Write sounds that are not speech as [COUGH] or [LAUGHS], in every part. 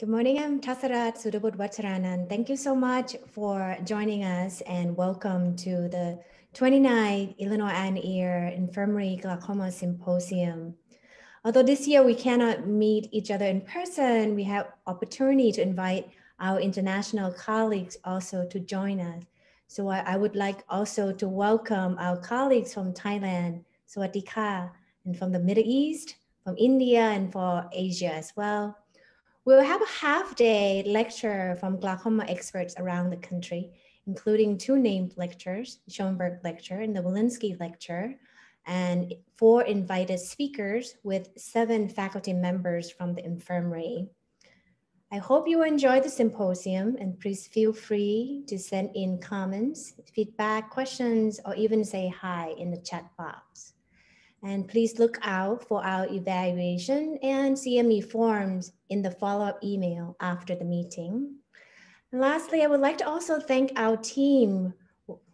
Good morning. I'm Thasarat Vajaranant. Thank you so much for joining us and welcome to the 29th Illinois and Ear Infirmary Glaucoma Symposium. Although this year we cannot meet each other in person, we have opportunity to invite our international colleagues also to join us. So I, I would like also to welcome our colleagues from Thailand, Swatika, and from the Middle East, from India, and for Asia as well. We'll have a half day lecture from glaucoma experts around the country, including two named lectures, Schoenberg lecture and the Wilensky lecture, and four invited speakers with seven faculty members from the infirmary. I hope you enjoy the symposium and please feel free to send in comments, feedback, questions, or even say hi in the chat box. And please look out for our evaluation and CME forms in the follow-up email after the meeting. And lastly, I would like to also thank our team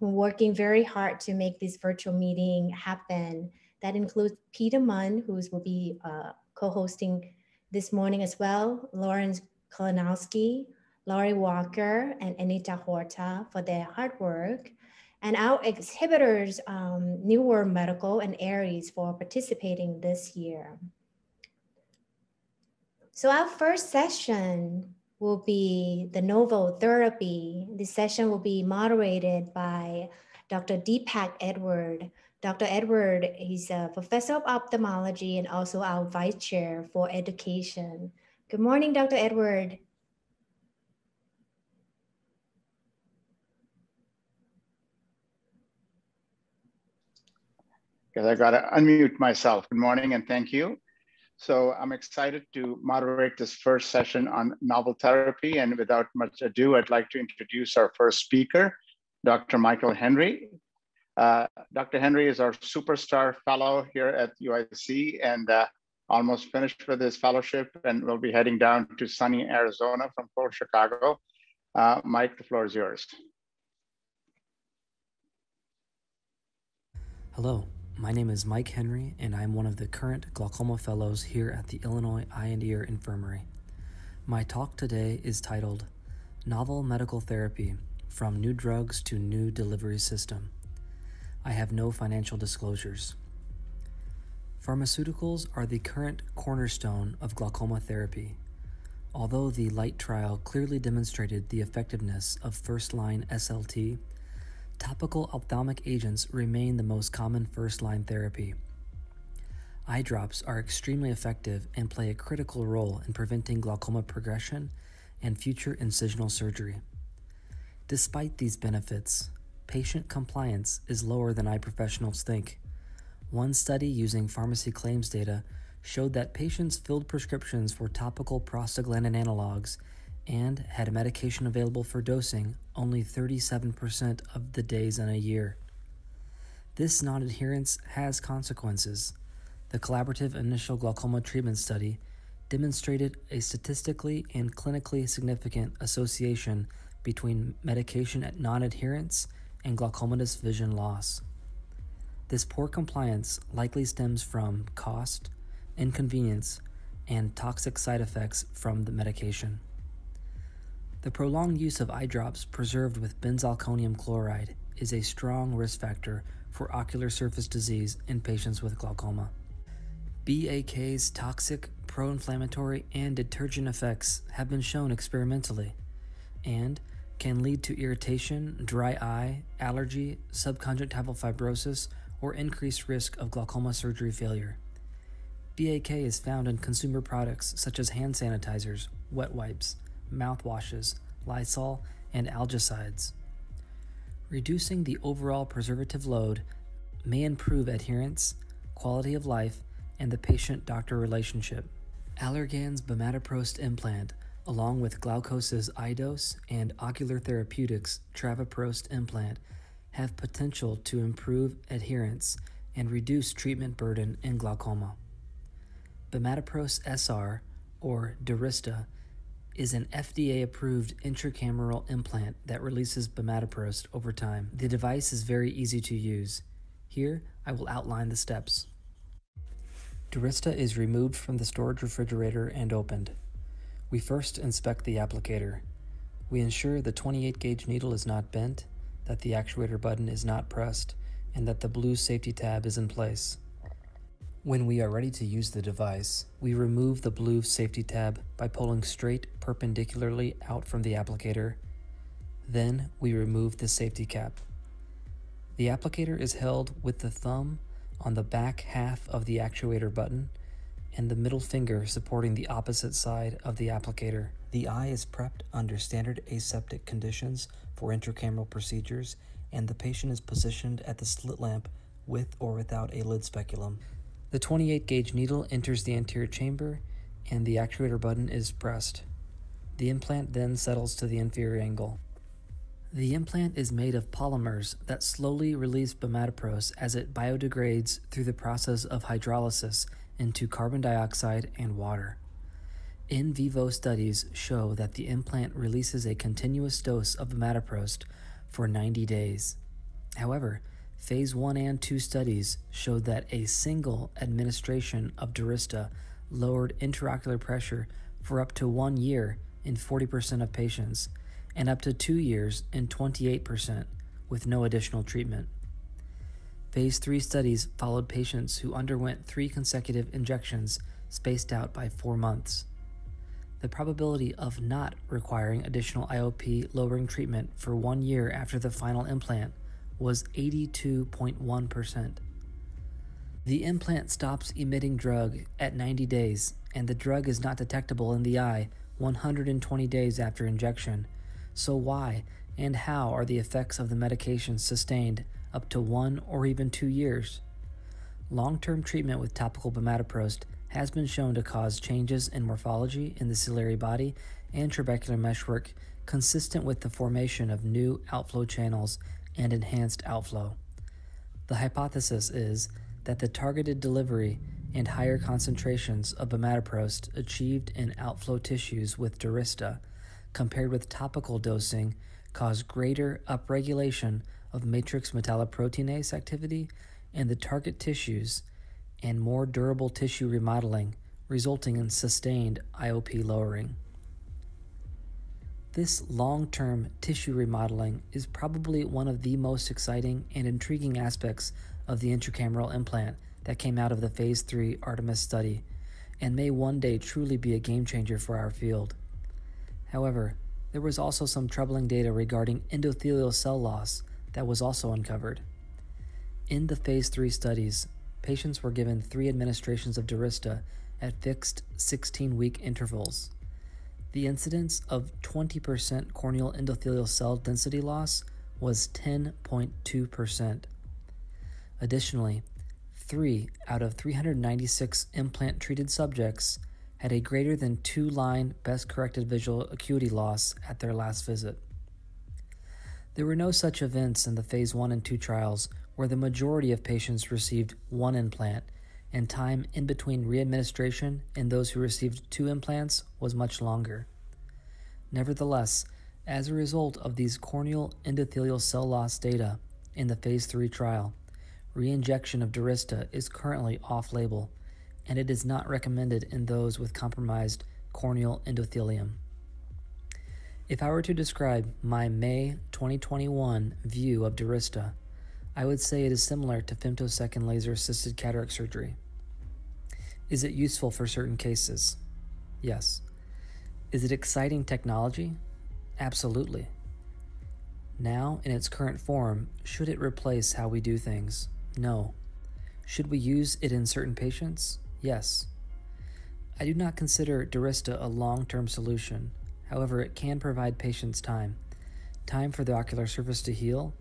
working very hard to make this virtual meeting happen. That includes Peter Munn, who will be uh, co-hosting this morning as well, Lawrence Kolanowski, Laurie Walker, and Anita Horta for their hard work, and our exhibitors, um, New World Medical and Aerie for participating this year. So our first session will be the novel therapy. This session will be moderated by Dr. Deepak Edward. Dr. Edward is a professor of ophthalmology and also our vice chair for education. Good morning, Dr. Edward. Because I got to unmute myself. Good morning and thank you. So I'm excited to moderate this first session on novel therapy. And without much ado, I'd like to introduce our first speaker, Dr. Michael Henry. Uh, Dr. Henry is our superstar fellow here at UIC and uh, almost finished with his fellowship and will be heading down to sunny Arizona from Fort Chicago. Uh, Mike, the floor is yours. Hello, my name is Mike Henry, and I am one of the current glaucoma fellows here at the Illinois Eye and Ear Infirmary. My talk today is titled Novel Medical Therapy From New Drugs to New Delivery System. I have no financial disclosures. Pharmaceuticals are the current cornerstone of glaucoma therapy. Although the LIGHT trial clearly demonstrated the effectiveness of first line SLT, topical ophthalmic agents remain the most common first line therapy. Eye drops are extremely effective and play a critical role in preventing glaucoma progression and future incisional surgery. Despite these benefits, patient compliance is lower than eye professionals think. One study using pharmacy claims data showed that patients filled prescriptions for topical prostaglandin analogs and had medication available for dosing only 37% of the days in a year. This non adherence has consequences. The collaborative initial glaucoma treatment study demonstrated a statistically and clinically significant association between medication at non adherence and glaucomatous vision loss. This poor compliance likely stems from cost, inconvenience, and toxic side effects from the medication. The prolonged use of eye drops preserved with benzalkonium chloride is a strong risk factor for ocular surface disease in patients with glaucoma. BAK's toxic, pro inflammatory, and detergent effects have been shown experimentally and can lead to irritation, dry eye, allergy, subconjunctival fibrosis, or increased risk of glaucoma surgery failure. BAK is found in consumer products such as hand sanitizers, wet wipes, mouthwashes, Lysol, and algicides. Reducing the overall preservative load may improve adherence, quality of life, and the patient doctor relationship. Allergan's bimatoprost implant, along with Glaukos' iDose and Ocular Therapeutix travoprost implant, have potential to improve adherence and reduce treatment burden in glaucoma. Bimatoprost SR, or Durysta, is an FDA approved intracameral implant that releases bimatoprost over time. The device is very easy to use. Here, I will outline the steps. Durysta is removed from the storage refrigerator and opened. We first inspect the applicator. We ensure the 28 gauge needle is not bent, that the actuator button is not pressed, and that the blue safety tab is in place. When we are ready to use the device, we remove the blue safety tab by pulling straight perpendicularly out from the applicator. Then we remove the safety cap. The applicator is held with the thumb on the back half of the actuator button and the middle finger supporting the opposite side of the applicator. The eye is prepped under standard aseptic conditions for intracameral procedures, and the patient is positioned at the slit lamp with or without a lid speculum. The 28 gauge needle enters the anterior chamber, and the actuator button is pressed. The implant then settles to the inferior angle. The implant is made of polymers that slowly release bimatoprost as it biodegrades through the process of hydrolysis into carbon dioxide and water. In vivo studies show that the implant releases a continuous dose of bimatoprost for 90 days. However, phase 1 and 2 studies showed that a single administration of Durysta lowered intraocular pressure for up to 1 year in 40% of patients and up to 2 years in 28% with no additional treatment. Phase 3 studies followed patients who underwent three consecutive injections spaced out by four months. The probability of not requiring additional IOP lowering treatment for one year after the final implant was 82.1%. The implant stops emitting drug at 90 days, and the drug is not detectable in the eye 120 days after injection. So, why and how are the effects of the medication sustained up to one or even two years. Long term treatment with topical bimatoprost has been shown to cause changes in morphology in the ciliary body and trabecular meshwork consistent with the formation of new outflow channels and enhanced outflow. The hypothesis is that the targeted delivery and higher concentrations of bimatoprost achieved in outflow tissues with Durysta compared with topical dosing cause greater upregulation of matrix metalloproteinase activity in the target tissues and more durable tissue remodeling, resulting in sustained IOP lowering. This long term tissue remodeling is probably one of the most exciting and intriguing aspects of the intracameral implant that came out of the Phase 3 Artemis study, and may one day truly be a game changer for our field. However, there was also some troubling data regarding endothelial cell loss that was also uncovered. In the phase 3 studies, patients were given three administrations of Durysta at fixed 16 week intervals. The incidence of 20% corneal endothelial cell density loss was 10.2%. Additionally, 3 out of 396 implant treated subjects had a greater than 2 line best corrected visual acuity loss at their last visit. There were no such events in the phase 1 and 2 trials where the majority of patients received one implant, and time in between readministration and those who received two implants was much longer. Nevertheless, as a result of these corneal endothelial cell loss data in the phase 3 trial, reinjection of Durysta is currently off label, and it is not recommended in those with compromised corneal endothelium. If I were to describe my May 2021 view of Durysta, I would say it is similar to femtosecond laser assisted cataract surgery. Is it useful for certain cases? Yes. Is it exciting technology? Absolutely. Now, in its current form, should it replace how we do things? No. Should we use it in certain patients? Yes. I do not consider Durysta a long term solution However, it can provide patients time time for the ocular surface to heal,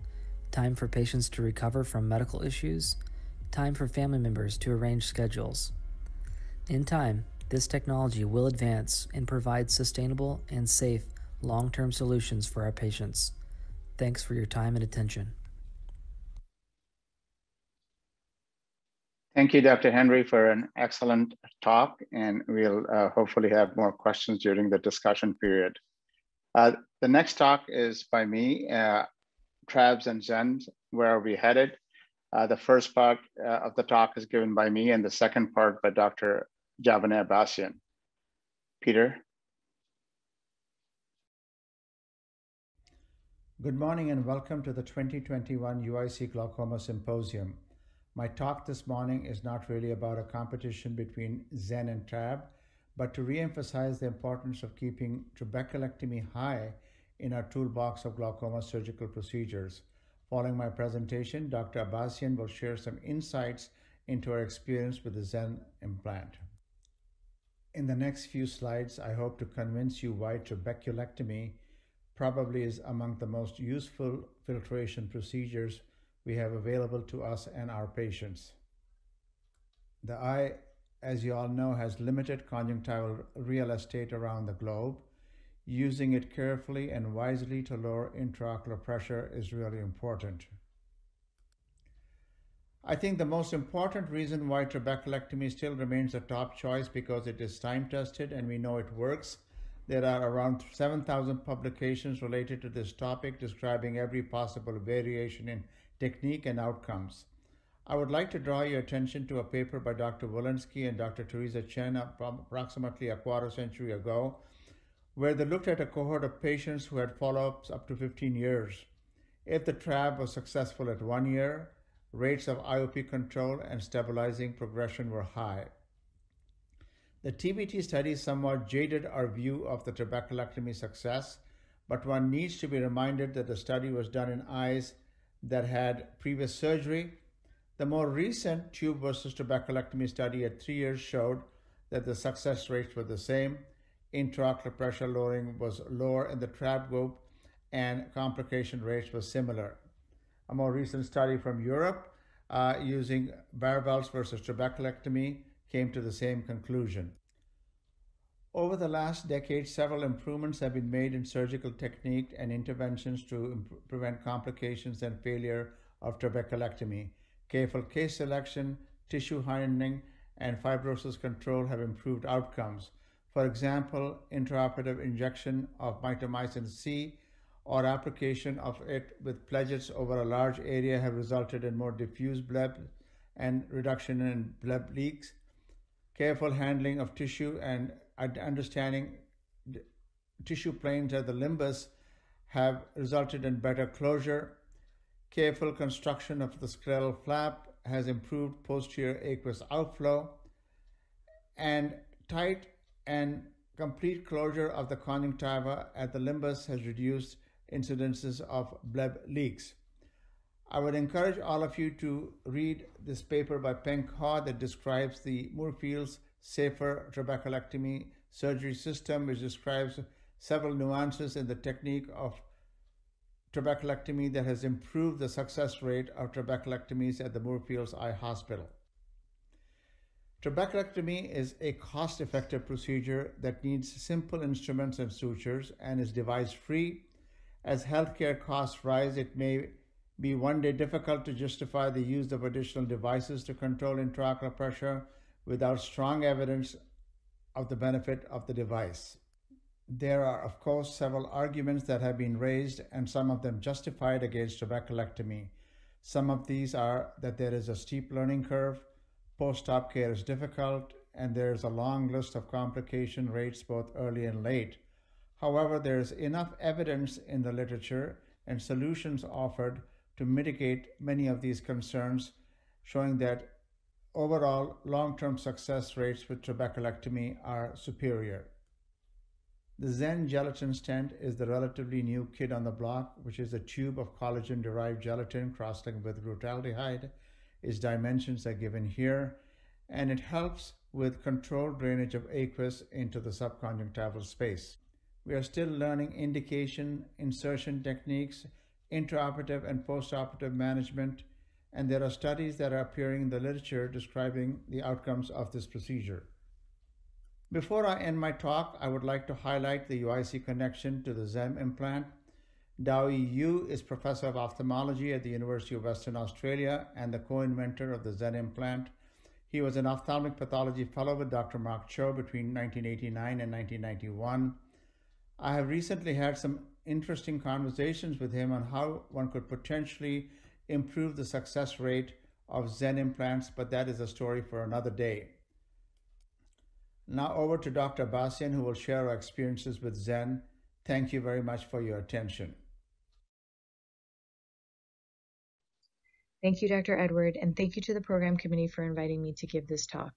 time for patients to recover from medical issues, time for family members to arrange schedules. In time, this technology will advance and provide sustainable and safe long term solutions for our patients. Thanks for your time and attention. Thank you, Dr. Henry, for an excellent talk, and we'll uh, hopefully have more questions during the discussion period. Uh, the next talk is by me, uh, Trabs and XEN, where are we headed? Uh, the first part uh, of the talk is given by me, and the second part by Dr. Javaneh Abbasian. Peter? Good morning and welcome to the 2021 UIC Glaucoma Symposium. My talk this morning is not really about a competition between XEN and Trab, but to reemphasize the importance of keeping trabeculectomy high in our toolbox of glaucoma surgical procedures. Following my presentation, Dr. Abbasian will share some insights into our experience with the XEN implant. In the next few slides, I hope to convince you why trabeculectomy probably is among the most useful filtration procedures we have available to us and our patients. The eye, as you all know, has limited conjunctival real estate around the globe. Using it carefully and wisely to lower intraocular pressure is really important. I think the most important reason why trabeculectomy still remains a top choice because it is time tested and we know it works there are around 7,000 publications related to this topic describing every possible variation in technique and outcomes. I would like to draw your attention to a paper by Dr. Wilensky and Dr. Teresa Chen approximately a quarter century ago, where they looked at a cohort of patients who had follow-ups up to 15 years. If the TRAB was successful at one year, rates of IOP control and stabilizing progression were high. The TVT study somewhat jaded our view of the trabeculectomy success, but one needs to be reminded that the study was done in eyes that had previous surgery. The more recent tube versus trabeculectomy study at three years showed that the success rates were the same. Intraocular pressure lowering was lower in the TRAB group and complication rates were similar. A more recent study from Europe uh, using Baervelds versus trabeculectomy came to the same conclusion. Over the last decade, several improvements have been made in surgical technique and interventions to prevent complications and failure of trabeculectomy. Careful case selection, tissue hardening, and fibrosis control have improved outcomes. For example, intraoperative injection of mitomycin C or application of it with pledgets over a large area have resulted in more diffuse bleb and reduction in bleb leaks careful handling of tissue and understanding tissue planes at the limbus have resulted in better closure. Careful construction of the scleral flap has improved posterior aqueous outflow and tight and complete closure of the conjunctiva at the limbus has reduced incidences of bleb leaks. I would encourage all of you to read this paper by Peng Khaw that describes the Moorfields safer trabeculectomy surgery system, which describes several nuances in the technique of trabeculectomy that has improved the success rate of trabeculectomies at the Moorfields Eye Hospital. Trabeculectomy is a cost-effective procedure that needs simple instruments and sutures and is device-free. As healthcare costs rise, it may be one day difficult to justify the use of additional devices to control intraocular pressure without strong evidence of the benefit of the device. There are, of course, several arguments that have been raised and some of them justified against trabeculectomy. Some of these are that there is a steep learning curve, post-op care is difficult, and there is a long list of complication rates both early and late. However, there is enough evidence in the literature and solutions offered to mitigate many of these concerns, showing that overall long-term success rates with trabeculectomy are superior. The XEN gelatin stent is the relatively new kid on the block, which is a tube of collagen-derived gelatin cross-linked with glutaldehyde. Its dimensions are given here, and it helps with controlled drainage of aqueous into the subconjunctival space. We are still learning indication, insertion techniques, intraoperative and postoperative management, and there are studies that are appearing in the literature describing the outcomes of this procedure. Before I end my talk, I would like to highlight the UIC connection to the ZEN implant. Dao Yu is professor of ophthalmology at the University of Western Australia and the co-inventor of the XEN implant. He was an ophthalmic pathology fellow with Dr. Mark Tso between 1989 and 1991. I have recently had some interesting conversations with him on how one could potentially improve the success rate of XEN implants, but that is a story for another day. Now over to Dr. Abbasian, who will share our experiences with XEN. Thank you very much for your attention. Thank you, Dr. Edward, and thank you to the program committee for inviting me to give this talk.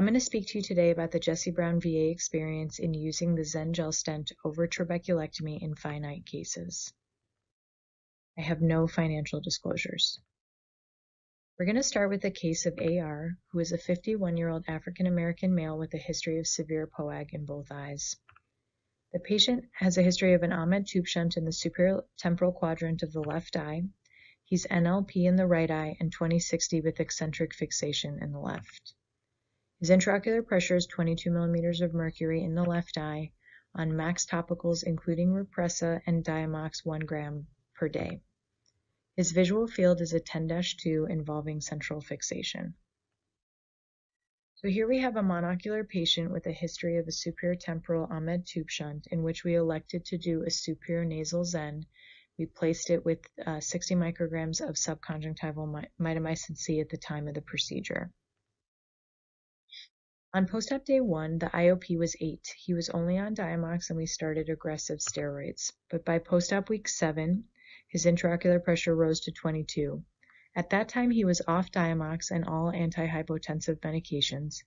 I'm going to speak to you today about the Jesse Brown VA experience in using the XEN gel stent over trabeculectomy in finite cases. I have no financial disclosures. We're going to start with the case of AR, who is a 51-year-old African-American male with a history of severe POAG in both eyes. The patient has a history of an Ahmed tube shunt in the superior temporal quadrant of the left eye, He's NLP in the right eye and 20/60 with eccentric fixation in the left. His intraocular pressure is 22 millimeters of mercury in the left eye on max topicals including Rhopressa and Diamox 1 gram per day. His visual field is a 10-2 involving central fixation. So here we have a monocular patient with a history of a superior temporal Ahmed tube shunt in which we elected to do a superior nasal XEN we placed it with uh, 60 micrograms of subconjunctival mitomycin C at the time of the procedure. On post-op day one, the IOP was 8. He was only on Diamox and we started aggressive steroids. But by post-op week 7, his intraocular pressure rose to 22. At that time, he was off Diamox and all antihypotensive medications.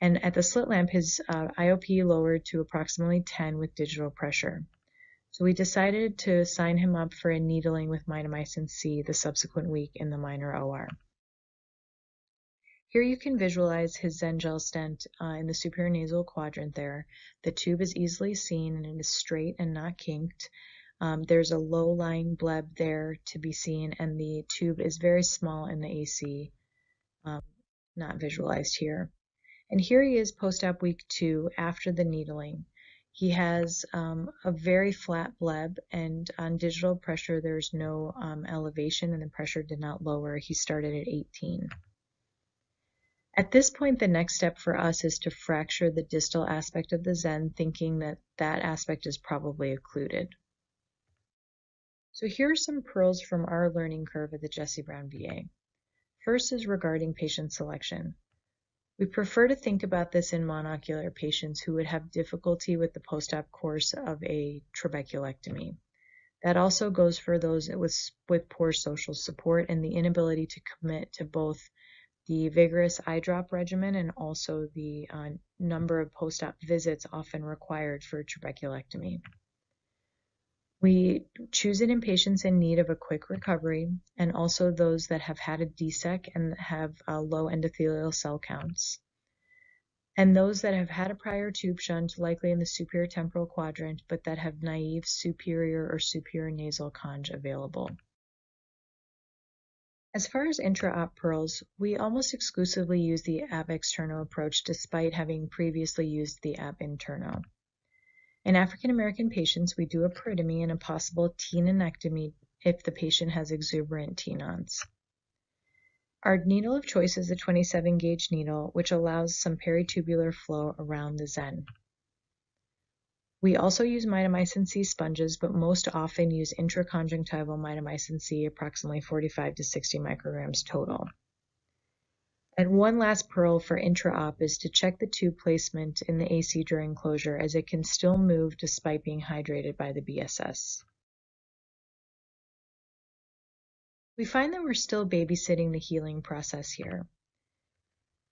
And at the slit lamp, his uh, IOP lowered to approximately 10 with digital pressure. So we decided to sign him up for a needling with mitomycin C the subsequent week in the minor OR. Here you can visualize his XEN gel stent uh, in the superior nasal quadrant there. The tube is easily seen and it is straight and not kinked. Um, there's a low-lying bleb there to be seen and the tube is very small in the AC, um, not visualized here. And here he is post-op week two after the needling. He has um, a very flat bleb, and on digital pressure, there's no um, elevation, and the pressure did not lower. He started at 18. At this point, the next step for us is to fracture the distal aspect of the XEN, thinking that that aspect is probably occluded. So here are some pearls from our learning curve at the Jesse Brown VA. First is regarding patient selection. We prefer to think about this in monocular patients who would have difficulty with the post-op course of a trabeculectomy. That also goes for those with, with poor social support and the inability to commit to both the vigorous eye drop regimen and also the uh, number of post-op visits often required for trabeculectomy. We choose it in patients in need of a quick recovery and also those that have had a DSEK and have uh, low endothelial cell counts. And those that have had a prior tube shunt, likely in the superior temporal quadrant, but that have naive superior or superior nasal conj available. As far as intra-op pearls, we almost exclusively use the ab externo approach despite having previously used the ab interno. In African American patients, we do a peritomy and a possible tenonectomy if the patient has exuberant tenons. Our needle of choice is a 27 gauge needle, which allows some peritubular flow around the XEN. We also use mitomycin C sponges, but most often use intraconjunctival mitomycin C, approximately 45 to 60 micrograms total. And one last pearl for intra-op is to check the tube placement in the AC during closure as it can still move despite being hydrated by the BSS. We find that we're still babysitting the healing process here.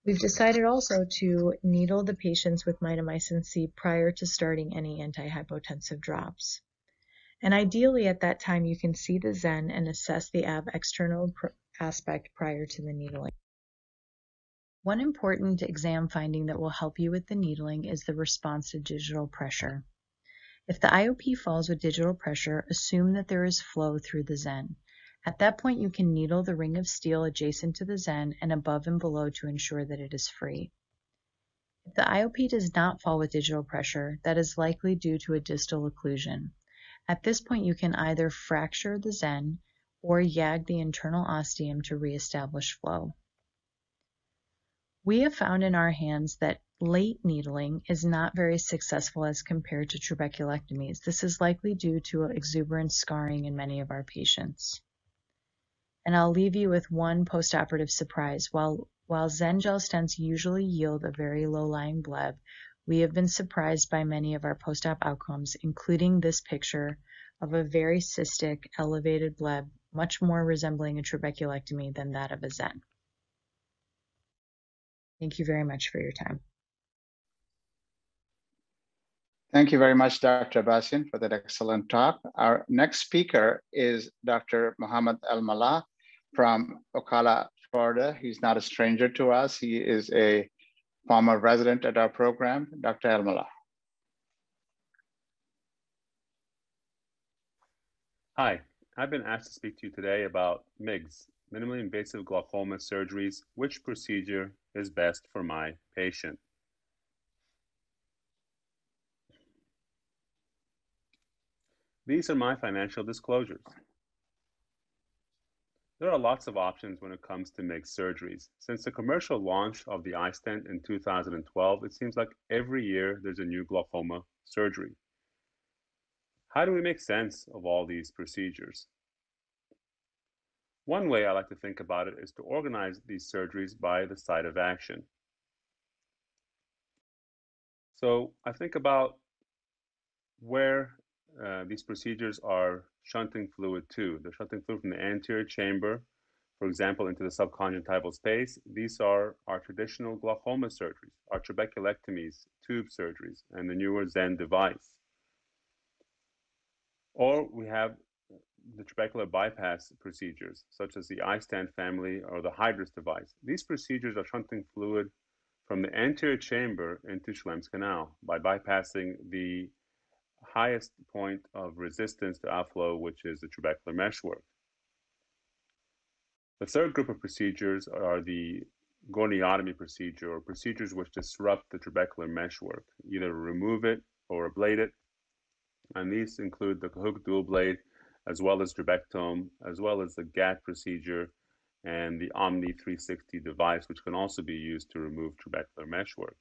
We've decided also to needle the patients with mitomycin C prior to starting any antihypotensive drops. And ideally at that time you can see the XEN and assess the ab externo aspect prior to the needling. One important exam finding that will help you with the needling is the response to digital pressure. If the IOP falls with digital pressure, assume that there is flow through the XEN. At that point, you can needle the ring of steel adjacent to the XEN and above and below to ensure that it is free. If the IOP does not fall with digital pressure, that is likely due to a distal occlusion. At this point, you can either fracture the XEN or YAG the internal ostium to reestablish flow. We have found in our hands that late needling is not very successful as compared to trabeculectomies. This is likely due to exuberant scarring in many of our patients. And I'll leave you with one postoperative surprise. While, while XEN gel stents usually yield a very low-lying bleb, we have been surprised by many of our post-op outcomes, including this picture of a very cystic, elevated bleb much more resembling a trabeculectomy than that of a XEN. Thank you very much for your time. Thank you very much, Dr. Abbasian, for that excellent talk. Our next speaker is Dr. Muhammad El Mallah from Ocala, Florida. He's not a stranger to us. He is a former resident at our program, Dr. El Mallah. Hi, I've been asked to speak to you today about MIGS, minimally invasive glaucoma surgeries, which procedure is best for my patient. These are my financial disclosures. There are lots of options when it comes to MIGS surgeries. Since the commercial launch of the iStent in 2012, it seems like every year there's a new glaucoma surgery. How do we make sense of all these procedures? One way I like to think about it is to organize these surgeries by the site of action. So I think about where uh, these procedures are shunting fluid to. They're shunting fluid from the anterior chamber, for example, into the subconjunctival space. These are our traditional glaucoma surgeries, our trabeculectomies, tube surgeries, and the newer XEN device. Or we have the trabecular bypass procedures, such as the iStent family or the Hydrus device. These procedures are shunting fluid from the anterior chamber into Schlemm's canal by bypassing the highest point of resistance to outflow, which is the trabecular meshwork. The third group of procedures are the goniotomy procedure, or procedures which disrupt the trabecular meshwork, either remove it or ablate it. And these include the Kahook dual blade, as well as trabectome, as well as the GATT procedure and the Omni 360 device, which can also be used to remove trabecular meshwork.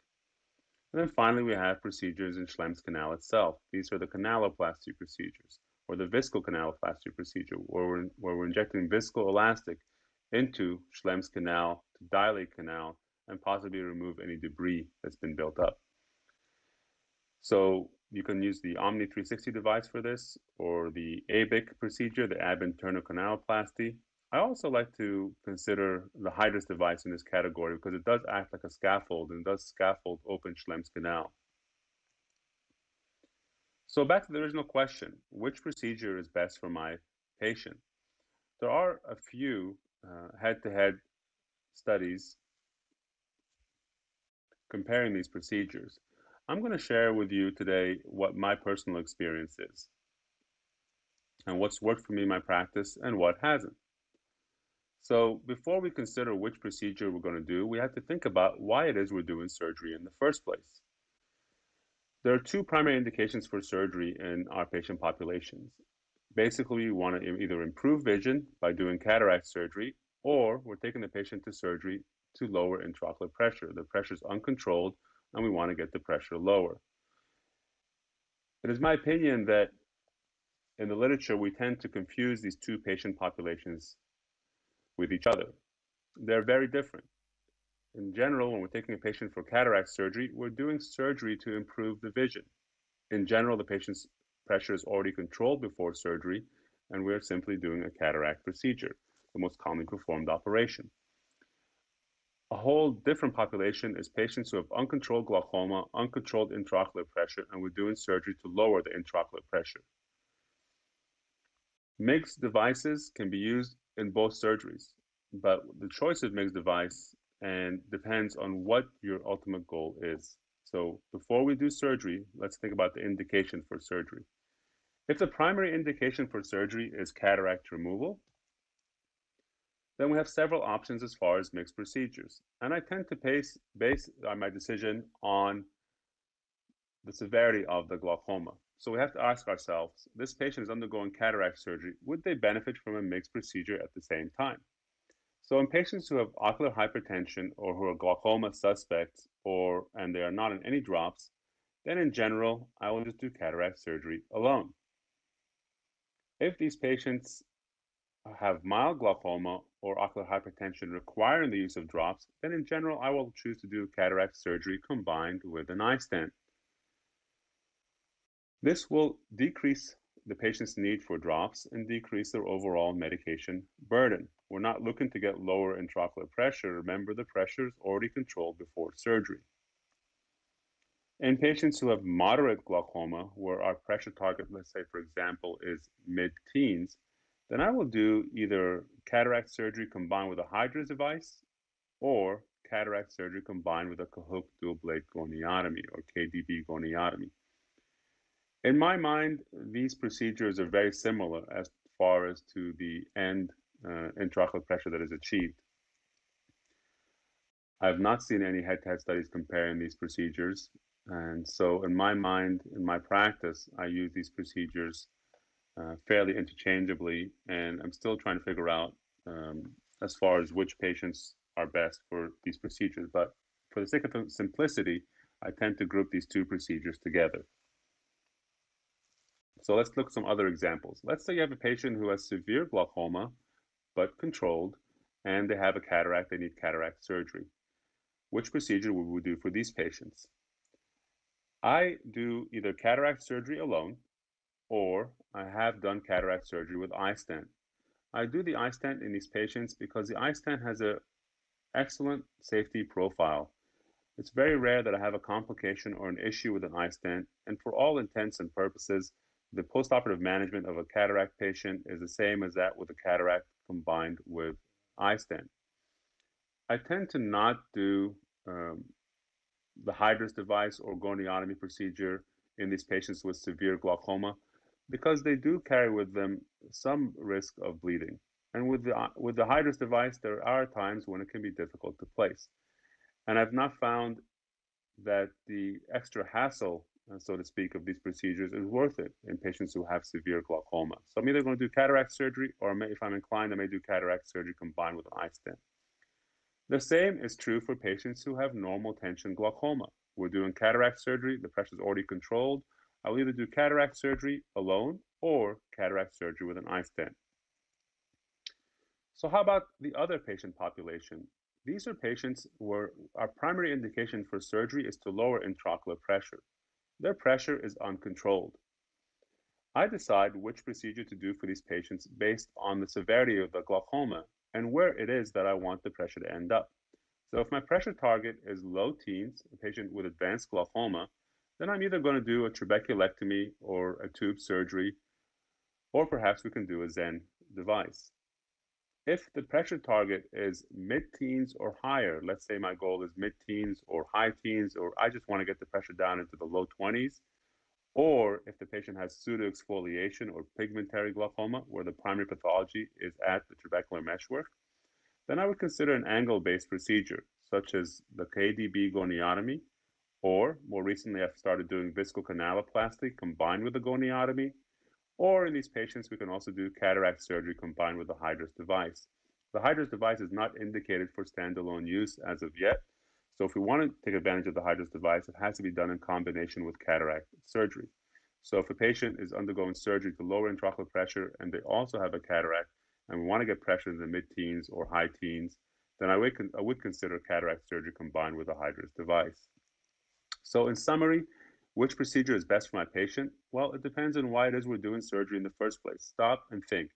And then finally, we have procedures in Schlemm's canal itself. These are the canaloplasty procedures, or the viscocanaloplasty procedure, where we're, where we're injecting viscoelastic into Schlemm's canal to dilate canal and possibly remove any debris that's been built up. So you can use the Omni 360 device for this, or the ABIC procedure, the ab interno canaloplasty, I also like to consider the Hydrus device in this category because it does act like a scaffold and does scaffold open Schlemm's canal. So back to the original question, which procedure is best for my patient? There are a few uh, head-to-head uh, -head studies comparing these procedures. I'm going to share with you today what my personal experience is and what's worked for me in my practice and what hasn't. So before we consider which procedure we're going to do, we have to think about why it is we're doing surgery in the first place. There are two primary indications for surgery in our patient populations. Basically, we want to either improve vision by doing cataract surgery, or we're taking the patient to surgery to lower intraocular pressure. The pressure is uncontrolled, and we want to get the pressure lower. It is my opinion that in the literature, we tend to confuse these two patient populations with each other. They're very different. In general, when we're taking a patient for cataract surgery, we're doing surgery to improve the vision. In general, the patient's pressure is already controlled before surgery, and we're simply doing a cataract procedure, the most commonly performed operation. A whole different population is patients who have uncontrolled glaucoma, uncontrolled intraocular pressure, and we're doing surgery to lower the intraocular pressure. MIGS devices can be used in both surgeries, but the choice of MIGS device and depends on what your ultimate goal is. So before we do surgery, let's think about the indication for surgery. If the primary indication for surgery is cataract removal, then we have several options as far as MIGS procedures. And I tend to base, base my decision on the severity of the glaucoma. So we have to ask ourselves, this patient is undergoing cataract surgery, would they benefit from a MIGS procedure at the same time? So in patients who have ocular hypertension or who are glaucoma suspects or and they are not on any drops, then in general, I will just do cataract surgery alone. If these patients have mild glaucoma or ocular hypertension requiring the use of drops, then in general, I will choose to do cataract surgery combined with an iStent. This will decrease the patient's need for drops and decrease their overall medication burden. We're not looking to get lower intraocular pressure. Remember, the pressure is already controlled before surgery. In patients who have moderate glaucoma, where our pressure target, let's say, for example, is mid teens, then I will do either cataract surgery combined with a Hydrus device or cataract surgery combined with a Kahook dual blade goniotomy or KDB goniotomy. In my mind, these procedures are very similar as far as to the end uh, intraocular pressure that is achieved. I have not seen any head-to-head studies comparing these procedures, and so, in my mind, in my practice, I use these procedures uh, fairly interchangeably, and I'm still trying to figure out um, as far as which patients are best for these procedures. But for the sake of simplicity, I tend to group these two procedures together. So let's look at some other examples. Let's say you have a patient who has severe glaucoma, but controlled, and they have a cataract, they need cataract surgery. Which procedure would we do for these patients? I do either cataract surgery alone or I have done cataract surgery with iStent. I do the iStent in these patients because the iStent has an excellent safety profile. It's very rare that I have a complication or an issue with an iStent, and for all intents and purposes, the postoperative management of a cataract patient is the same as that with a cataract combined with iStent. I tend to not do um, the Hydrus device or goniotomy procedure in these patients with severe glaucoma because they do carry with them some risk of bleeding. And with the, with the Hydrus device, there are times when it can be difficult to place. And I've not found that the extra hassle, Uh, so to speak, of these procedures is worth it in patients who have severe glaucoma. So I'm either going to do cataract surgery, or if I'm inclined, I may do cataract surgery combined with an iStent. The same is true for patients who have normal tension glaucoma. We're doing cataract surgery, the pressure is already controlled. I'll either do cataract surgery alone or cataract surgery with an iStent. So how about the other patient population? These are patients where our primary indication for surgery is to lower intraocular pressure. Their pressure is uncontrolled. I decide which procedure to do for these patients based on the severity of the glaucoma and where it is that I want the pressure to end up. So if my pressure target is low teens, a patient with advanced glaucoma, then I'm either going to do a trabeculectomy or a tube surgery, or perhaps we can do a XEN device. If the pressure target is mid-teens or higher, let's say my goal is mid-teens or high teens, or I just want to get the pressure down into the low 20s, or if the patient has pseudoexfoliation or pigmentary glaucoma, where the primary pathology is at the trabecular meshwork, then I would consider an angle-based procedure, such as the KDB goniotomy, or more recently I've started doing viscocanaloplasty combined with the goniotomy, or in these patients we can also do cataract surgery combined with the Hydrus device. The Hydrus device is not indicated for standalone use as of yet, so if we want to take advantage of the Hydrus device, it has to be done in combination with cataract surgery. So if a patient is undergoing surgery to lower intraocular pressure and they also have a cataract, and we want to get pressure in the mid-teens or high teens, then I would, I would consider cataract surgery combined with a Hydrus device. So in summary, which procedure is best for my patient? Well, it depends on why it is we're doing surgery in the first place. Stop and think.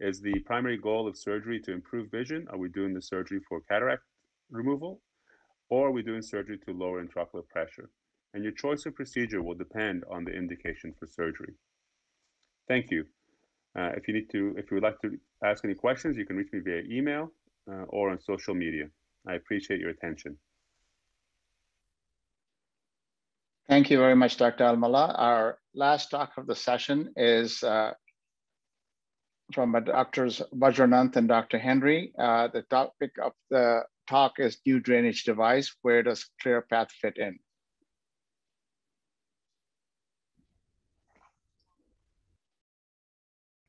Is the primary goal of surgery to improve vision? Are we doing the surgery for cataract removal? or are we doing surgery to lower intraocular pressure? And your choice of procedure will depend on the indication for surgery. Thank you. Uh, if you need to, if you would like to ask any questions, you can reach me via email uh, or on social media. I appreciate your attention. Thank you very much, Dr. El Mallah. Our last talk of the session is uh, from Drs. Vajaranant and Dr. Henry. Uh, the topic of the talk is new drainage device. Where does ClearPath fit in?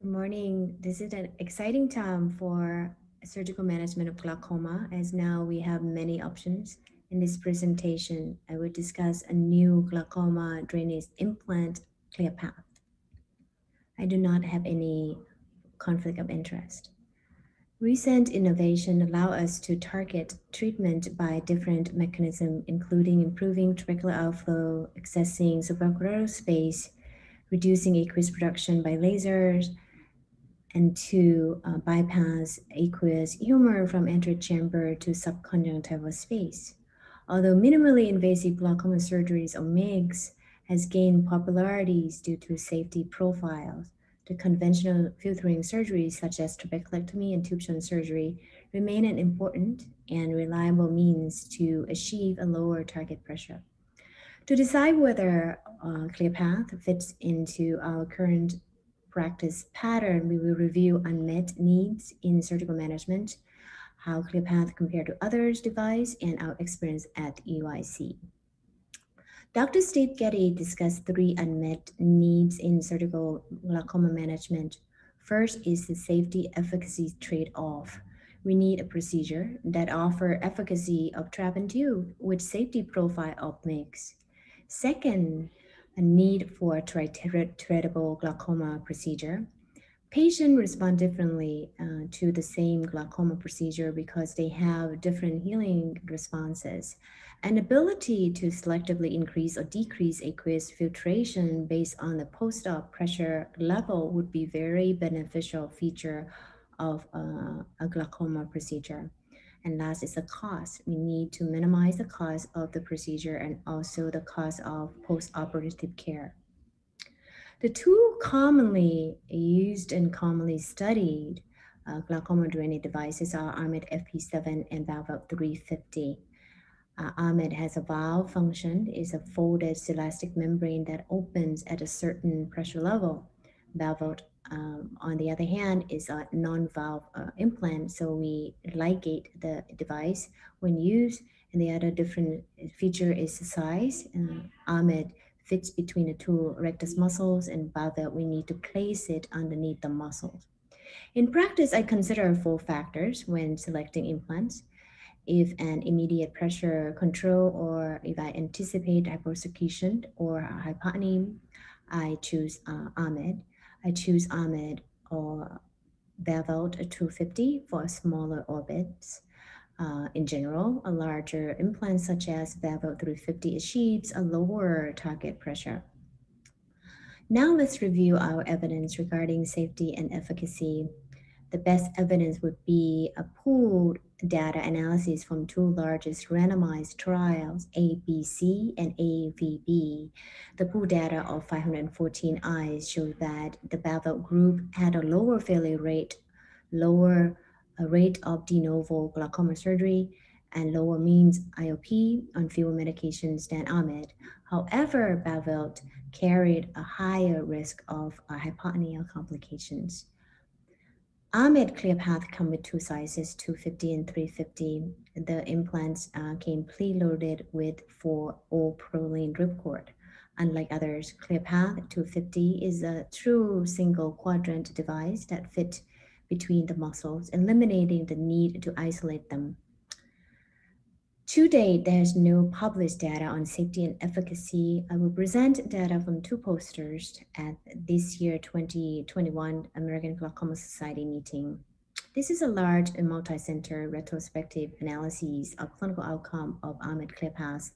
Good morning. This is an exciting time for surgical management of glaucoma as now we have many options. In this presentation, I will discuss a new glaucoma drainage implant, ClearPath. I do not have any conflict of interest. Recent innovation allow us to target treatment by different mechanism, including improving trabecular outflow, accessing suprachoroidal space, reducing aqueous production by lasers, and to uh, bypass aqueous humor from anterior chamber to subconjunctival space. Although minimally invasive glaucoma surgeries or MIGS has gained popularity due to safety profiles, the conventional filtering surgeries such as trabeculectomy and tube surgery remain an important and reliable means to achieve a lower target pressure. To decide whether uh, ClearPath fits into our current practice pattern, we will review unmet needs in surgical management, how ClearPath compared to others device, and our experience at UIC. Dr. Steve Gedde discussed three unmet needs in surgical glaucoma management. First is the safety efficacy trade-off. We need a procedure that offer efficacy of trab and tube with safety profile of MIGS. Second, a need for a titratable glaucoma procedure. Patients respond differently uh, to the same glaucoma procedure because they have different healing responses. An ability to selectively increase or decrease aqueous filtration based on the post-op pressure level would be a very beneficial feature of uh, a glaucoma procedure. And last is the cost. We need to minimize the cost of the procedure and also the cost of post-operative care. The two commonly used and commonly studied uh, glaucoma draining devices are Ahmed FP7 and Baerveldt 350. Uh, has a valve function, is a folded silastic membrane that opens at a certain pressure level. Baerveldt um, on the other hand, is a non-valve uh, implant. So we ligate the device when used. And the other different feature is the size. Uh, Ahmed fits between the two rectus muscles and Baerveldt, we need to place it underneath the muscles. In practice, I consider four factors when selecting implants. If an immediate pressure control or if I anticipate hypersecretion or hypotony, I choose uh, Ahmed. I choose Ahmed or Baerveldt 250 for smaller orbits. Uh, in general, a larger implant such as Baerveldt 350 achieves a lower target pressure. Now let's review our evidence regarding safety and efficacy the best evidence would be a pooled data analysis from two largest randomized trials, ABC and AVB. The pooled data of 514 eyes showed that the Baerveldt group had a lower failure rate, lower uh, rate of de novo glaucoma surgery, and lower means IOP on fewer medications than Ahmed. However, Baerveldt carried a higher risk of uh, hypotony complications. Ahmed ClearPath come with two sizes, 250 and 350. The implants uh, came preloaded with four all Prolene ripcord. Unlike others, ClearPath 250 is a true single quadrant device that fit between the muscles, eliminating the need to isolate them. To date, there's no published data on safety and efficacy. I will present data from two posters at this year 2021 American Glaucoma Society meeting. This is a large and multi-center retrospective analysis of clinical outcome of Ahmed ClearPath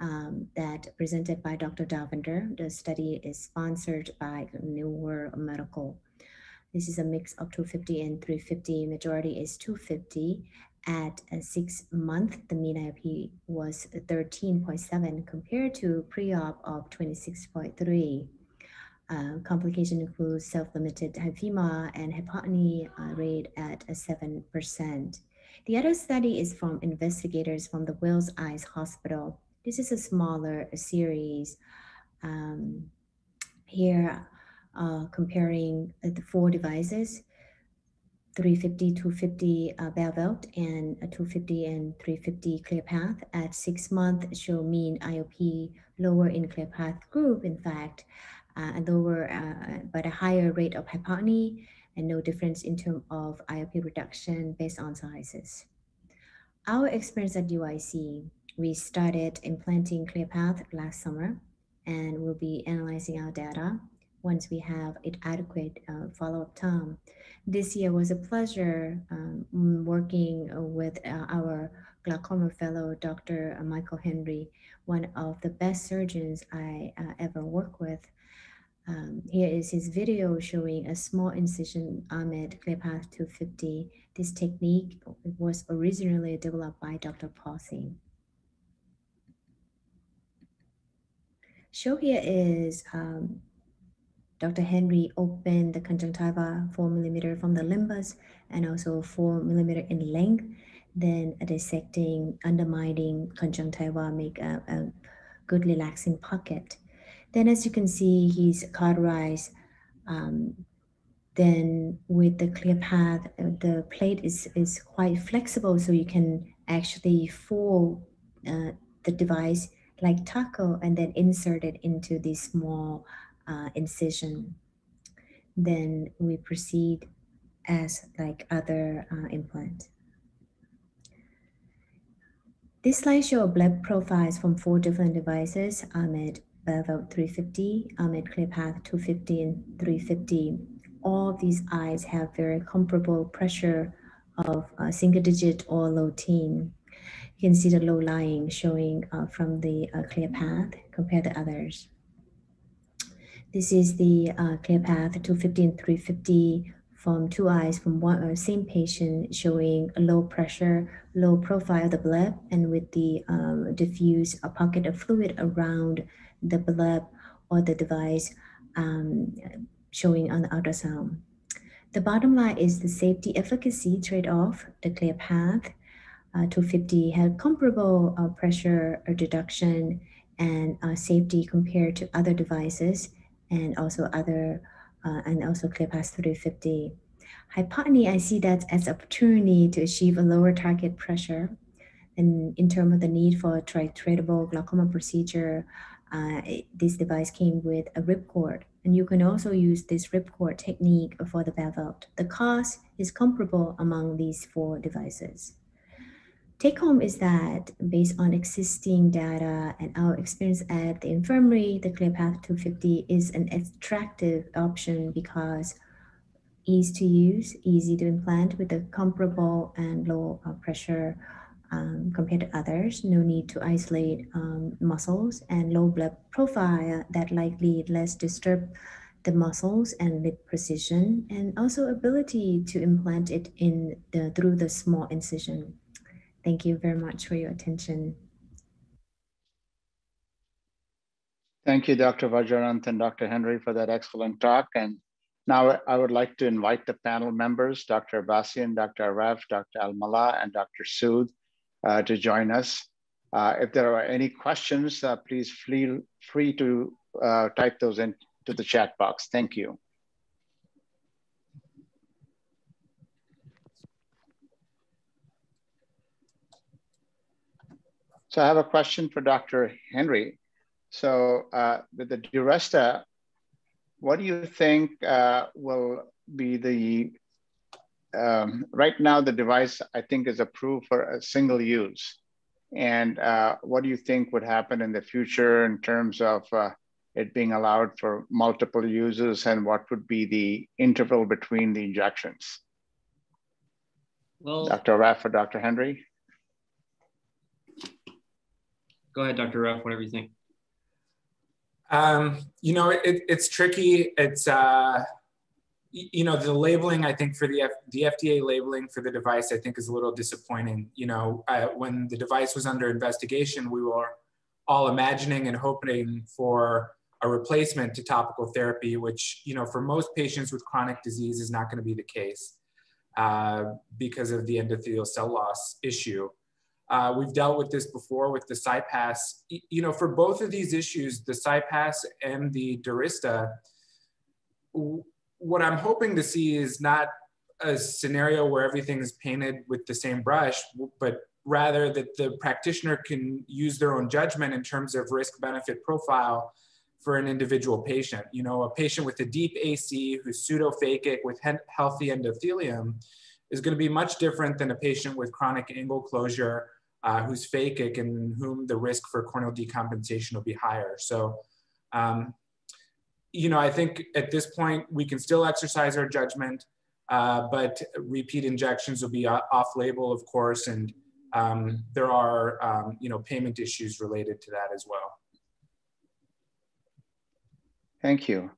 um, that presented by Dr. Davender. The study is sponsored by New World Medical. This is a mix of 250 and 350. Majority is 250 at a six month, the mean IOP was 13.7 compared to pre-op of 26.3. Uh, complication includes self-limited hyphema and hypotony uh, rate at 7%. The other study is from investigators from the Wills Eyes Hospital. This is a smaller series. Um, here, uh, comparing the four devices 350, 250 uh, and a 250 and 350 ClearPath at six months show mean IOP lower in ClearPath group, in fact, uh, a lower uh, but a higher rate of hypotony and no difference in terms of IOP reduction based on sizes. Our experience at UIC, we started implanting ClearPath last summer and we'll be analyzing our data once we have it adequate uh, follow-up time. This year was a pleasure um, working with uh, our glaucoma fellow, Dr. Michael Henry, one of the best surgeons I uh, ever worked with. Um, here is his video showing a small incision Ahmed ClearPath 250. This technique was originally developed by Dr. Paul Singh. Show here is um, Dr. Henry opened the conjunctiva 4 millimeter from the limbus and also 4 millimeter in length. Then a dissecting, undermining conjunctiva make a, a good relaxing pocket. Then as you can see, he's cauterized. Um, then with the ClearPath, uh, the plate is, is quite flexible so you can actually fold uh, the device like taco and then insert it into this small uh, incision. Then we proceed as like other uh, implant. This slide shows bleb profiles from four different devices, Ahmed Baerveldt 350, Ahmed ClearPath 250 and 350. All these eyes have very comparable pressure of uh, single digit or low teen. You can see the low lying showing uh, from the uh, ClearPath compared to others. This is the uh, ClearPath 250 and 350 from two eyes from one uh, same patient showing a low pressure, low profile of the bleb, and with the um, diffuse a pocket of fluid around the bleb or the device um, showing on the ultrasound. The bottom line is the safety efficacy trade-off, the ClearPath uh, 250 had comparable uh, pressure reduction and uh, safety compared to other devices and also other uh, and also ClearPath 350. Hypotony, I see that as opportunity to achieve a lower target pressure. And in terms of the need for a titratable glaucoma procedure, uh, this device came with a ripcord. And you can also use this ripcord technique for the Baerveldt. The cost is comparable among these four devices. Take home is that based on existing data and our experience at the infirmary, the ClearPath 250 is an attractive option because easy to use, easy to implant with a comparable and low uh, pressure um, compared to others. No need to isolate um, muscles and low bleb profile that likely less disturb the muscles and lip precision and also ability to implant it in the through the small incision. Thank you very much for your attention. Thank you, Dr. Vajaranant and Dr. Henry for that excellent talk. And now I would like to invite the panel members, Dr. Abbasian, Dr. Aref, Dr. El Mallah, and Dr. Sood uh, to join us. Uh, if there are any questions, uh, please feel free to uh, type those into the chat box. Thank you. So I have a question for Dr. Henry. So uh, with the Durysta, what do you think uh, will be the, um, right now the device I think is approved for a single use. And uh, what do you think would happen in the future in terms of uh, it being allowed for multiple uses and what would be the interval between the injections? Well, Dr. Aref or Dr. Henry? Go ahead, Dr. Aref, whatever you think. Um, you know, it, it's tricky. It's, uh, you know, the labeling, I think for the, F, the FDA labeling for the device, I think is a little disappointing. You know, uh, when the device was under investigation, we were all imagining and hoping for a replacement to topical therapy, which, you know, for most patients with chronic disease is not going to be the case uh, because of the endothelial cell loss issue. Uh, we've dealt with this before with the CyPass. You know, for both of these issues, the CyPass and the Durysta, what I'm hoping to see is not a scenario where everything is painted with the same brush, but rather that the practitioner can use their own judgment in terms of risk benefit profile for an individual patient. You know, a patient with a deep AC who's pseudophakic with healthy endothelium is going to be much different than a patient with chronic angle closure uh, who's phakic and whom the risk for corneal decompensation will be higher. So, um, you know, I think at this point we can still exercise our judgment, uh, but repeat injections will be off label, of course, and um, there are, um, you know, payment issues related to that as well. Thank you.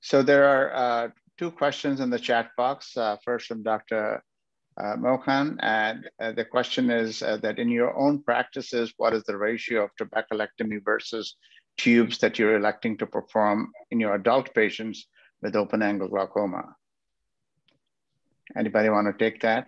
So there are uh, two questions in the chat box. Uh, first from Dr. Uh, Mohan, and uh, the question is uh, that in your own practices, what is the ratio of trabeculectomy versus tubes that you're electing to perform in your adult patients with open angle glaucoma? Anybody want to take that?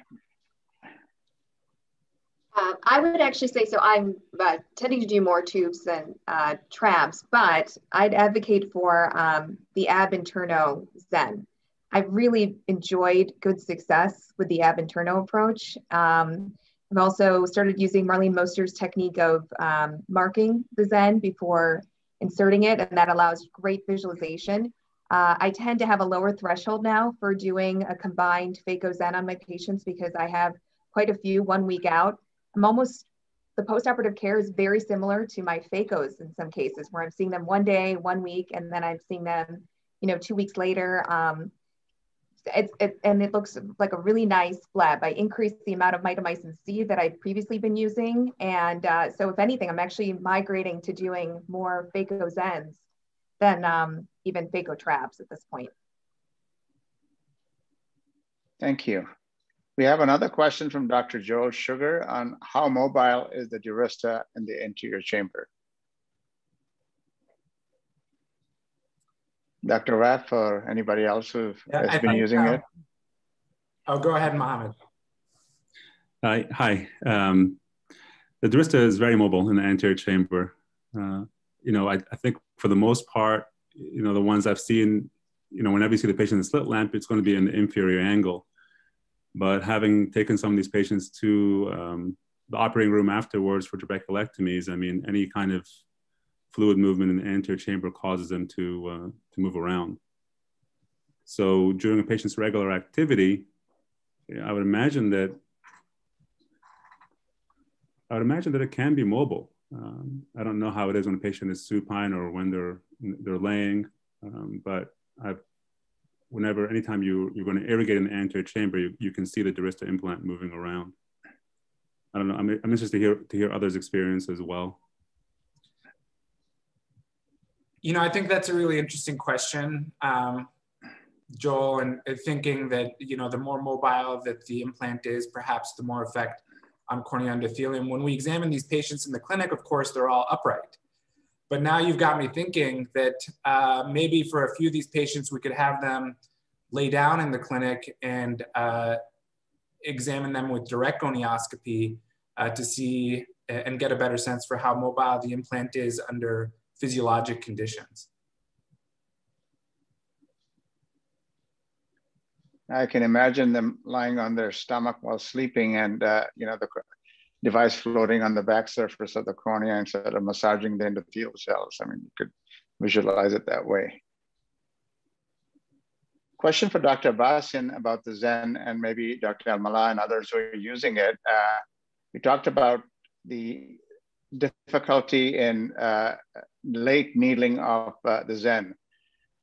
Uh, I would actually say so. I'm uh, tending to do more tubes than uh, trabs, but I'd advocate for um, the ab interno XEN. I've really enjoyed good success with the ab interno approach. Um, I've also started using Marlene Moster's technique of um, marking the XEN before inserting it, and that allows great visualization. Uh, I tend to have a lower threshold now for doing a combined phaco XEN on my patients because I have quite a few one week out. I'm almost, the postoperative care is very similar to my phacos in some cases where I'm seeing them one day, one week, and then I'm seeing them, you know, two weeks later. Um, it's, it, and it looks like a really nice bleb. I increased the amount of mitomycin C that I'd previously been using. And uh, so if anything, I'm actually migrating to doing more phaco XENs than um, even phaco trabs at this point. Thank you. We have another question from Dr. Joel Sugar on how mobile is the Durysta in the anterior chamber? Dr. Aref or anybody else who yeah, has I been think, using uh, it? Oh, go ahead, Mohammed. Hi. hi. Um, the Durysta is very mobile in the anterior chamber. Uh, you know, I, I, think for the most part, you know, the ones I've seen, you know, whenever you see the patient in the slit lamp, it's going to be in the inferior angle. But having taken some of these patients to um, the operating room afterwards for trabeculectomies, I mean, any kind of fluid movement in the anterior chamber causes them to, uh, to move around. So during a patient's regular activity, I would imagine that I would imagine that it can be mobile. Um, I don't know how it is when a patient is supine or when they're they're laying, um, but I've whenever anytime you you're going to irrigate an anterior chamber, you, you can see the Durysta implant moving around. I don't know. I'm, I'm interested to hear to hear others' experience as well. You know, I think that's a really interesting question, um, Joel, and thinking that, you know, the more mobile that the implant is, perhaps the more effect on corneal endothelium. When we examine these patients in the clinic, of course, they're all upright. But now you've got me thinking that uh, maybe for a few of these patients, we could have them lay down in the clinic and uh, examine them with direct gonioscopy uh, to see and get a better sense for how mobile the implant is under physiologic conditions. I can imagine them lying on their stomach while sleeping and, uh, you know, the device floating on the back surface of the cornea instead of massaging the endothelial cells. I mean, you could visualize it that way. Question for Dr. Abbasian about the XEN and maybe Dr. El Mallah and others who are using it. Uh, we talked about the difficulty in uh, late needling of uh, the XEN.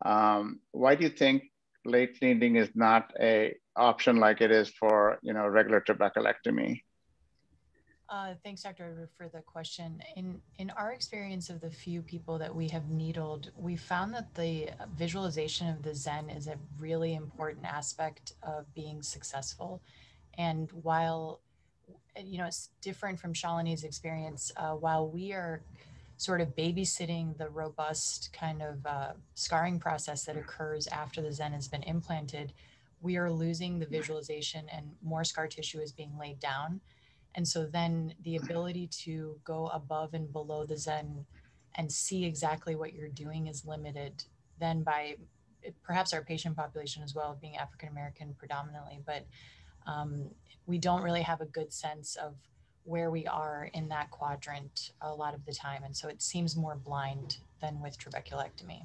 Um, why do you think late needling is not a option like it is for you know regular trabeculectomy? Uh, thanks, Dr. for the question. In in our experience of the few people that we have needled, we found that the visualization of the XEN is a really important aspect of being successful. And while you know it's different from Shalini's experience, uh, while we are sort of babysitting the robust kind of uh, scarring process that occurs after the XEN has been implanted, we are losing the visualization and more scar tissue is being laid down. And so then the ability to go above and below the XEN and see exactly what you're doing is limited then by perhaps our patient population as well, being African American predominantly, but um, we don't really have a good sense of where we are in that quadrant a lot of the time. And so it seems more blind than with trabeculectomy.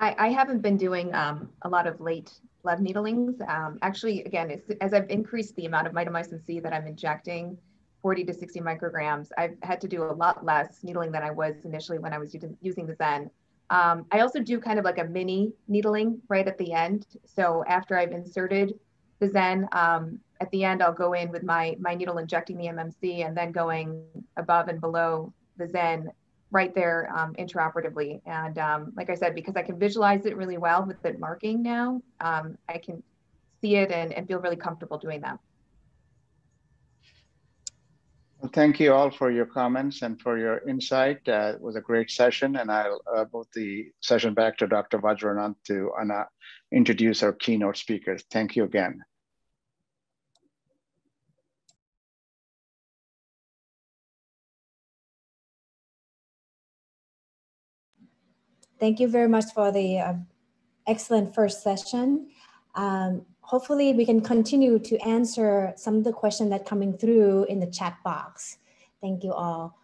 I, I haven't been doing um, a lot of late bleb needlings. Um, actually, again, as I've increased the amount of mitomycin C that I'm injecting, 40 to 60 micrograms, I've had to do a lot less needling than I was initially when I was using the XEN. Um, I also do kind of like a mini needling right at the end. So after I've inserted the XEN, um, at the end, I'll go in with my, my needle injecting the MMC and then going above and below the XEN right there um, intraoperatively. And um, like I said, because I can visualize it really well with the marking now, um, I can see it and, and feel really comfortable doing that. Well, thank you all for your comments and for your insight. Uh, it was a great session, and I'll uh, put the session back to Dr. Vajaranant to uh, introduce our keynote speakers. Thank you again. Thank you very much for the uh, excellent first session. Um, hopefully we can continue to answer some of the questions that coming through in the chat box. Thank you all.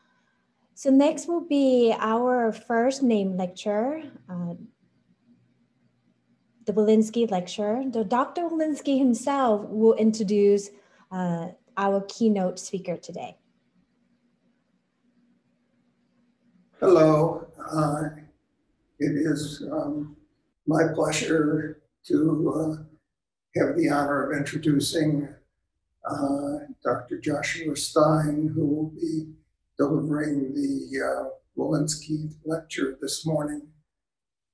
So next will be our first name lecture, uh, the Wilensky lecture. The Dr. Wilensky himself will introduce uh, our keynote speaker today. Hello, uh, it is um, my pleasure to uh, have the honor of introducing uh, Dr. Joshua Stein, who will be delivering the uh, Wilensky lecture this morning.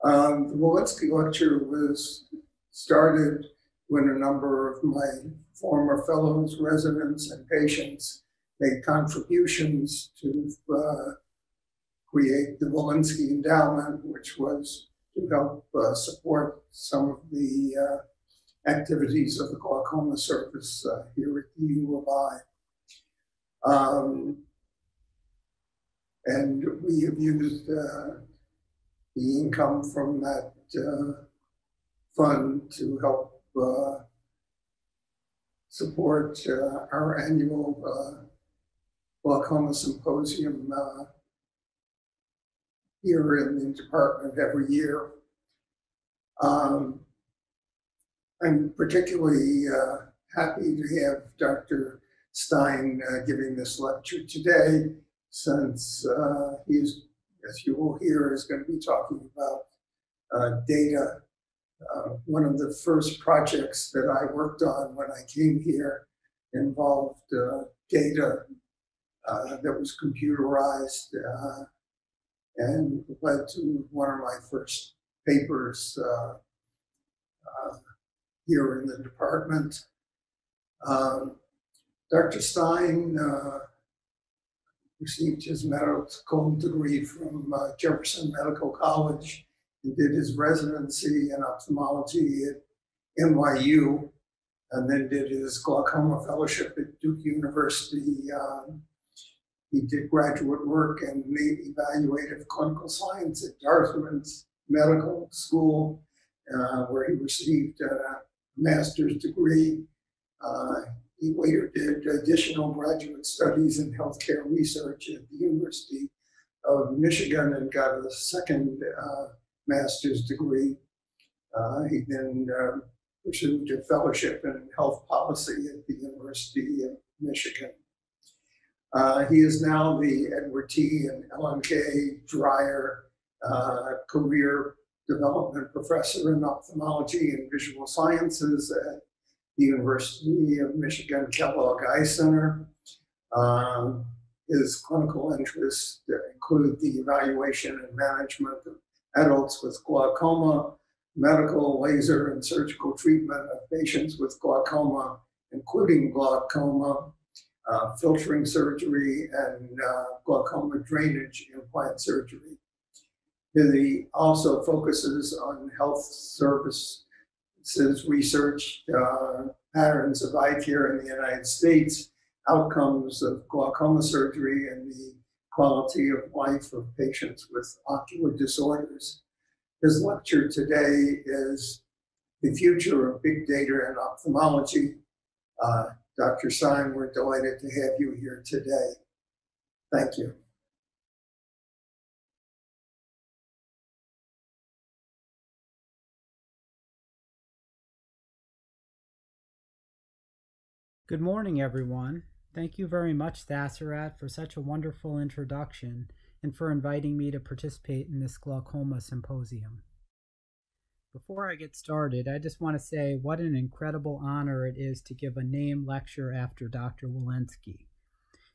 Um, the Wilensky lecture was started when a number of my former fellows, residents, and patients made contributions to uh, create the Wilensky Endowment, which was to help uh, support some of the uh, activities of the glaucoma service uh, here at the U of I. Um, and we have used uh, the income from that uh, fund to help uh, support uh, our annual uh, glaucoma symposium here in the department every year. Um, I'm particularly uh, happy to have Dr. Stein uh, giving this lecture today, since uh, he's, as you will hear, is going to be talking about uh, data. Uh, one of the first projects that I worked on when I came here involved uh, data that was computerized and led to one of my first papers here in the department. Um, Dr. Stein uh, received his medical degree from uh, Jefferson Medical College and did his residency in ophthalmology at NYU and then did his glaucoma fellowship at Duke University. Um, he did graduate work in evaluative clinical science at Dartmouth Medical School, uh, where he received uh, master's degree. Uh, he later did additional graduate studies in healthcare research at the University of Michigan and got a second uh, master's degree. Uh, he then uh, pursued a fellowship in health policy at the University of Michigan. Uh, he is now the Edward T. and Ellen K. Dryer uh, Career development professor in ophthalmology and visual sciences at the University of Michigan Kellogg Eye Center. Um, his clinical interests include the evaluation and management of adults with glaucoma, medical, laser, and surgical treatment of patients with glaucoma, including glaucoma, uh, filtering surgery, and uh, glaucoma drainage implant surgery. He also focuses on health services research, uh, patterns of eye care in the United States, outcomes of glaucoma surgery, and the quality of life of patients with ocular disorders. His lecture today is The Future of Big Data in Ophthalmology. Uh, Dr. Stein, we're delighted to have you here today. Thank you. Good morning, everyone. Thank you very much, Thasarat, for such a wonderful introduction and for inviting me to participate in this glaucoma symposium. Before I get started, I just want to say what an incredible honor it is to give a name lecture after Dr. Wilensky.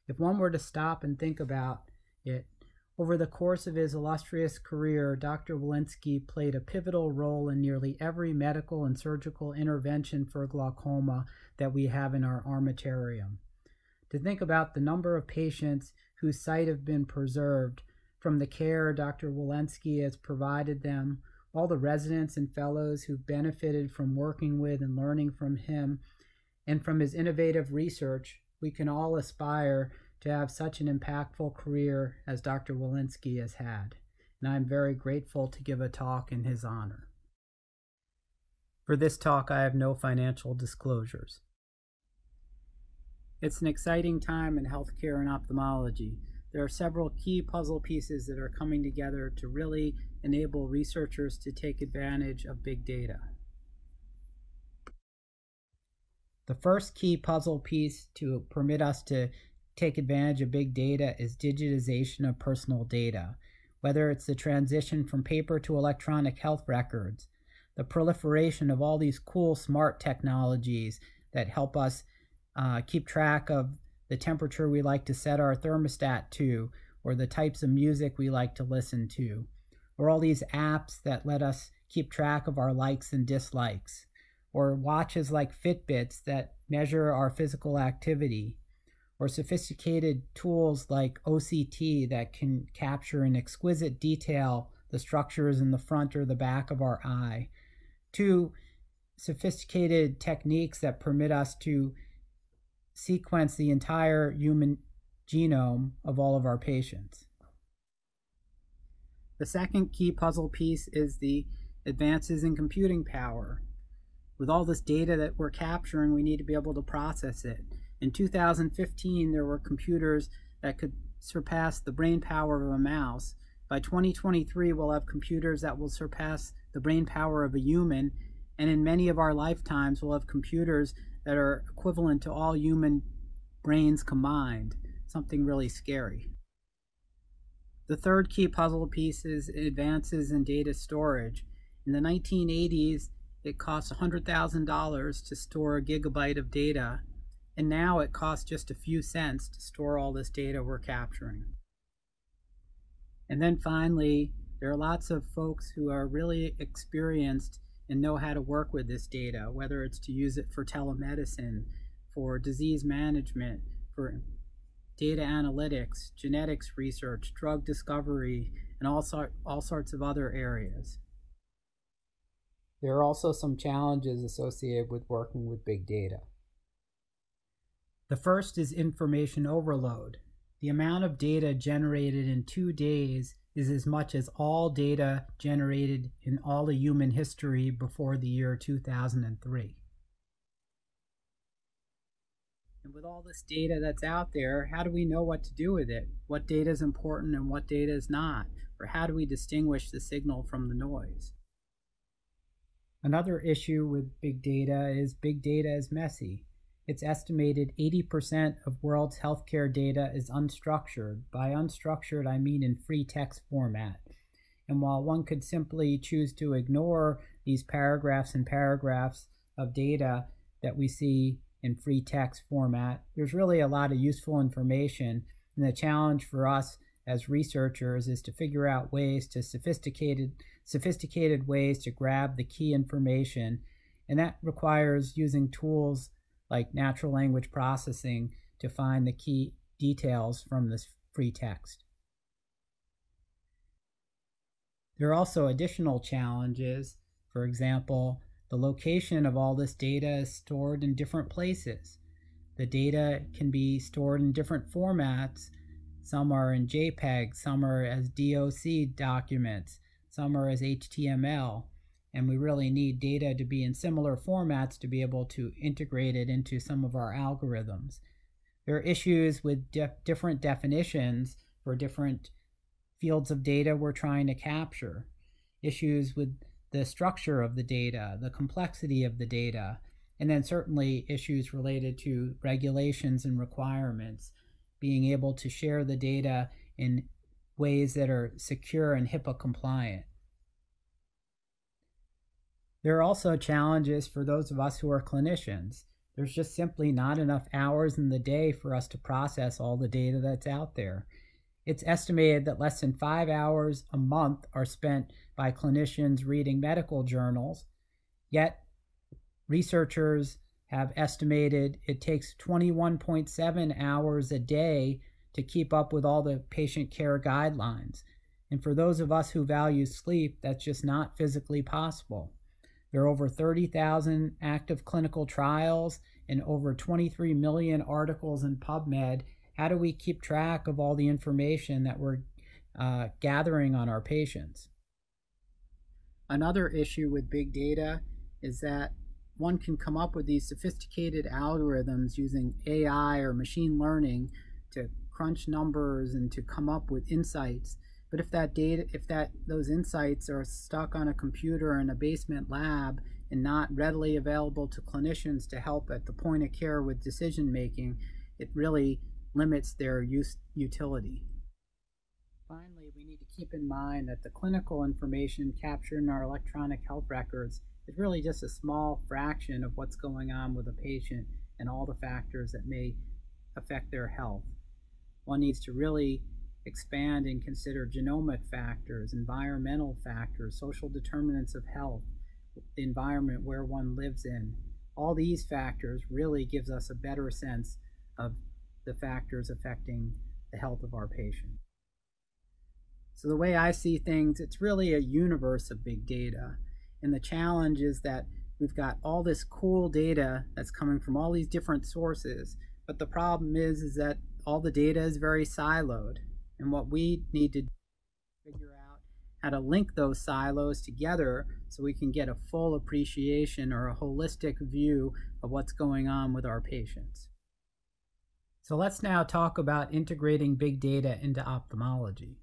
If one were to stop and think about it, Over the course of his illustrious career, Dr. Wilensky played a pivotal role in nearly every medical and surgical intervention for glaucoma that we have in our armamentarium. To think about the number of patients whose sight have been preserved from the care Dr. Wilensky has provided them, all the residents and fellows who've benefited from working with and learning from him, and from his innovative research, we can all aspire to have such an impactful career as Dr. Wilensky has had, and I'm very grateful to give a talk in his honor. For this talk, I have no financial disclosures. It's an exciting time in healthcare and ophthalmology. There are several key puzzle pieces that are coming together to really enable researchers to take advantage of big data. The first key puzzle piece to permit us to take advantage of big data is digitization of personal data, whether it's the transition from paper to electronic health records, the proliferation of all these cool smart technologies that help us uh, keep track of the temperature we like to set our thermostat to, or the types of music we like to listen to, or all these apps that let us keep track of our likes and dislikes, or watches like Fitbits that measure our physical activity, or sophisticated tools like OCT that can capture in exquisite detail the structures in the front or the back of our eye, to sophisticated techniques that permit us to sequence the entire human genome of all of our patients. The second key puzzle piece is the advances in computing power. With all this data that we're capturing, we need to be able to process it. In 2015, there were computers that could surpass the brain power of a mouse. By 2023, we'll have computers that will surpass the brain power of a human. And in many of our lifetimes, we'll have computers that are equivalent to all human brains combined. Something really scary. The third key puzzle piece is advances in data storage. In the 1980s, it cost $100,000 to store a gigabyte of data and now it costs just a few cents to store all this data we're capturing. And then finally, there are lots of folks who are really experienced and know how to work with this data, whether it's to use it for telemedicine, for disease management, for data analytics, genetics research, drug discovery, and all, sort, all sorts of other areas. There are also some challenges associated with working with big data. The first is information overload. The amount of data generated in two days is as much as all data generated in all of human history before the year 2003. And with all this data that's out there, how do we know what to do with it? What data is important and what data is not? Or how do we distinguish the signal from the noise? Another issue with big data is big data is messy. It's estimated 80% of world's healthcare data is unstructured. By unstructured, I mean in free text format. And while one could simply choose to ignore these paragraphs and paragraphs of data that we see in free text format, there's really a lot of useful information. And the challenge for us as researchers is to figure out ways to sophisticated sophisticated ways to grab the key information. And that requires using tools like natural language processing to find the key details from this free text. There are also additional challenges. For example, the location of all this data is stored in different places. The data can be stored in different formats. Some are in JPEG, some are as DOC documents, some are as HTML and we really need data to be in similar formats to be able to integrate it into some of our algorithms. There are issues with different definitions for different fields of data we're trying to capture, issues with the structure of the data, the complexity of the data, and then certainly issues related to regulations and requirements, being able to share the data in ways that are secure and HIPAA compliant. There are also challenges for those of us who are clinicians. There's just simply not enough hours in the day for us to process all the data that's out there. It's estimated that less than five hours a month are spent by clinicians reading medical journals, yet researchers have estimated it takes 21.7 hours a day to keep up with all the patient care guidelines. And for those of us who value sleep, that's just not physically possible. There are over 30,000 active clinical trials and over 23 million articles in PubMed. How do we keep track of all the information that we're uh, gathering on our patients? Another issue with big data is that one can come up with these sophisticated algorithms using AI or machine learning to crunch numbers and to come up with insights. But if that data, if that those insights are stuck on a computer in a basement lab and not readily available to clinicians to help at the point of care with decision making, it really limits their use utility. Finally, we need to keep in mind that the clinical information captured in our electronic health records is really just a small fraction of what's going on with a patient and all the factors that may affect their health. One needs to really expand and consider genomic factors, environmental factors, social determinants of health, the environment where one lives in. All these factors really gives us a better sense of the factors affecting the health of our patient. So the way I see things, it's really a universe of big data. And the challenge is that we've got all this cool data that's coming from all these different sources. But the problem is, is that all the data is very siloed. And what we need to figure out how to link those silos together so we can get a full appreciation or a holistic view of what's going on with our patients. So let's now talk about integrating big data into ophthalmology.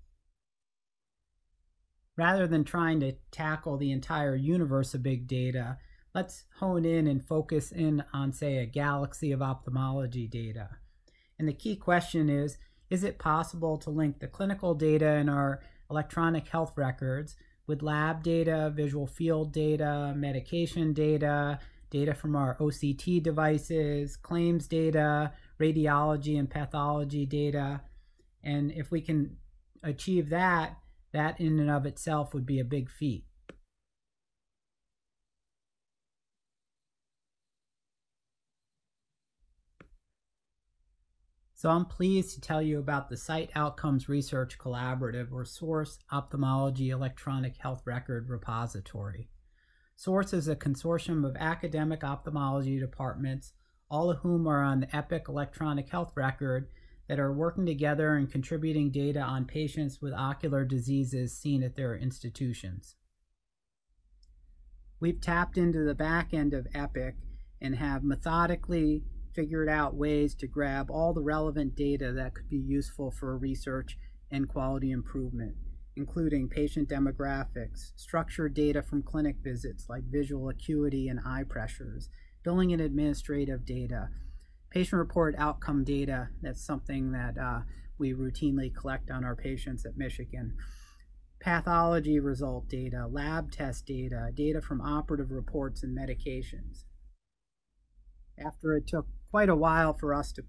Rather than trying to tackle the entire universe of big data, let's hone in and focus in on, say, a galaxy of ophthalmology data. And the key question is is it possible to link the clinical data in our electronic health records with lab data, visual field data, medication data, data from our OCT devices, claims data, radiology and pathology data? And if we can achieve that, that in and of itself would be a big feat. So I'm pleased to tell you about the Sight Outcomes Research Collaborative, or SOURCE Ophthalmology Electronic Health Record Repository. SOURCE is a consortium of academic ophthalmology departments, all of whom are on the EPIC electronic health record, that are working together and contributing data on patients with ocular diseases seen at their institutions. We've tapped into the back end of EPIC and have methodically figured out ways to grab all the relevant data that could be useful for research and quality improvement, including patient demographics, structured data from clinic visits like visual acuity and eye pressures, billing and administrative data, patient reported outcome data. That's something that uh, we routinely collect on our patients at Michigan. Pathology result data, lab test data, data from operative reports and medications. After it took quite a while for us to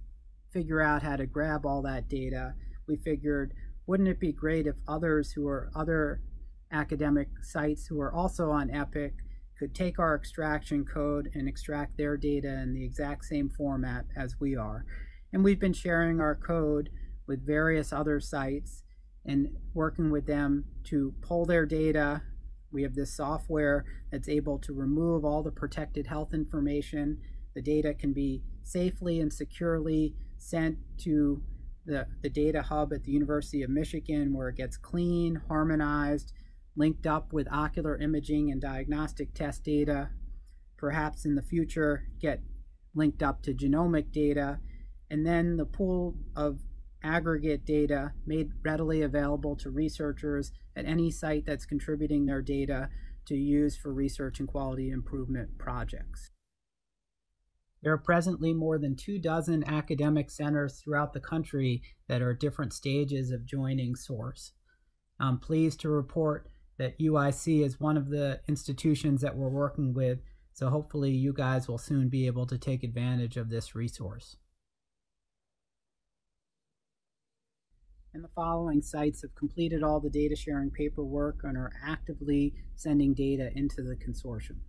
figure out how to grab all that data, we figured, wouldn't it be great if others who are other academic sites who are also on EPIC could take our extraction code and extract their data in the exact same format as we are. And we've been sharing our code with various other sites and working with them to pull their data. We have this software that's able to remove all the protected health information. The data can be safely and securely sent to the, the data hub at the University of Michigan where it gets clean, harmonized, linked up with ocular imaging and diagnostic test data, perhaps in the future get linked up to genomic data, and then the pool of aggregate data made readily available to researchers at any site that's contributing their data to use for research and quality improvement projects. There are presently more than two dozen academic centers throughout the country that are at different stages of joining SOURCE. I'm pleased to report that UIC is one of the institutions that we're working with, so hopefully you guys will soon be able to take advantage of this resource. And the following sites have completed all the data sharing paperwork and are actively sending data into the consortium.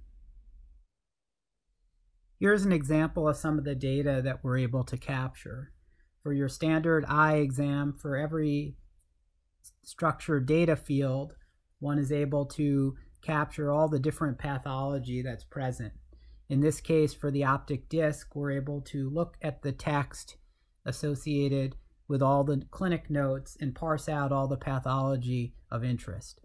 Here's an example of some of the data that we're able to capture. For your standard eye exam, for every structured data field, one is able to capture all the different pathology that's present. In this case, for the optic disc, we're able to look at the text associated with all the clinic notes and parse out all the pathology of interest.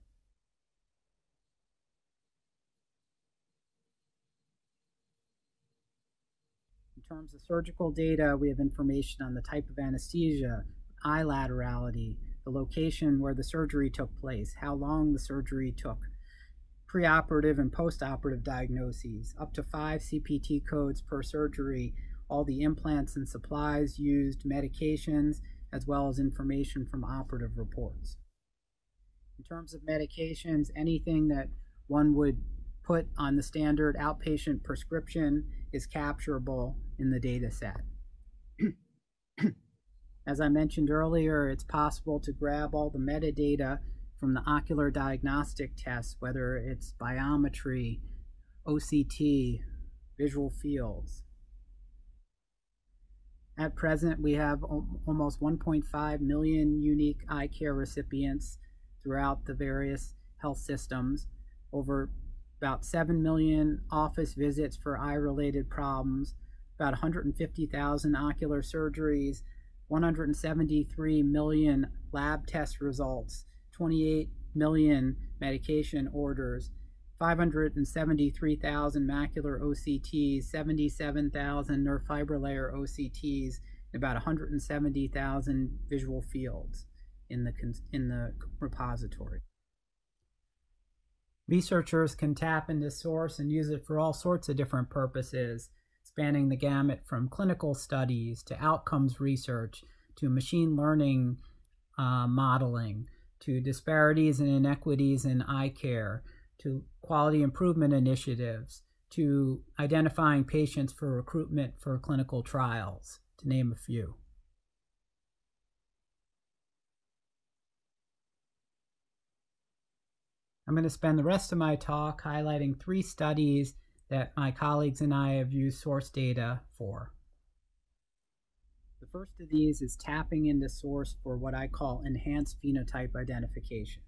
Terms of surgical data, we have information on the type of anesthesia, eye laterality, the location where the surgery took place, how long the surgery took, preoperative and postoperative diagnoses, up to five CPT codes per surgery, all the implants and supplies used, medications, as well as information from operative reports. In terms of medications, anything that one would put on the standard outpatient prescription is capturable in the data set. As I mentioned earlier, it's possible to grab all the metadata from the ocular diagnostic tests, whether it's biometry, OCT, visual fields. At present, we have almost 1.5 million unique eye care recipients throughout the various health systems, over about 7 million office visits for eye related problems, about 150,000 ocular surgeries, 173 million lab test results, 28 million medication orders, 573,000 macular OCTs, 77,000 nerve fiber layer OCTs, and about 170,000 visual fields in the, in the repository. Researchers can tap into source and use it for all sorts of different purposes, spanning the gamut from clinical studies to outcomes research to machine learning uh, modeling to disparities and inequities in eye care to quality improvement initiatives, to identifying patients for recruitment for clinical trials, to name a few. I'm going to spend the rest of my talk highlighting three studies that my colleagues and I have used source data for. The first of these is tapping into source for what I call enhanced phenotype identification.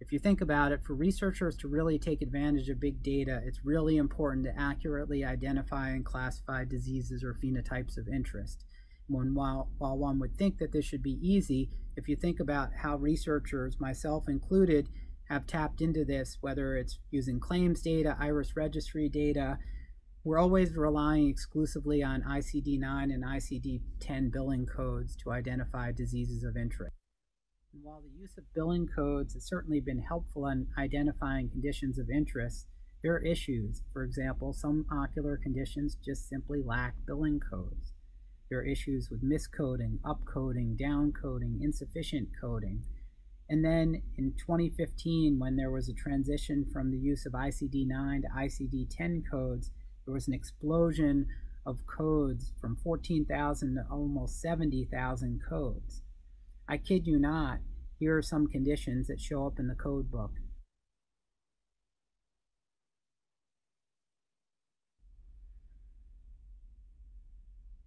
If you think about it, for researchers to really take advantage of big data, it's really important to accurately identify and classify diseases or phenotypes of interest. When, while, while one would think that this should be easy, if you think about how researchers, myself included, have tapped into this, whether it's using claims data, IRIS registry data, we're always relying exclusively on ICD 9 and ICD 10 billing codes to identify diseases of interest. And while the use of billing codes has certainly been helpful in identifying conditions of interest, there are issues. For example, some ocular conditions just simply lack billing codes. There are issues with miscoding, upcoding, downcoding, insufficient coding. And then in 2015, when there was a transition from the use of ICD 9 to ICD 10 codes, there was an explosion of codes from 14,000 to almost 70,000 codes. I kid you not, here are some conditions that show up in the code book.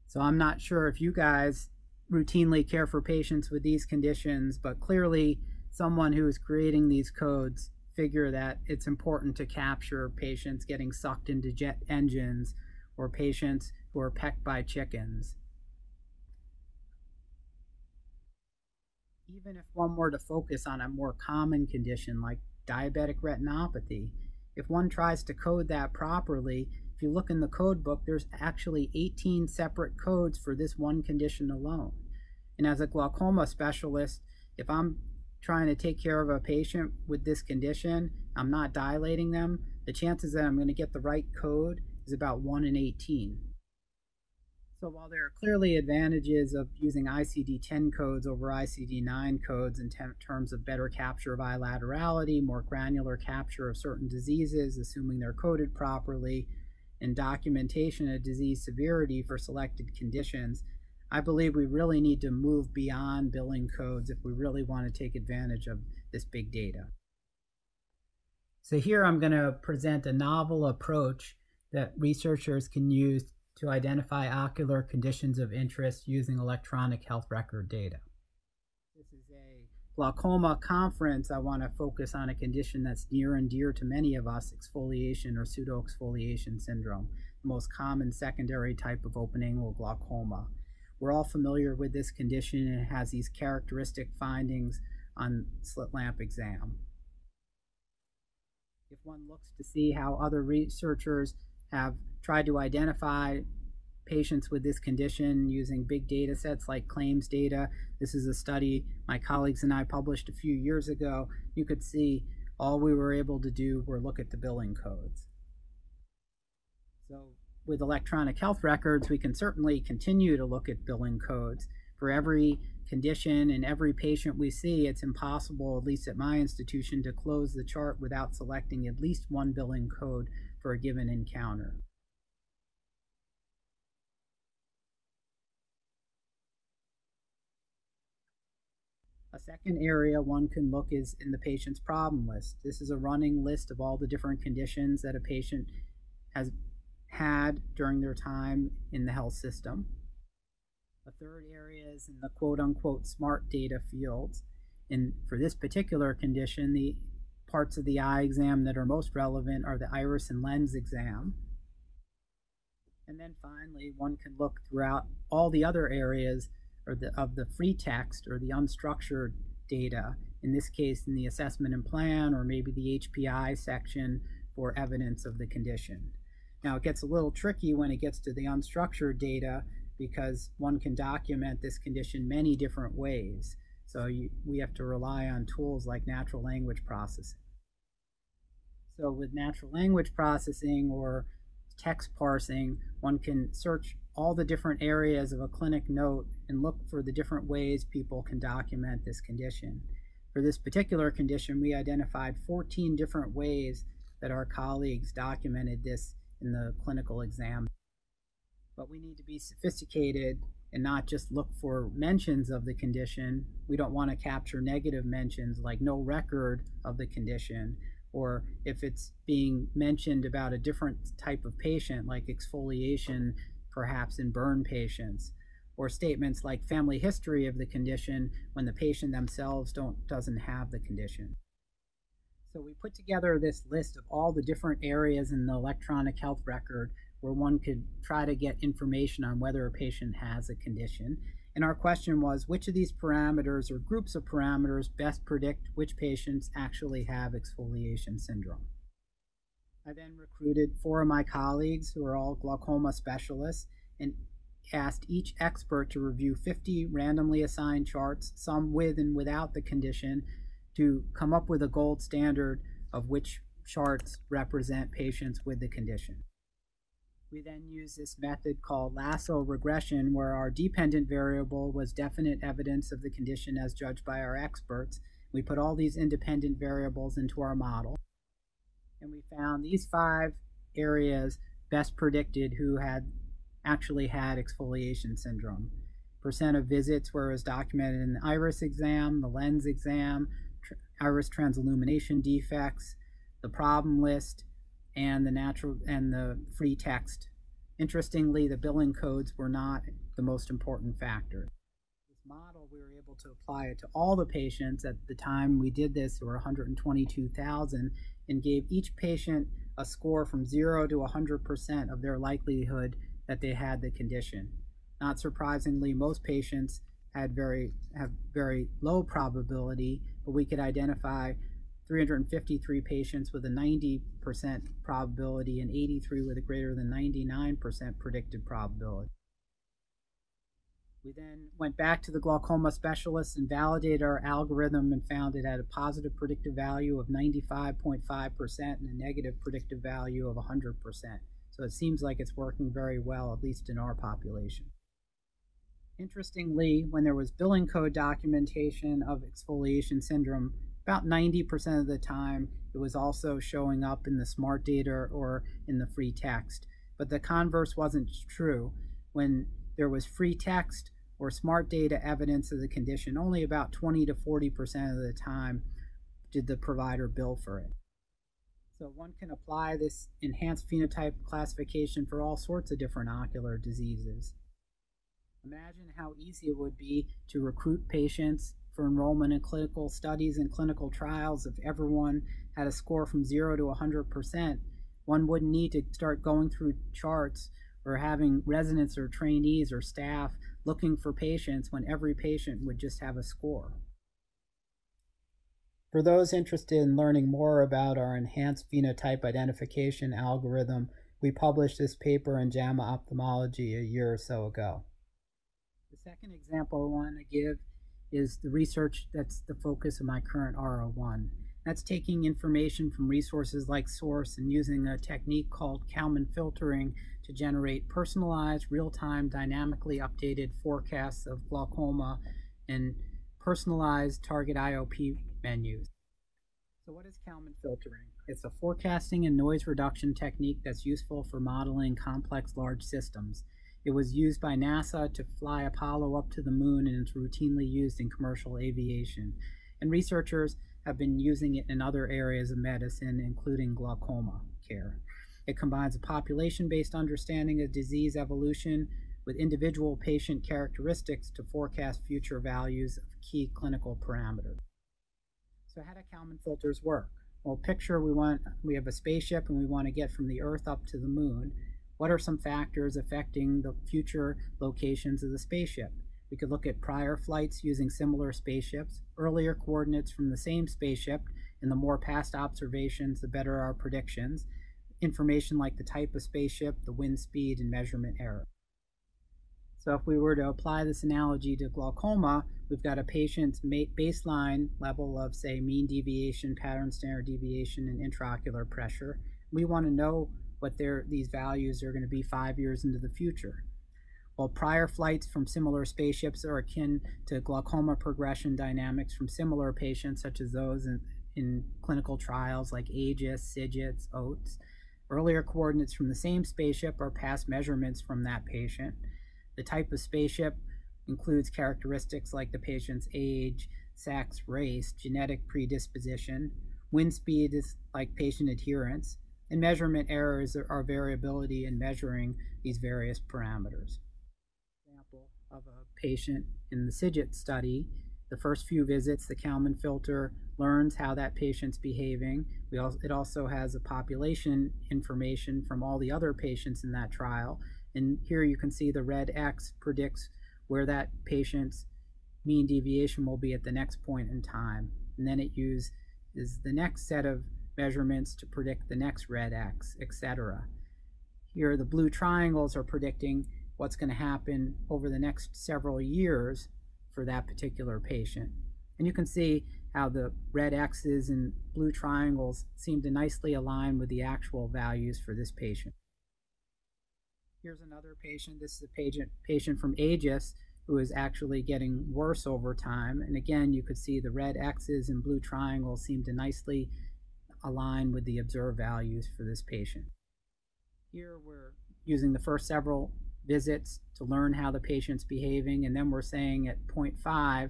So I'm not sure if you guys routinely care for patients with these conditions, but clearly someone who is creating these codes figure that it's important to capture patients getting sucked into jet engines or patients who are pecked by chickens. even if one were to focus on a more common condition like diabetic retinopathy, if one tries to code that properly, if you look in the code book, there's actually 18 separate codes for this one condition alone. And as a glaucoma specialist, if I'm trying to take care of a patient with this condition, I'm not dilating them, the chances that I'm going to get the right code is about 1 in 18. So while there are clearly advantages of using ICD-10 codes over ICD-9 codes in terms of better capture of eye laterality, more granular capture of certain diseases, assuming they're coded properly, and documentation of disease severity for selected conditions, I believe we really need to move beyond billing codes if we really want to take advantage of this big data. So here I'm going to present a novel approach that researchers can use to identify ocular conditions of interest using electronic health record data. This is a glaucoma conference. I want to focus on a condition that's near and dear to many of us, exfoliation or pseudoexfoliation syndrome, the most common secondary type of open angle glaucoma. We're all familiar with this condition and it has these characteristic findings on slit lamp exam. If one looks to see how other researchers have tried to identify patients with this condition using big data sets like claims data. This is a study my colleagues and I published a few years ago. You could see all we were able to do were look at the billing codes. So with electronic health records, we can certainly continue to look at billing codes. For every condition and every patient we see, it's impossible, at least at my institution, to close the chart without selecting at least one billing code for a given encounter. A second area one can look is in the patient's problem list. This is a running list of all the different conditions that a patient has had during their time in the health system. A third area is in the quote unquote smart data fields. And for this particular condition, the parts of the eye exam that are most relevant are the iris and lens exam. And then finally, one can look throughout all the other areas or the, of the free text or the unstructured data, in this case in the assessment and plan or maybe the HPI section for evidence of the condition. Now it gets a little tricky when it gets to the unstructured data because one can document this condition many different ways. So you, we have to rely on tools like natural language processing. So with natural language processing or text parsing, one can search all the different areas of a clinic note and look for the different ways people can document this condition. For this particular condition, we identified 14 different ways that our colleagues documented this in the clinical exam. But we need to be sophisticated and not just look for mentions of the condition. We don't want to capture negative mentions like no record of the condition, or if it's being mentioned about a different type of patient, like exfoliation, perhaps in burn patients, or statements like family history of the condition when the patient themselves don't doesn't have the condition. So we put together this list of all the different areas in the electronic health record where one could try to get information on whether a patient has a condition. And our question was which of these parameters or groups of parameters best predict which patients actually have exfoliation syndrome. I then recruited four of my colleagues who are all glaucoma specialists and asked each expert to review 50 randomly assigned charts, some with and without the condition, to come up with a gold standard of which charts represent patients with the condition. We then use this method called lasso regression, where our dependent variable was definite evidence of the condition as judged by our experts. We put all these independent variables into our model, and we found these five areas best predicted who had actually had exfoliation syndrome. Percent of visits where it was documented in the iris exam, the lens exam, iris transillumination defects, the problem list, and the natural and the free text. Interestingly, the billing codes were not the most important factor. This model, we were able to apply it to all the patients. At the time we did this, there were 122,000, and gave each patient a score from 0 to 100% of their likelihood that they had the condition. Not surprisingly, most patients had very have very low probability but we could identify 353 patients with a 90% probability and 83 with a greater than 99% predicted probability. We then went back to the glaucoma specialists and validated our algorithm and found it had a positive predictive value of 95.5% and a negative predictive value of 100%. So it seems like it's working very well, at least in our population. Interestingly, when there was billing code documentation of exfoliation syndrome, about 90% of the time it was also showing up in the smart data or in the free text. But the converse wasn't true. When there was free text or smart data evidence of the condition, only about 20 to 40% of the time did the provider bill for it. So one can apply this enhanced phenotype classification for all sorts of different ocular diseases. Imagine how easy it would be to recruit patients for enrollment in clinical studies and clinical trials if everyone had a score from 0 to 100%. One wouldn't need to start going through charts or having residents or trainees or staff looking for patients when every patient would just have a score. For those interested in learning more about our enhanced phenotype identification algorithm, we published this paper in JAMA Ophthalmology a year or so ago. Second example I want to give is the research that's the focus of my current R01. That's taking information from resources like SOURCE and using a technique called Kalman filtering to generate personalized, real-time, dynamically updated forecasts of glaucoma and personalized target IOP menus. So what is Kalman filtering? It's a forecasting and noise reduction technique that's useful for modeling complex large systems. It was used by NASA to fly Apollo up to the moon and it's routinely used in commercial aviation. And researchers have been using it in other areas of medicine, including glaucoma care. It combines a population based understanding of disease evolution with individual patient characteristics to forecast future values of key clinical parameters. So, how do Kalman filters work? Well, picture we want we have a spaceship and we want to get from the Earth up to the moon. What are some factors affecting the future locations of the spaceship? We could look at prior flights using similar spaceships, earlier coordinates from the same spaceship, and the more past observations, the better our predictions information like the type of spaceship, the wind speed, and measurement error. So if we were to apply this analogy to glaucoma, we've got a patient's baseline level of, say, mean deviation, pattern standard deviation, and intraocular pressure. We want to know what their, these values are going to be five years into the future. While prior flights from similar spaceships are akin to glaucoma progression dynamics from similar patients, such as those in, in clinical trials like AGIS, CIGTS, OHTS, Earlier coordinates from the same spaceship are past measurements from that patient. The type of spaceship includes characteristics like the patient's age, sex, race, genetic predisposition. Wind speed is like patient adherence, and measurement errors are variability in measuring these various parameters. Example of a patient in the CIGTS study, the first few visits, the Kalman filter learns how that patient's behaving. We also, it also has a population information from all the other patients in that trial. And here you can see the red X predicts where that patient's mean deviation will be at the next point in time. And then it uses the next set of measurements to predict the next red X, etc. Here the blue triangles are predicting what's going to happen over the next several years for that particular patient. And you can see how the red X's and blue triangles seem to nicely align with the actual values for this patient. Here's another patient. This is a patient, patient from AGIS who is actually getting worse over time. And again, you could see the red X's and blue triangles seem to nicely align with the observed values for this patient. Here we're using the first several visits to learn how the patient's behaving, and then we're saying at 0.5,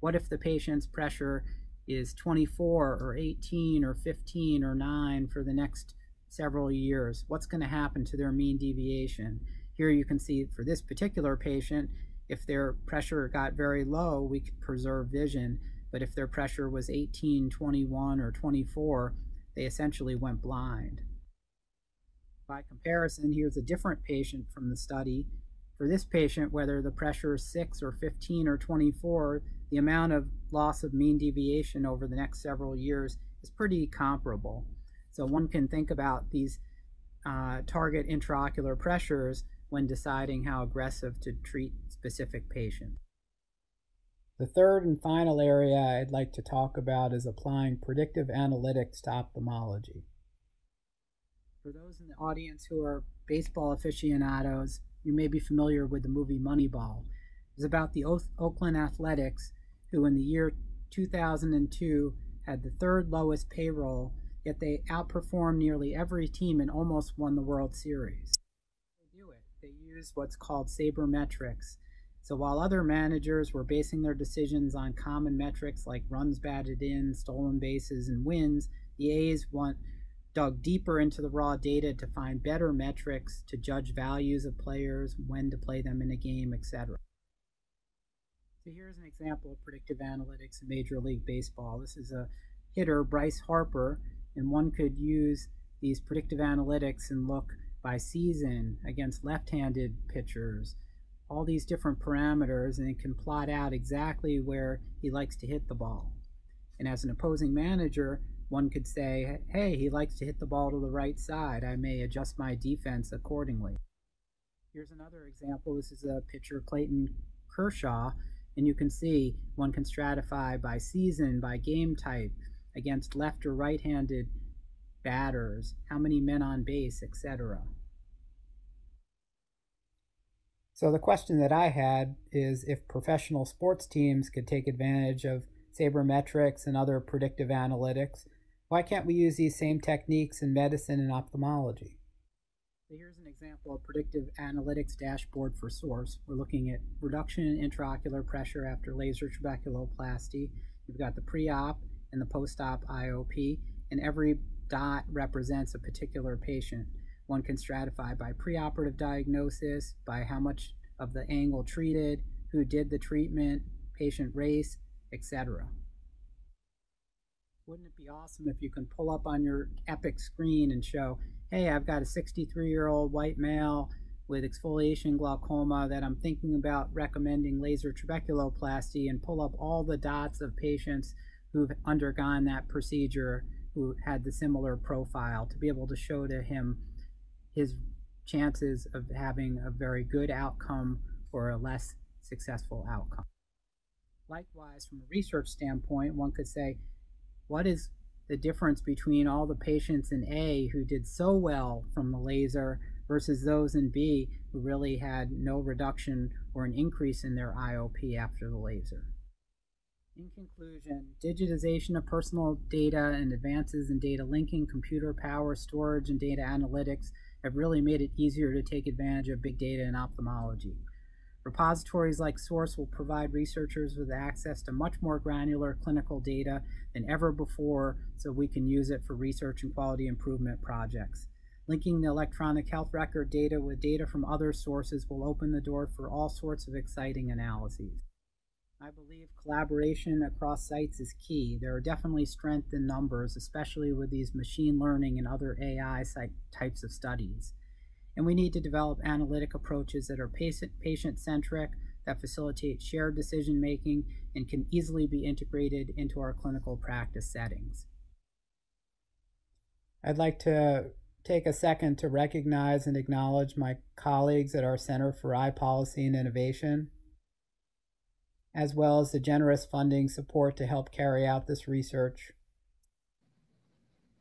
what if the patient's pressure is 24 or 18 or 15 or 9 for the next several years? What's going to happen to their mean deviation? Here you can see for this particular patient, if their pressure got very low, we could preserve vision. But if their pressure was 18, 21, or 24, they essentially went blind. By comparison, here's a different patient from the study. For this patient, whether the pressure is 6 or 15 or 24, the amount of loss of mean deviation over the next several years is pretty comparable. So one can think about these uh, target intraocular pressures when deciding how aggressive to treat specific patients. The third and final area I'd like to talk about is applying predictive analytics to ophthalmology. For those in the audience who are baseball aficionados, you may be familiar with the movie Moneyball. It's about the Oakland Athletics who in the year 2002 had the third lowest payroll, yet they outperformed nearly every team and almost won the World Series. They do it. They use what's called sabermetrics. So while other managers were basing their decisions on common metrics like runs batted in, stolen bases, and wins, the A's want dug deeper into the raw data to find better metrics to judge values of players, when to play them in a game, etc. So here's an example of predictive analytics in Major League Baseball. This is a hitter, Bryce Harper, and one could use these predictive analytics and look by season against left-handed pitchers, all these different parameters, and can plot out exactly where he likes to hit the ball. And as an opposing manager, one could say, hey, he likes to hit the ball to the right side. I may adjust my defense accordingly. Here's another example. This is a pitcher, Clayton Kershaw, and you can see one can stratify by season, by game type, against left or right-handed batters, how many men on base, etc. So the question that I had is if professional sports teams could take advantage of sabermetrics and other predictive analytics, why can't we use these same techniques in medicine and ophthalmology? Here's an example of predictive analytics dashboard for SOURCE. We're looking at reduction in intraocular pressure after laser trabeculoplasty. You've got the pre-op and the post-op IOP, and every dot represents a particular patient. One can stratify by preoperative diagnosis, by how much of the angle treated, who did the treatment, patient race, etc. Wouldn't it be awesome if you can pull up on your Epic screen and show, hey, I've got a 63 year old white male with exfoliation glaucoma that I'm thinking about recommending laser trabeculoplasty and pull up all the dots of patients who've undergone that procedure who had the similar profile to be able to show to him his chances of having a very good outcome or a less successful outcome. Likewise, from a research standpoint, one could say, what is the difference between all the patients in A who did so well from the laser versus those in B who really had no reduction or an increase in their IOP after the laser? In conclusion, digitization of personal data and advances in data linking, computer power, storage, and data analytics have really made it easier to take advantage of big data in ophthalmology. Repositories like SOURCE will provide researchers with access to much more granular clinical data than ever before so we can use it for research and quality improvement projects. Linking the electronic health record data with data from other sources will open the door for all sorts of exciting analyses. I believe collaboration across sites is key. There are definitely strength in numbers, especially with these machine learning and other AI types of studies. And we need to develop analytic approaches that are patient centric, that facilitate shared decision making, and can easily be integrated into our clinical practice settings. I'd like to take a second to recognize and acknowledge my colleagues at our Center for Eye Policy and Innovation as well as the generous funding support to help carry out this research.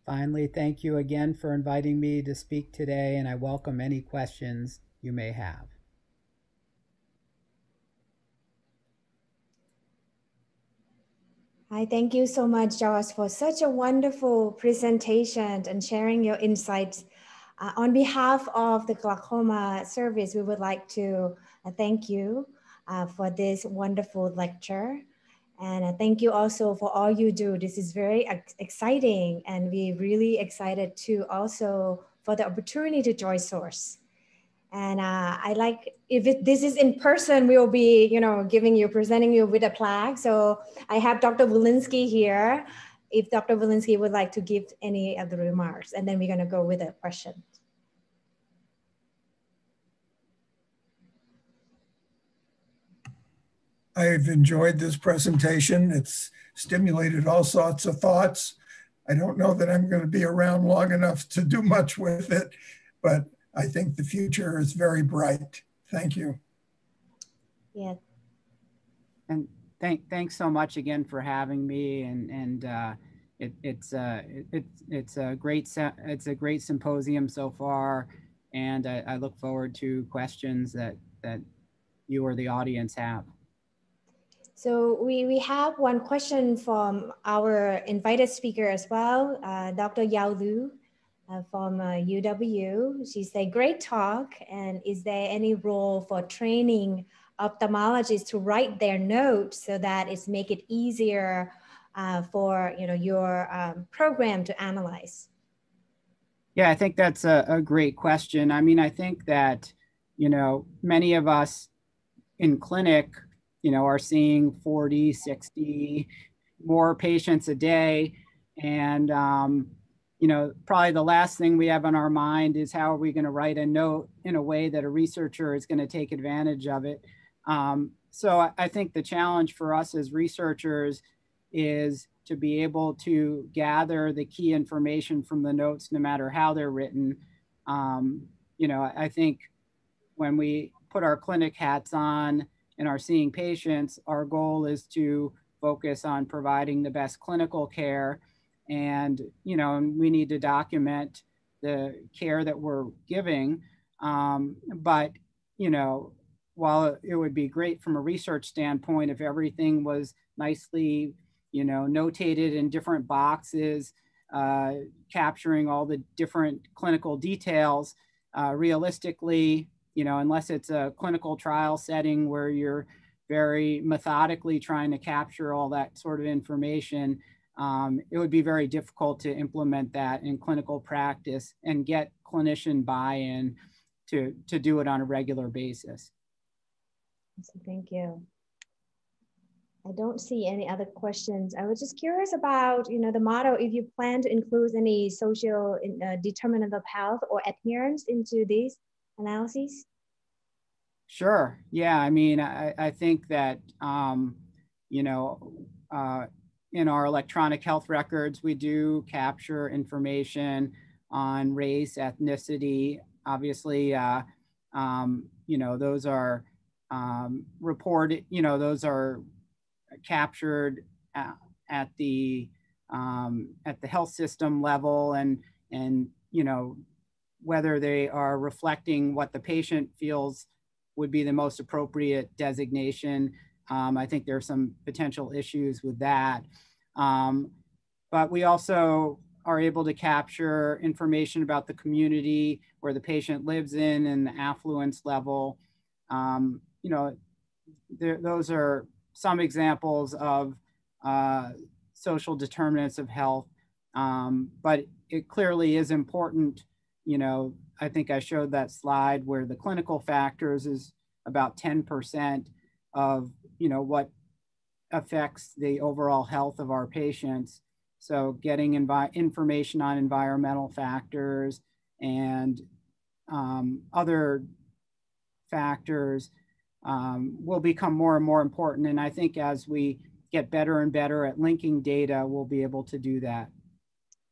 Finally, thank you again for inviting me to speak today, and I welcome any questions you may have. Hi, thank you so much, Josh, for such a wonderful presentation and sharing your insights. Uh, on behalf of the glaucoma service, we would like to uh, thank you uh, for this wonderful lecture. And uh, thank you also for all you do. This is very ex exciting and we're really excited to also for the opportunity to join Source. And uh, I like, if it, this is in person, we will be, you know, giving you, presenting you with a plaque. So I have Dr. Wilensky here. If Dr. Wilensky would like to give any other remarks, and then we're gonna go with a question. I've enjoyed this presentation. It's stimulated all sorts of thoughts. I don't know that I'm going to be around long enough to do much with it, but I think the future is very bright. Thank you. Yeah. And thank, thanks so much again for having me. And, and uh, it, it's, uh, it, it's a great, it's a great symposium so far. And I, I look forward to questions that, that you or the audience have. So we, we have one question from our invited speaker as well, uh, Dr. Yao Liu uh, from uh, UW. She said, great talk. And is there any role for training ophthalmologists to write their notes so that it's make it easier uh, for you know your um, program to analyze? Yeah, I think that's a, a great question. I mean, I think that you know many of us in clinic, you know, are seeing 40, 60 more patients a day, and um, you know, probably the last thing we have on our mind is how are we going to write a note in a way that a researcher is going to take advantage of it. Um, so I think the challenge for us as researchers is to be able to gather the key information from the notes, no matter how they're written. Um, you know, I think when we put our clinic hats on and are seeing patients, our goal is to focus on providing the best clinical care. And, you know, we need to document the care that we're giving. Um, but, you know, while it would be great from a research standpoint if everything was nicely you know, notated in different boxes, uh, capturing all the different clinical details. Uh, realistically, you know, unless it's a clinical trial setting where you're very methodically trying to capture all that sort of information, um, it would be very difficult to implement that in clinical practice and get clinician buy-in to, to do it on a regular basis. Thank you. I don't see any other questions. I was just curious about, you know, the model, if you plan to include any social uh, determinant of health or adherence into these analyses? Sure. Yeah. I mean, I, I think that, um, you know, uh, in our electronic health records, we do capture information on race, ethnicity. Obviously, uh, um, you know, those are um, reported, you know, those are captured at, at the um, at the health system level and and you know whether they are reflecting what the patient feels would be the most appropriate designation. Um, I think there are some potential issues with that. Um, but we also are able to capture information about the community where the patient lives in and the affluence level. Um, you know, there, those are some examples of uh, social determinants of health, um, but it clearly is important. You know, I think I showed that slide where the clinical factors is about 10% of, you know, what affects the overall health of our patients. So getting envi- information on environmental factors and um, other factors um, will become more and more important. And I think as we get better and better at linking data, we'll be able to do that.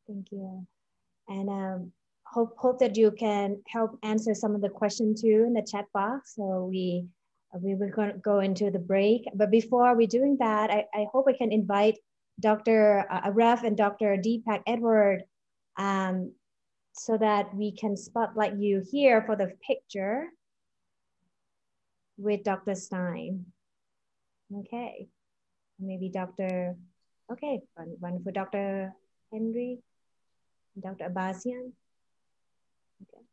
Thank you. And um, hope, hope that you can help answer some of the questions too in the chat box. So we, we will go into the break. But before we doing that, I, I hope I can invite Dr. Uh, Aref and Dr. Deepak Edward um, so that we can spotlight you here for the picture with Dr. Stein. Okay, maybe Dr. Okay, one, one for Dr. Henry, Dr. Abbasian. Okay.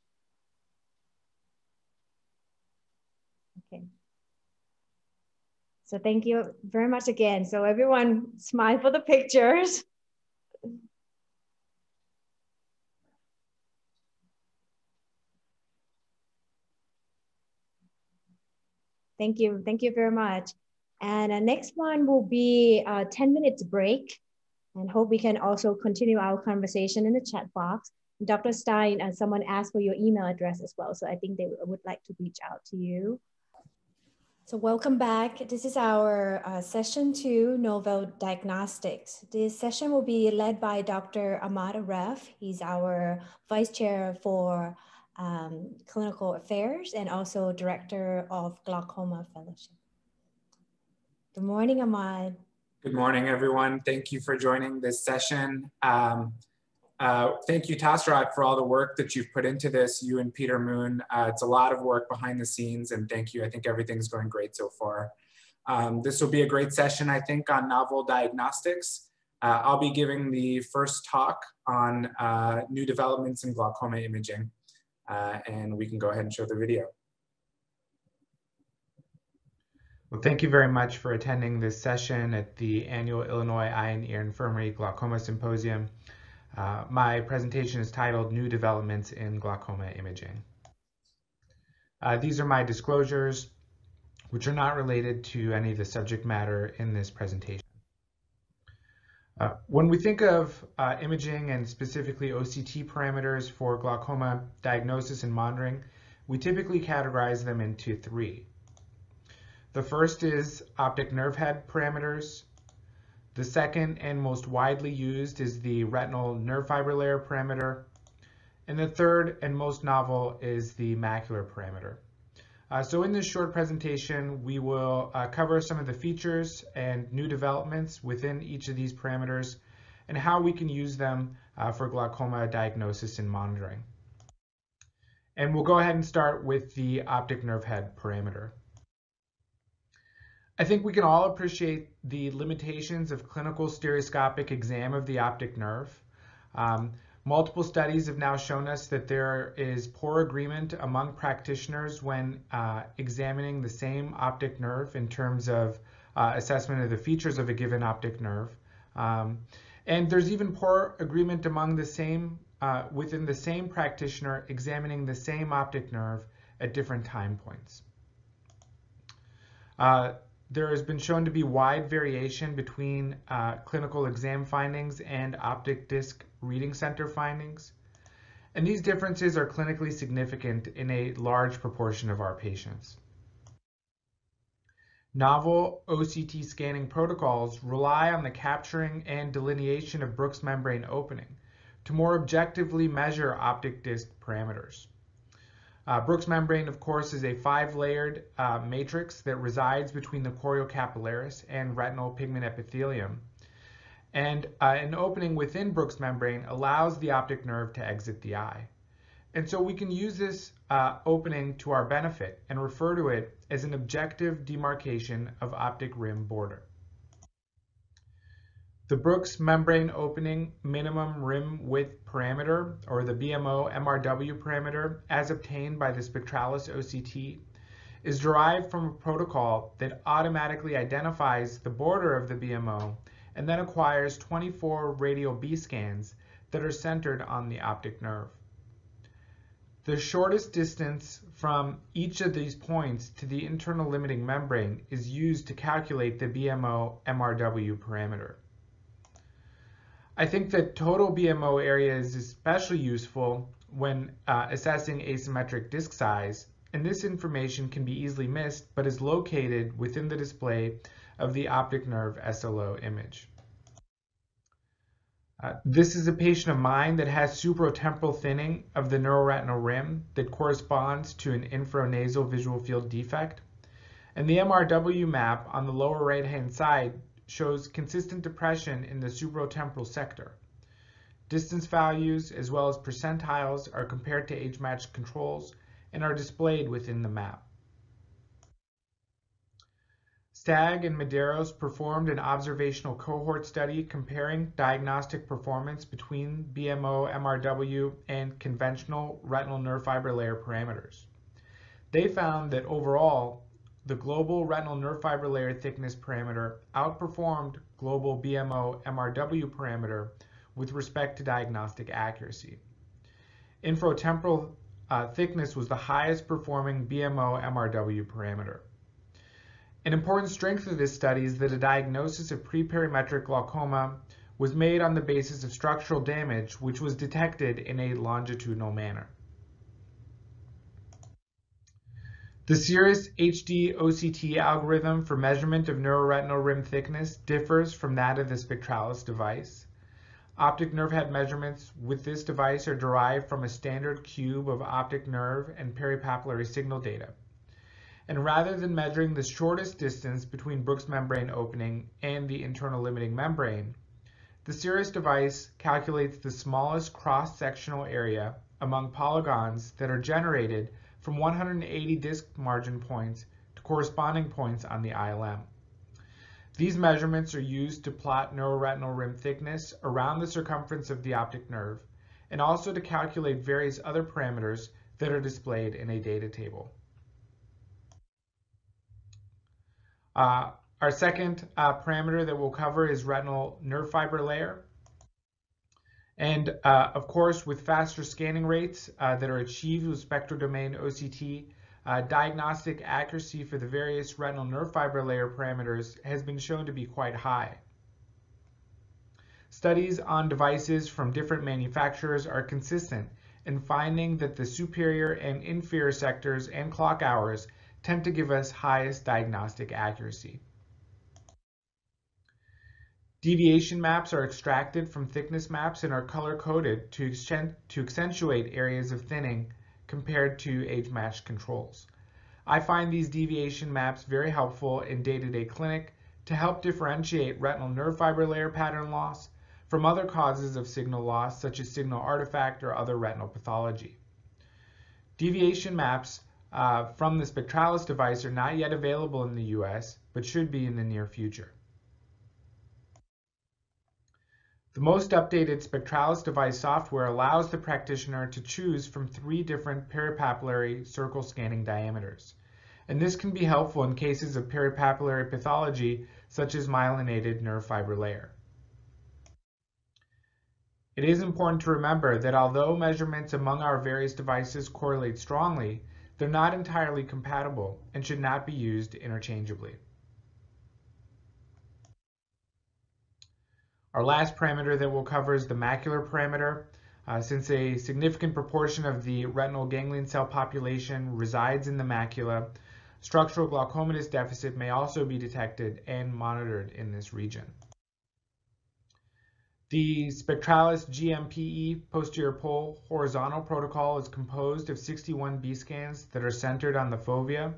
Okay. So thank you very much again. So everyone smile for the pictures. Thank you. Thank you very much. And uh, next one will be a 10 minutes break and hope we can also continue our conversation in the chat box. Dr. Stein, uh, someone asked for your email address as well. So I think they would like to reach out to you. So welcome back. This is our uh, session two, novel diagnostics. This session will be led by Dr. Ahmad Aref. He's our vice chair for um, Clinical Affairs and also Director of Glaucoma Fellowship. Good morning, Ahmad. Good morning, everyone. Thank you for joining this session. Um, uh, thank you, Thasarat, for all the work that you've put into this, you and Peter Moon. Uh, it's a lot of work behind the scenes, and thank you. I think everything's going great so far. Um, this will be a great session, I think, on novel diagnostics. Uh, I'll be giving the first talk on uh, new developments in glaucoma imaging uh, and we can go ahead and show the video. Well, thank you very much for attending this session at the annual Illinois Eye and Ear Infirmary Glaucoma Symposium. Uh, my presentation is titled New Developments in Glaucoma Imaging. Uh, these are my disclosures, which are not related to any of the subject matter in this presentation. Uh, when we think of uh, imaging and specifically OCT parameters for glaucoma diagnosis and monitoring, we typically categorize them into three. The first is optic nerve head parameters. The second and most widely used is the retinal nerve fiber layer parameter. And the third and most novel is the macular parameter. Uh, so in this short presentation, we will uh, cover some of the features and new developments within each of these parameters and how we can use them uh, for glaucoma diagnosis and monitoring. And we'll go ahead and start with the optic nerve head parameter. I think we can all appreciate the limitations of clinical stereoscopic exam of the optic nerve. Um, multiple studies have now shown us that there is poor agreement among practitioners when uh, examining the same optic nerve in terms of uh, assessment of the features of a given optic nerve. Um, and there's even poor agreement among the same, uh, within the same practitioner examining the same optic nerve at different time points. There has been shown to be wide variation between uh, clinical exam findings and optic disc reading center findings. And these differences are clinically significant in a large proportion of our patients. Novel OCT scanning protocols rely on the capturing and delineation of Bruch's membrane opening to more objectively measure optic disc parameters. Uh, Bruch's membrane, of course, is a five-layered uh, matrix that resides between the choriocapillaris and retinal pigment epithelium. And uh, an opening within Bruch's membrane allows the optic nerve to exit the eye. And so we can use this uh, opening to our benefit and refer to it as an objective demarcation of optic rim border. The Bruch's membrane opening minimum rim width parameter, or the BMO MRW parameter, as obtained by the Spectralis OCT, is derived from a protocol that automatically identifies the border of the BMO and then acquires 24 radial B scans that are centered on the optic nerve. The shortest distance from each of these points to the internal limiting membrane is used to calculate the BMO MRW parameter. I think the total BMO area is especially useful when uh, assessing asymmetric disk size, and this information can be easily missed, but is located within the display of the optic nerve SLO image. Uh, this is a patient of mine that has supratemporal thinning of the neuroretinal rim that corresponds to an infranasal visual field defect. And the MRW map on the lower right hand side shows consistent depression in the supratemporal sector. Distance values as well as percentiles are compared to age-matched controls and are displayed within the map. Stagg and Medeiros performed an observational cohort study comparing diagnostic performance between BMO, MRW, and conventional retinal nerve fiber layer parameters. They found that overall, the global retinal nerve fiber layer thickness parameter outperformed global BMO MRW parameter with respect to diagnostic accuracy. Infratemporal uh, thickness was the highest performing BMO MRW parameter. An important strength of this study is that a diagnosis of preperimetric glaucoma was made on the basis of structural damage, which was detected in a longitudinal manner. The Cirrus HD OCT algorithm for measurement of neuroretinal rim thickness differs from that of the Spectralis device. Optic nerve head measurements with this device are derived from a standard cube of optic nerve and peripapillary signal data. And rather than measuring the shortest distance between Bruch's membrane opening and the internal limiting membrane, the Cirrus device calculates the smallest cross-sectional area among polygons that are generated from 180 disk margin points to corresponding points on the ILM. These measurements are used to plot neuroretinal rim thickness around the circumference of the optic nerve and also to calculate various other parameters that are displayed in a data table. Uh, our second uh, parameter that we'll cover is retinal nerve fiber layer. And uh, of course, with faster scanning rates uh, that are achieved with spectral domain OCT, uh, diagnostic accuracy for the various retinal nerve fiber layer parameters has been shown to be quite high. Studies on devices from different manufacturers are consistent in finding that the superior and inferior sectors and clock hours tend to give us highest diagnostic accuracy. Deviation maps are extracted from thickness maps and are color-coded to, to accentuate areas of thinning compared to age-matched controls. I find these deviation maps very helpful in day-to-day -day clinic to help differentiate retinal nerve fiber layer pattern loss from other causes of signal loss such as signal artifact or other retinal pathology. Deviation maps uh, from the Spectralis device are not yet available in the US, but should be in the near future. The most updated Spectralis device software allows the practitioner to choose from three different peripapillary circle scanning diameters. And this can be helpful in cases of peripapillary pathology such as myelinated nerve fiber layer. It is important to remember that although measurements among our various devices correlate strongly, they're not entirely compatible and should not be used interchangeably. Our last parameter that we'll cover is the macular parameter. Uh, since a significant proportion of the retinal ganglion cell population resides in the macula, structural glaucomatous deficit may also be detected and monitored in this region. The Spectralis GMPE posterior pole horizontal protocol is composed of 61 B scans that are centered on the fovea,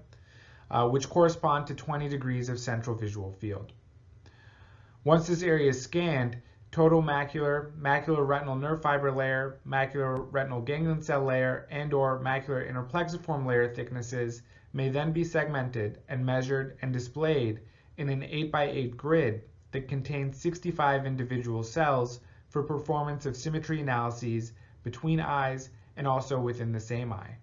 uh, which correspond to 20 degrees of central visual field. Once this area is scanned, total macular, macular retinal nerve fiber layer, macular retinal ganglion cell layer, and or macular inner plexiform layer thicknesses may then be segmented and measured and displayed in an 8x8 grid that contains 65 individual cells for performance of symmetry analyses between eyes and also within the same eye.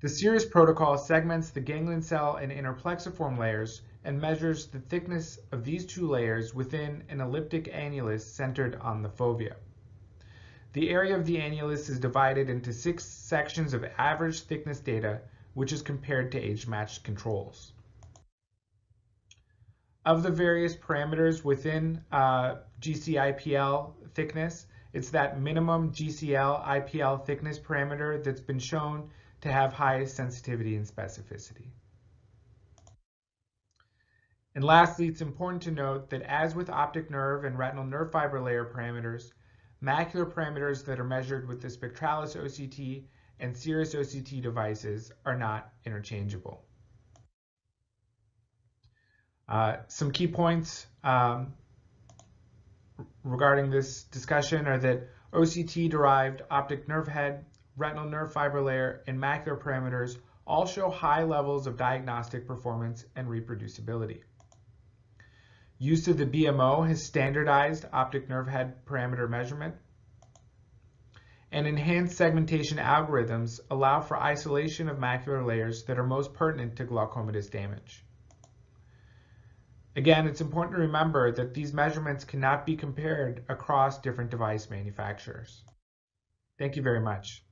The Cirrus protocol segments the ganglion cell and inner plexiform layers and measures the thickness of these two layers within an elliptic annulus centered on the fovea. The area of the annulus is divided into six sections of average thickness data, which is compared to age-matched controls. Of the various parameters within uh, GC-IPL thickness, it's that minimum GCL-IPL thickness parameter that's been shown to have highest sensitivity and specificity. And lastly, it's important to note that as with optic nerve and retinal nerve fiber layer parameters, macular parameters that are measured with the Spectralis OCT and Cirrus OCT devices are not interchangeable. Uh, some key points um, regarding this discussion are that OCT-derived optic nerve head, retinal nerve fiber layer, and macular parameters all show high levels of diagnostic performance and reproducibility. Use of the BMO has standardized optic nerve head parameter measurement. And enhanced segmentation algorithms allow for isolation of macular layers that are most pertinent to glaucomatous damage. Again, it's important to remember that these measurements cannot be compared across different device manufacturers. Thank you very much.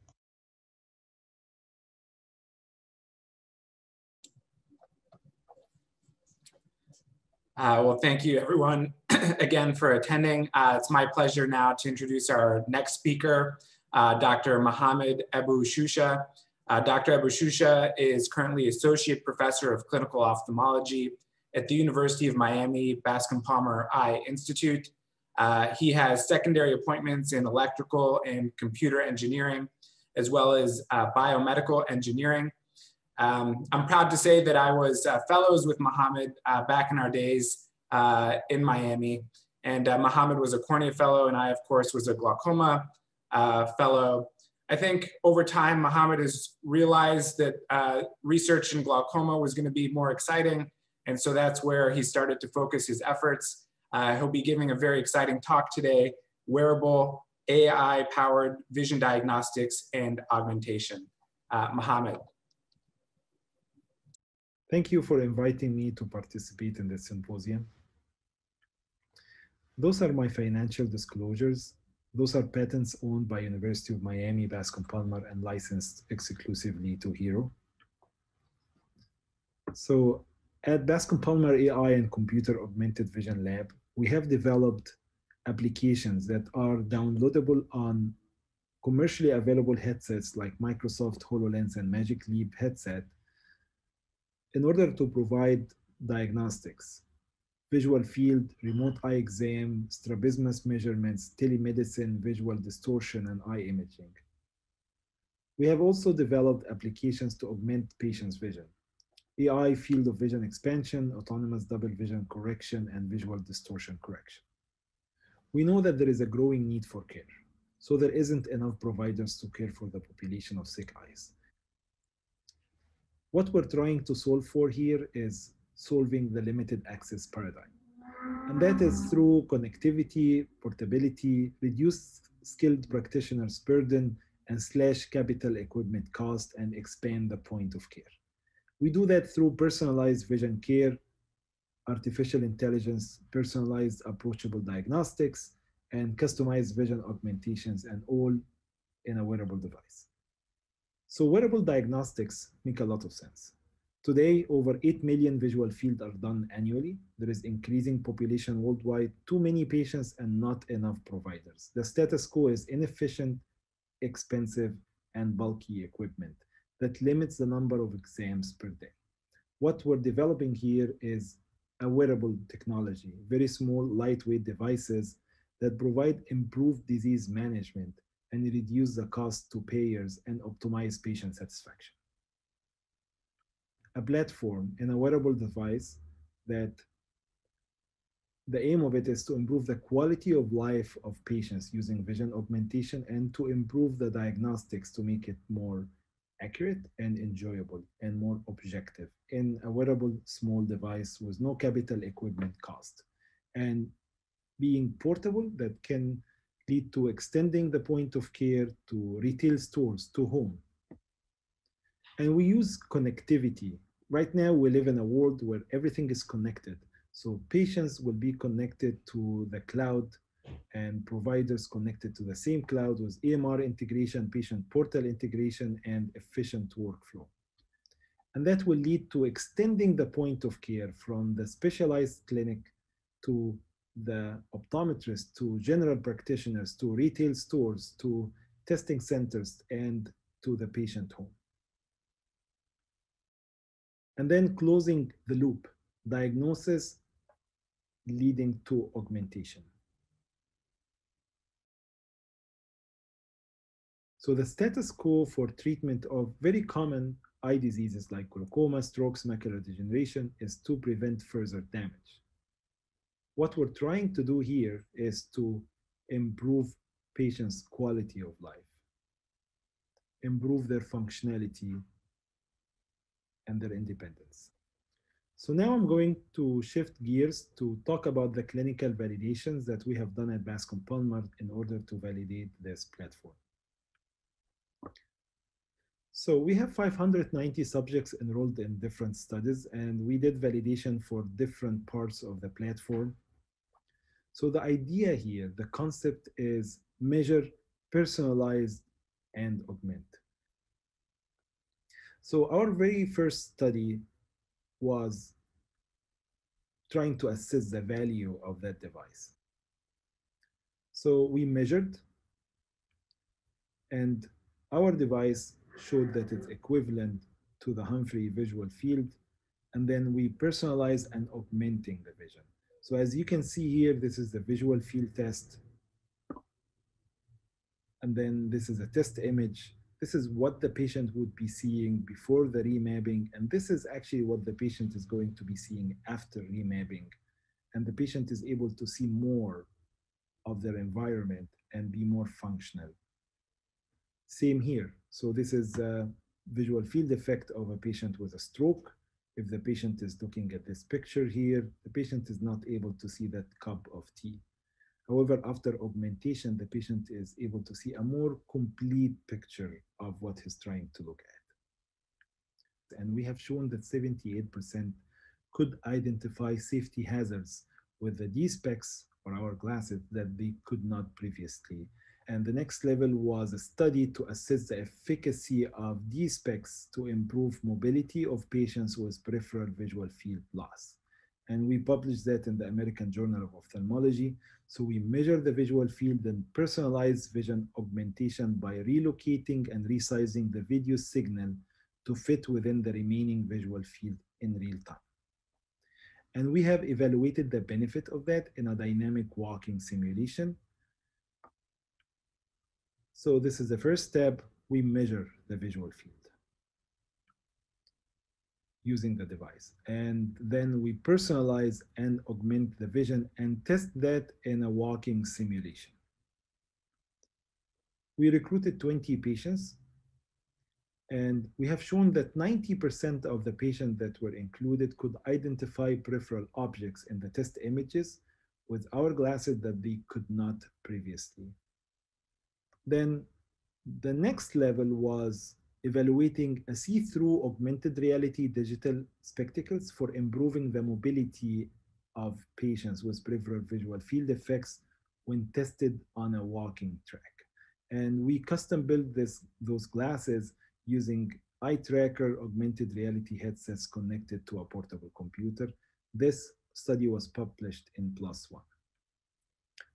Uh, well, thank you everyone [CLEARS THROAT] again for attending. Uh, it's my pleasure now to introduce our next speaker, uh, Dr. Mohamed Abou Shousha. Uh, Dr. Abou Shousha is currently Associate Professor of Clinical Ophthalmology at the University of Miami Bascom Palmer Eye Institute. Uh, he has secondary appointments in electrical and computer engineering, as well as uh, biomedical engineering. Um, I'm proud to say that I was uh, fellows with Mohamed uh, back in our days uh, in Miami. And uh, Mohamed was a cornea fellow, and I, of course, was a glaucoma uh, fellow. I think over time, Mohamed has realized that uh, research in glaucoma was going to be more exciting. And so that's where he started to focus his efforts. he'll be giving a very exciting talk today, wearable AI-powered vision diagnostics and augmentation. Mohamed. Thank you for inviting me to participate in this symposium. Those are my financial disclosures. Those are patents owned by University of Miami, Bascom Palmer, and licensed exclusively to Heru. So at Bascom Palmer AI and Computer Augmented Vision Lab, we have developed applications that are downloadable on commercially available headsets like Microsoft HoloLens and Magic Leap headset in order to provide diagnostics, visual field, remote eye exam, strabismus measurements, telemedicine, visual distortion, and eye imaging. We have also developed applications to augment patients' vision. AI field of vision expansion, autonomous double vision correction, and visual distortion correction. We know that there is a growing need for care, so there isn't enough providers to care for the population of sick eyes. What we're trying to solve for here is solving the limited access paradigm. And that is through connectivity, portability, reduced skilled practitioners burden, and slash capital equipment cost and expand the point of care. We do that through personalized vision care, artificial intelligence, personalized approachable diagnostics, and customized vision augmentations, and all in a wearable device. So wearable diagnostics make a lot of sense. Today, over 8 million visual fields are done annually. There is increasing population worldwide, too many patients and not enough providers. The status quo is inefficient, expensive, and bulky equipment that limits the number of exams per day. What we're developing here is a wearable technology, very small, lightweight devices that provide improved disease management and reduce the cost to payers and optimize patient satisfaction. A platform and a wearable device that the aim of it is to improve the quality of life of patients using vision augmentation and to improve the diagnostics to make it more accurate and enjoyable and more objective in a wearable small device with no capital equipment cost and being portable that can lead to extending the point of care to retail stores to home. And we use connectivity. Right now we live in a world where everything is connected. So patients will be connected to the cloud and providers connected to the same cloud with EMR integration, patient portal integration, and efficient workflow. And that will lead to extending the point of care from the specialized clinic to the optometrist, to general practitioners, to retail stores, to testing centers, and to the patient home. And then closing the loop, diagnosis leading to augmentation. So the status quo for treatment of very common eye diseases like glaucoma, strokes, macular degeneration is to prevent further damage. What we're trying to do here is to improve patients' quality of life, improve their functionality and their independence. So now I'm going to shift gears to talk about the clinical validations that we have done at Bascom Palmer in order to validate this platform. So we have 590 subjects enrolled in different studies, and we did validation for different parts of the platform. So the idea here, the concept is measure, personalize, and augment. So our very first study was trying to assess the value of that device. So we measured, and our device showed that it's equivalent to the Humphrey visual field. And then we personalize and augmenting the vision. So as you can see here, this is the visual field test. And then this is a test image. This is what the patient would be seeing before the remapping. And this is actually what the patient is going to be seeing after remapping. And the patient is able to see more of their environment and be more functional. Same here. So this is a visual field effect of a patient with a stroke. If the patient is looking at this picture here, the patient is not able to see that cup of tea. However, after augmentation, the patient is able to see a more complete picture of what he's trying to look at. and we have shown that 78% could identify safety hazards with the D-specs or our glasses that they could not previously. And the next level was a study to assess the efficacy of D-specs to improve mobility of patients with peripheral visual field loss. And we published that in the American Journal of Ophthalmology. So we measure the visual field and personalize vision augmentation by relocating and resizing the video signal to fit within the remaining visual field in real time. And we have evaluated the benefit of that in a dynamic walking simulation. So this is the first step. We measure the visual field using the device. And then we personalize and augment the vision and test that in a walking simulation. We recruited 20 patients and we have shown that 90% of the patients that were included could identify peripheral objects in the test images with our glasses that they could not previously. Then the next level was evaluating a see-through augmented reality digital spectacles for improving the mobility of patients with peripheral visual field effects when tested on a walking track. And we custom built this, those glasses using eye tracker augmented reality headsets connected to a portable computer. This study was published in PLOS One.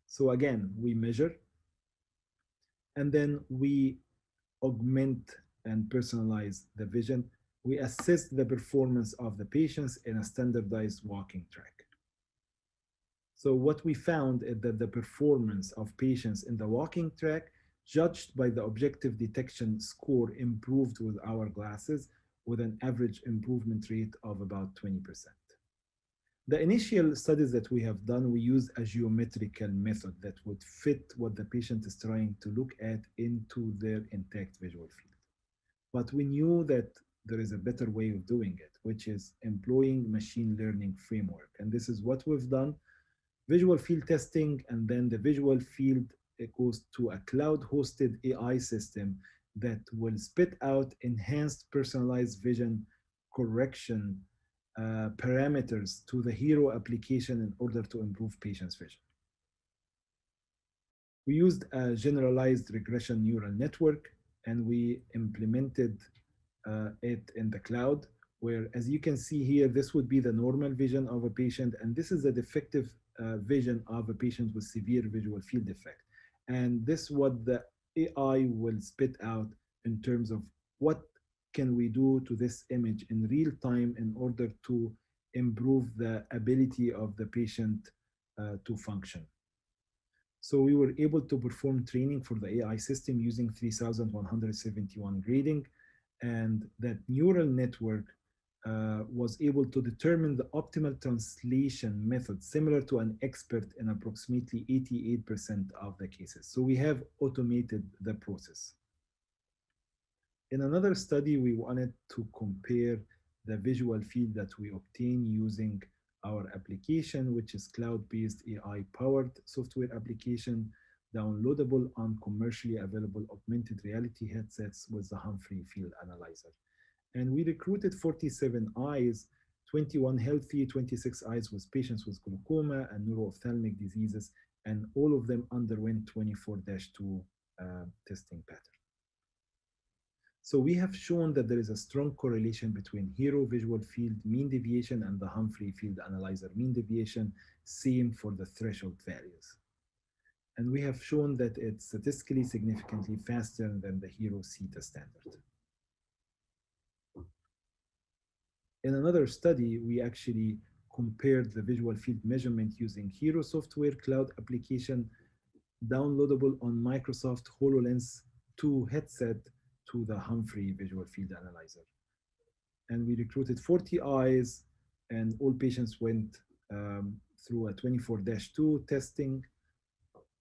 So again, we measure and then we augment and personalize the vision. We assess the performance of the patients in a standardized walking track. So what we found is that the performance of patients in the walking track judged by the objective detection score improved with our glasses with an average improvement rate of about 20%. The initial studies that we have done, we used a geometrical method that would fit what the patient is trying to look at into their intact visual field. But we knew that there is a better way of doing it, which is employing machine learning framework. And this is what we've done. Visual field testing, and then the visual field goes to a cloud-hosted AI system that will spit out enhanced personalized vision correction uh, parameters to the Heru application in order to improve patients' vision. We used a generalized regression neural network and we implemented uh, it in the cloud where as you can see here, this would be the normal vision of a patient and this is the defective uh, vision of a patient with severe visual field defect. And this what the AI will spit out in terms of what can we do to this image in real time in order to improve the ability of the patient uh, to function. So we were able to perform training for the AI system using 3,171 grading and that neural network uh, was able to determine the optimal translation method similar to an expert in approximately 88% of the cases. So we have automated the process. In another study, we wanted to compare the visual field that we obtain using our application, which is cloud-based AI-powered software application downloadable on commercially available augmented reality headsets with the Humphrey Field Analyzer. And we recruited 47 eyes, 21 healthy, 26 eyes with patients with glaucoma and neuroophthalmic diseases, and all of them underwent 24-2 uh, testing pattern. So we have shown that there is a strong correlation between Heru visual field mean deviation and the Humphrey Field Analyzer mean deviation, same for the threshold values. And we have shown that it's statistically significantly faster than the Heru SITA standard. In another study, we actually compared the visual field measurement using Heru software cloud application downloadable on Microsoft HoloLens 2 headset to the Humphrey Visual Field Analyzer. And we recruited 40 eyes and all patients went um, through a 24-2 testing.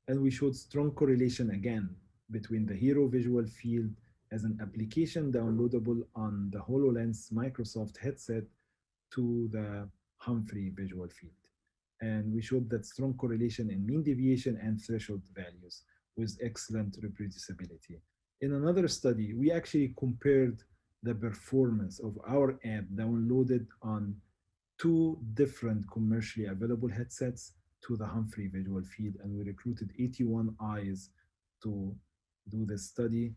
And we showed strong correlation again between the Heru visual field as an application downloadable on the HoloLens Microsoft headset to the Humphrey visual field. And we showed that strong correlation in mean deviation and threshold values with excellent reproducibility. In another study, we actually compared the performance of our app downloaded on two different commercially available headsets to the Humphrey visual field. And we recruited 81 eyes to do this study.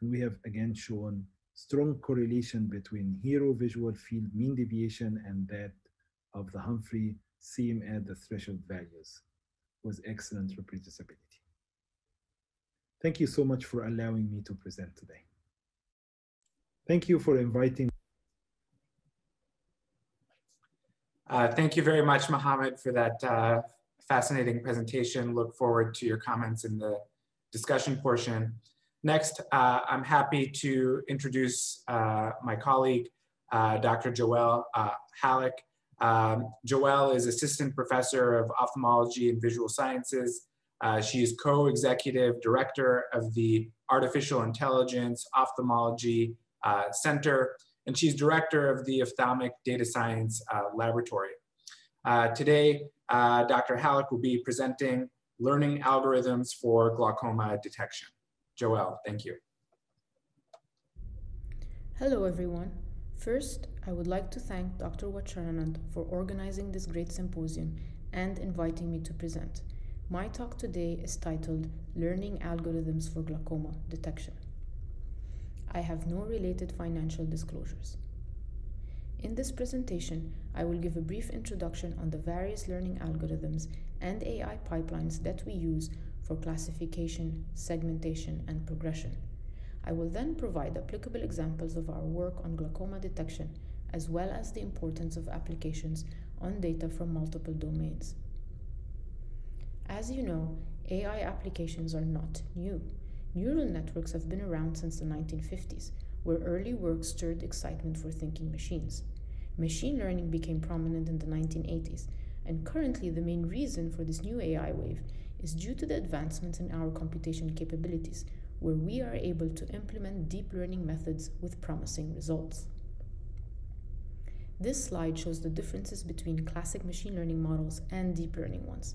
And we have again shown strong correlation between Heru visual field mean deviation and that of the Humphrey, same at the threshold values with excellent reproducibility. Thank you so much for allowing me to present today. Thank you for inviting. Uh, thank you very much, Mohammed, for that uh, fascinating presentation. Look forward to your comments in the discussion portion. Next, uh, I'm happy to introduce uh, my colleague, uh, Dr. Joelle uh, Hallak. Um, Joelle is Assistant Professor of Ophthalmology and Visual Sciences. She is co-executive director of the Artificial Intelligence Ophthalmology Center and she's director of the Ophthalmic Data Science uh, Laboratory. Uh, today, uh, Dr. Hallak will be presenting learning algorithms for glaucoma detection. Joelle, thank you. Hello, everyone. First, I would like to thank Dr. Vajaranant for organizing this great symposium and inviting me to present. My talk today is titled Learning Algorithms for Glaucoma Detection. I have no related financial disclosures. In this presentation, I will give a brief introduction on the various learning algorithms and AI pipelines that we use for classification, segmentation, and progression. I will then provide applicable examples of our work on glaucoma detection, as well as the importance of applications on data from multiple domains. As you know, AI applications are not new. Neural networks have been around since the 1950s, where early work stirred excitement for thinking machines. Machine learning became prominent in the 1980s, and currently the main reason for this new AI wave is due to the advancements in our computation capabilities, where we are able to implement deep learning methods with promising results. This slide shows the differences between classic machine learning models and deep learning ones.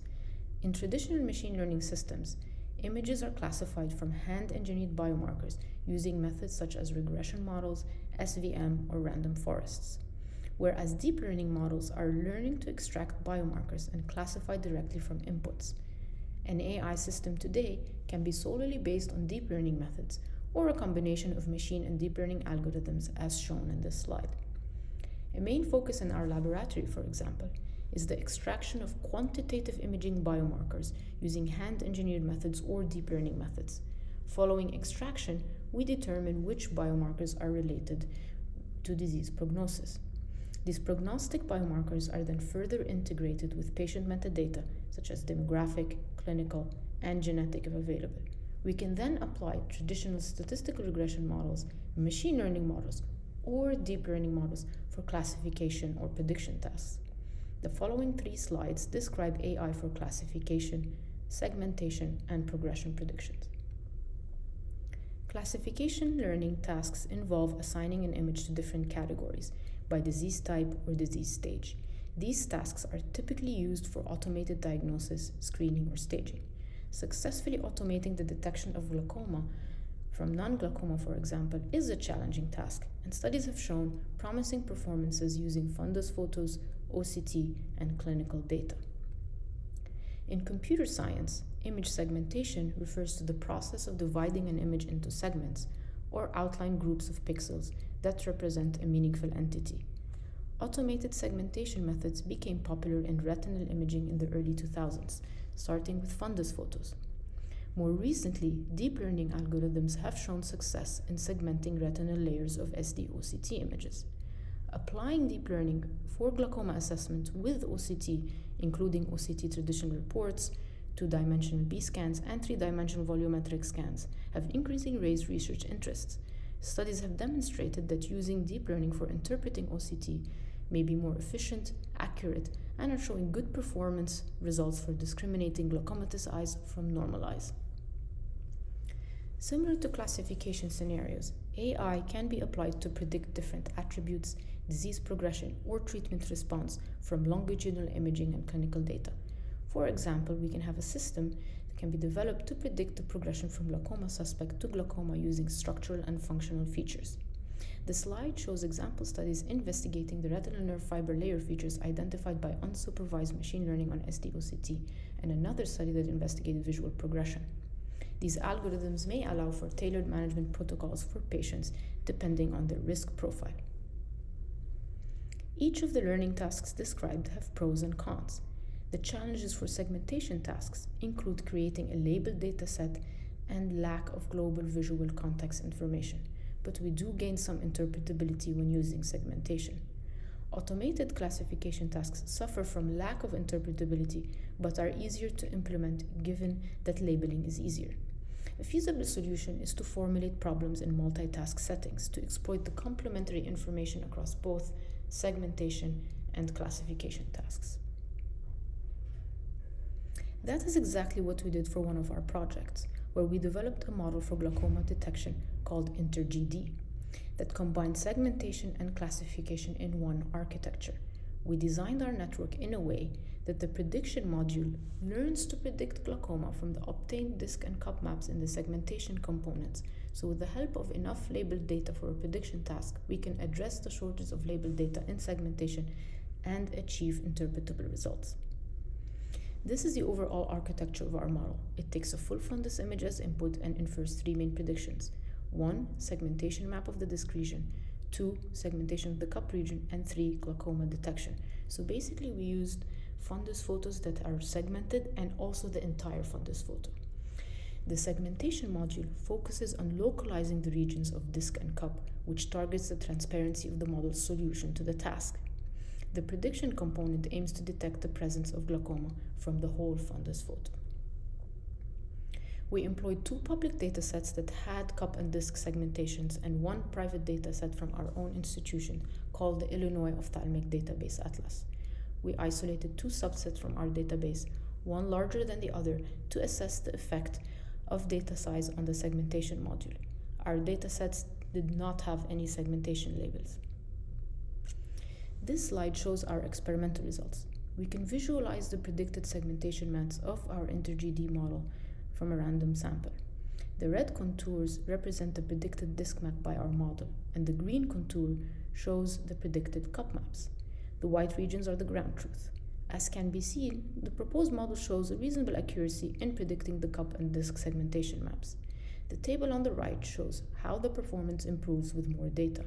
In traditional machine learning systems, Images are classified from hand engineered biomarkers using methods such as regression models, SVM, or random forests. Whereas deep learning models are learning to extract biomarkers and classify directly from inputs. An AI system today can be solely based on deep learning methods or a combination of machine and deep learning algorithms as shown in this slide. A main focus in our laboratory, for example, is the extraction of quantitative imaging biomarkers using hand engineered methods or deep learning methods. Following extraction, we determine which biomarkers are related to disease prognosis. These prognostic biomarkers are then further integrated with patient metadata such as demographic, clinical, and genetic if available. We can then apply traditional statistical regression models, machine learning models, or deep learning models for classification or prediction tasks. The following three slides describe AI for classification, segmentation, and progression predictions. Classification learning tasks involve assigning an image to different categories by disease type or disease stage. These tasks are typically used for automated diagnosis, screening, or staging. Successfully automating the detection of glaucoma from non glaucoma, for example, is a challenging task, and studies have shown promising performances using fundus photos, OCT, and clinical data. In computer science, image segmentation refers to the process of dividing an image into segments or outline groups of pixels that represent a meaningful entity. Automated segmentation methods became popular in retinal imaging in the early 2000s, starting with fundus photos. More recently, deep learning algorithms have shown success in segmenting retinal layers of SD-OCT images. Applying deep learning for glaucoma assessment with OCT, including OCT traditional reports, two-dimensional B scans, and three-dimensional volumetric scans, have increasingly raised research interests. Studies have demonstrated that using deep learning for interpreting OCT may be more efficient, accurate, and are showing good performance results for discriminating glaucomatous eyes from normal eyes. Similar to classification scenarios, AI can be applied to predict different attributes, disease progression, or treatment response from longitudinal imaging and clinical data. For example, we can have a system that can be developed to predict the progression from glaucoma suspect to glaucoma using structural and functional features. The slide shows example studies investigating the retinal nerve fiber layer features identified by unsupervised machine learning on SDOCT, and another study that investigated visual progression. These algorithms may allow for tailored management protocols for patients depending on their risk profile. Each of the learning tasks described have pros and cons. The challenges for segmentation tasks include creating a labeled dataset and lack of global visual context information, but we do gain some interpretability when using segmentation. Automated classification tasks suffer from lack of interpretability but are easier to implement given that labeling is easier. A feasible solution is to formulate problems in multitask settings to exploit the complementary information across both segmentation and classification tasks. That is exactly what we did for one of our projects, where we developed a model for glaucoma detection called InterGD that combined segmentation and classification in one architecture. We designed our network in a way that the prediction module learns to predict glaucoma from the obtained disc and cup maps in the segmentation components. So with the help of enough labeled data for a prediction task, we can address the shortage of labeled data in segmentation and achieve interpretable results. This is the overall architecture of our model. It takes a full fundus image as input and infers three main predictions. One, segmentation map of the disc region. Two, segmentation of the cup region. And three, glaucoma detection. So basically we used fundus photos that are segmented and also the entire fundus photo. The segmentation module focuses on localizing the regions of disc and cup, which targets the transparency of the model's solution to the task. The prediction component aims to detect the presence of glaucoma from the whole fundus photo. We employed two public datasets that had cup and disc segmentations and one private dataset from our own institution called the Illinois Ophthalmic Database Atlas. We isolated two subsets from our database, one larger than the other, to assess the effect of data size on the segmentation module. Our datasets did not have any segmentation labels. This slide shows our experimental results. We can visualize the predicted segmentation maps of our InterGD model from a random sample. The red contours represent the predicted disk map by our model, and the green contour shows the predicted cup maps. The white regions are the ground truth. As can be seen, the proposed model shows a reasonable accuracy in predicting the cup and disk segmentation maps. The table on the right shows how the performance improves with more data.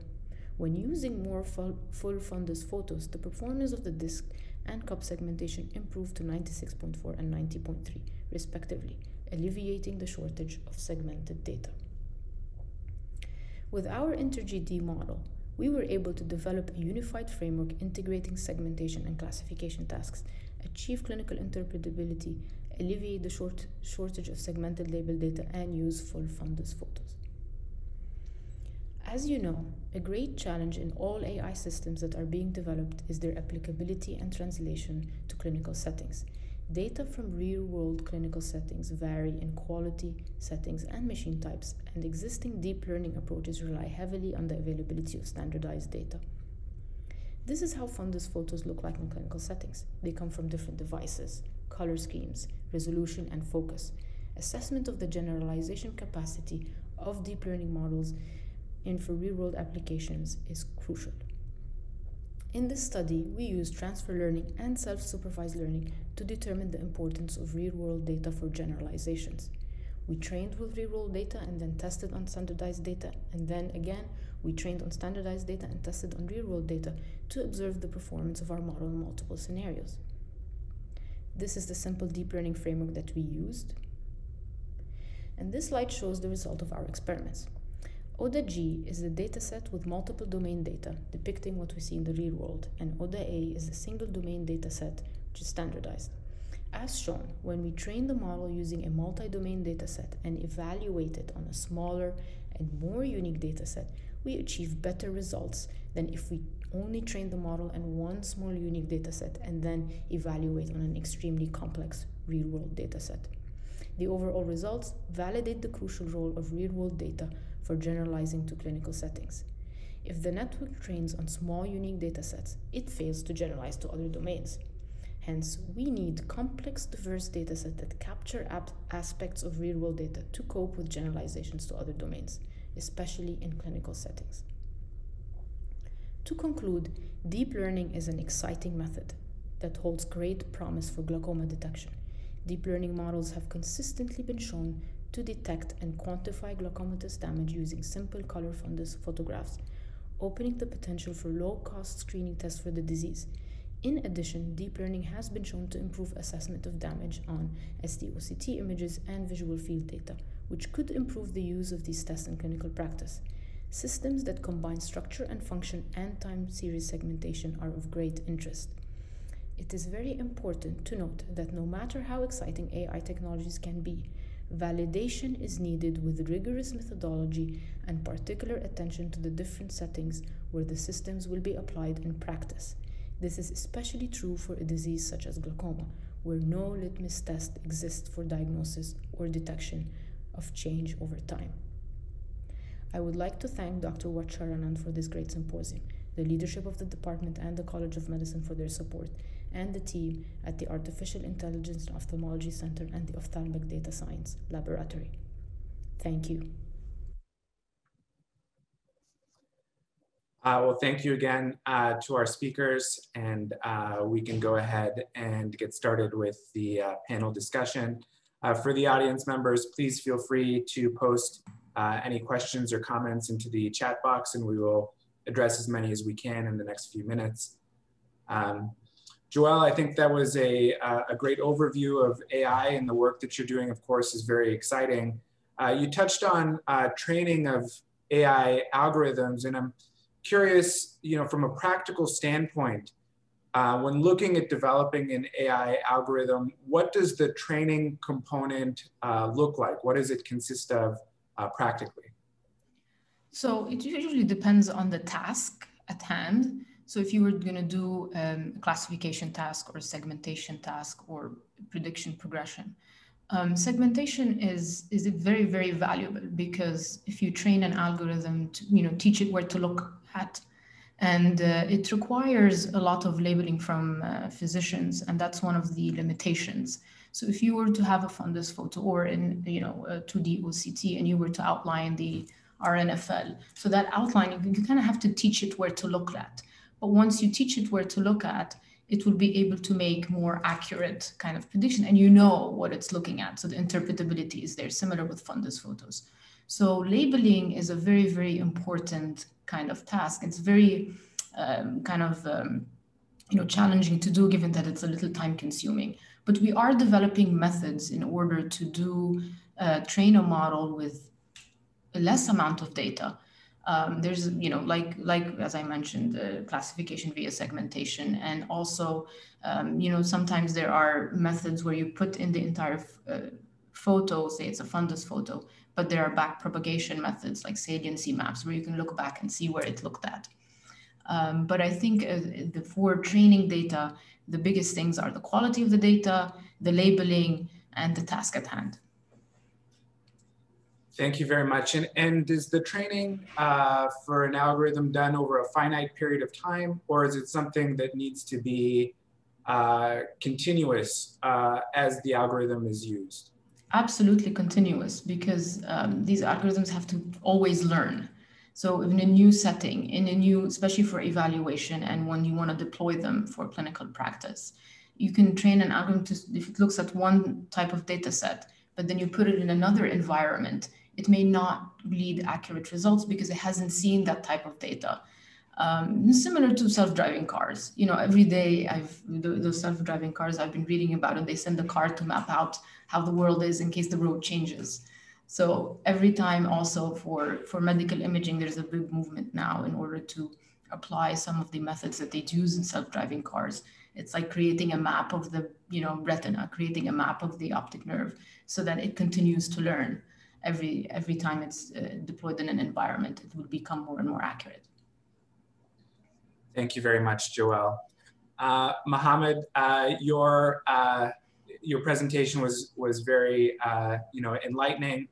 When using more full, full fundus photos, the performance of the disk and cup segmentation improved to 96.4 and 90.3, respectively, alleviating the shortage of segmented data. With our InterGD model, we were able to develop a unified framework integrating segmentation and classification tasks, achieve clinical interpretability, alleviate the short, shortage of segmented label data, and use full fundus photos. As you know, a great challenge in all AI systems that are being developed is their applicability and translation to clinical settings. Data from real world clinical settings vary in quality, settings, and machine types, and existing deep learning approaches rely heavily on the availability of standardized data. This is how fundus photos look like in clinical settings. They come from different devices, color schemes, resolution, and focus. Assessment of the generalization capacity of deep learning models in for real world applications is crucial. In this study, we used transfer learning and self supervised learning to determine the importance of real world data for generalizations. We trained with real world data and then tested on standardized data, and then again, we trained on standardized data and tested on real world data to observe the performance of our model in multiple scenarios. This is the simple deep learning framework that we used. And this slide shows the result of our experiments. ODA-G is a dataset with multiple domain data depicting what we see in the real world, and ODA-A is a single domain dataset which is standardized. As shown, when we train the model using a multi-domain dataset and evaluate it on a smaller and more unique dataset, we achieve better results than if we only train the model on one small unique dataset and then evaluate on an extremely complex real-world dataset. The overall results validate the crucial role of real-world data for generalizing to clinical settings. If the network trains on small unique datasets, it fails to generalize to other domains. Hence, we need complex, diverse datasets that capture aspects of real-world data to cope with generalizations to other domains, especially in clinical settings. To conclude, deep learning is an exciting method that holds great promise for glaucoma detection. Deep learning models have consistently been shown to detect and quantify glaucomatous damage using simple color fundus photographs, opening the potential for low cost screening tests for the disease. In addition, deep learning has been shown to improve assessment of damage on SD-OCT images and visual field data, which could improve the use of these tests in clinical practice. Systems that combine structure and function and time series segmentation are of great interest. It is very important to note that no matter how exciting AI technologies can be, validation is needed with rigorous methodology and particular attention to the different settings where the systems will be applied in practice. This is especially true for a disease such as glaucoma, where no litmus test exists for diagnosis or detection of change over time. I would like to thank Dr. Vajaranant for this great symposium, the leadership of the department and the College of Medicine for their support, and the team at the Artificial Intelligence and Ophthalmology Center and the Ophthalmic Data Science Laboratory. Thank you. Uh, well, thank you again uh, to our speakers, and uh, we can go ahead and get started with the uh, panel discussion. Uh, for the audience members, please feel free to post uh, any questions or comments into the chat box, and we will address as many as we can in the next few minutes. Um, Joelle, I think that was a, a great overview of AI and the work that you're doing, of course, is very exciting. you touched on training of AI algorithms, and I'm curious, you know, from a practical standpoint, uh, when looking at developing an AI algorithm, what does the training component uh, look like? What does it consist of uh, practically? So it usually depends on the task at hand. So if you were going to do um, a classification task or segmentation task or prediction progression, um, segmentation is is very very valuable because if you train an algorithm to you know teach it where to look at. And uh, it requires a lot of labeling from uh, physicians, and that's one of the limitations. So if you were to have a fundus photo or in you know a 2D OCT, and you were to outline the RNFL, so that outlining you kind of have to teach it where to look at. But once you teach it where to look at, it will be able to make more accurate kind of prediction, and you know what it's looking at. So the interpretability is there, similar with fundus photos. So labeling is a very, very important kind of task. It's very um, kind of um, you know challenging to do given that it's a little time consuming. But we are developing methods in order to do uh, train a model with a less amount of data. Um, there's you know like like as I mentioned, uh, classification via segmentation, and also um, you know sometimes there are methods where you put in the entire uh, photo, say it's a fundus photo, but there are back propagation methods like saliency maps where you can look back and see where it looked at. Um, but I think uh, the, for training data, the biggest things are the quality of the data, the labeling, and the task at hand. Thank you very much. And, and is the training uh, for an algorithm done over a finite period of time, or is it something that needs to be uh, continuous uh, as the algorithm is used? Absolutely continuous because um, these algorithms have to always learn. So in a new setting, in a new, especially for evaluation and when you want to deploy them for clinical practice, you can train an algorithm to, if it looks at one type of data set, but then you put it in another environment, it may not lead accurate results because it hasn't seen that type of data. Um, similar to self-driving cars, you know, every day I've those self-driving cars I've been reading about, and they send the car to map out how the world is in case the road changes. So every time also for, for medical imaging, there's a big movement now in order to apply some of the methods that they use in self-driving cars. It's like creating a map of the you know retina, creating a map of the optic nerve so that it continues to learn every every time it's uh, deployed in an environment. It will become more and more accurate. Thank you very much, Joelle. Uh, Mohammed, uh, your uh, your presentation was was very uh, you know enlightening,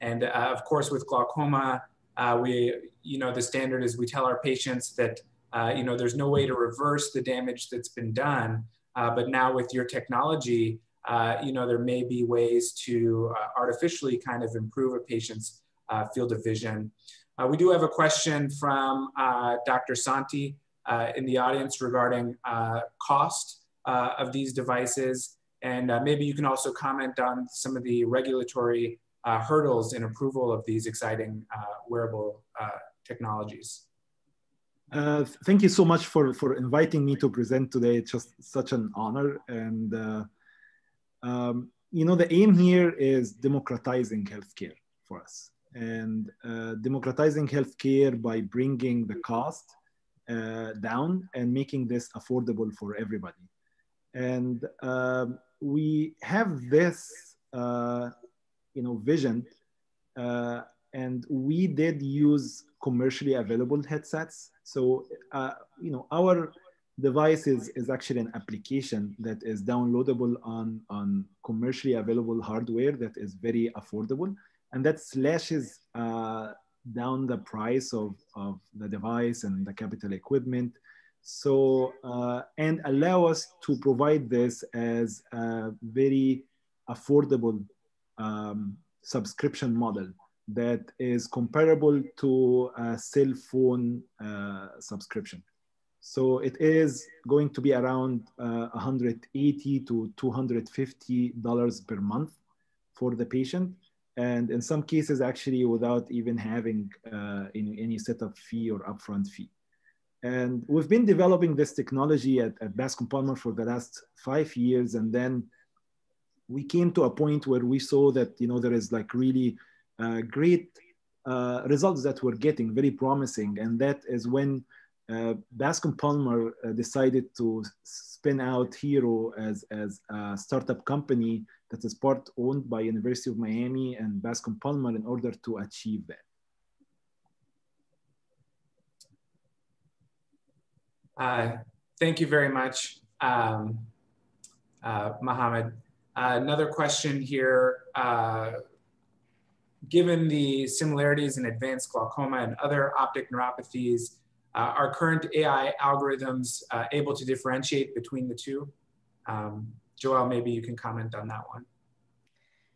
and uh, of course with glaucoma, uh, we you know the standard is we tell our patients that uh, you know there's no way to reverse the damage that's been done, uh, but now with your technology, uh, you know there may be ways to artificially kind of improve a patient's field of vision. We do have a question from Dr. Santi in the audience regarding cost uh, of these devices. And maybe you can also comment on some of the regulatory hurdles in approval of these exciting wearable technologies. Uh, thank you so much for, for inviting me to present today. It's just such an honor. And, uh, um, you know, the aim here is democratizing healthcare for us and uh, democratizing healthcare by bringing the cost uh, down and making this affordable for everybody. And um, we have this, uh, you know, vision, uh, and we did use commercially available headsets. So, uh, you know, our device is, is actually an application that is downloadable on, on commercially available hardware that is very affordable and that slashes uh, down the price of, of the device and the capital equipment. So, uh, and allow us to provide this as a very affordable um, subscription model that is comparable to a cell phone uh, subscription. So it is going to be around uh, 180 to 250 dollars per month for the patient and in some cases actually without even having uh, any, any setup fee or upfront fee. And we've been developing this technology at, at Bascom Palmer for the last five years. And then we came to a point where we saw that, you know, there is like really uh, great uh, results that we're getting, very promising. And that is when uh, Bascom Palmer uh, decided to spin out Heru as, as a startup company that is part owned by University of Miami and Bascom Palmer in order to achieve that. Uh, thank you very much, um, uh, Mohammed. Uh, another question here. Uh, given the similarities in advanced glaucoma and other optic neuropathies, uh, are current AI algorithms able to differentiate between the two? Um, Joelle, maybe you can comment on that one.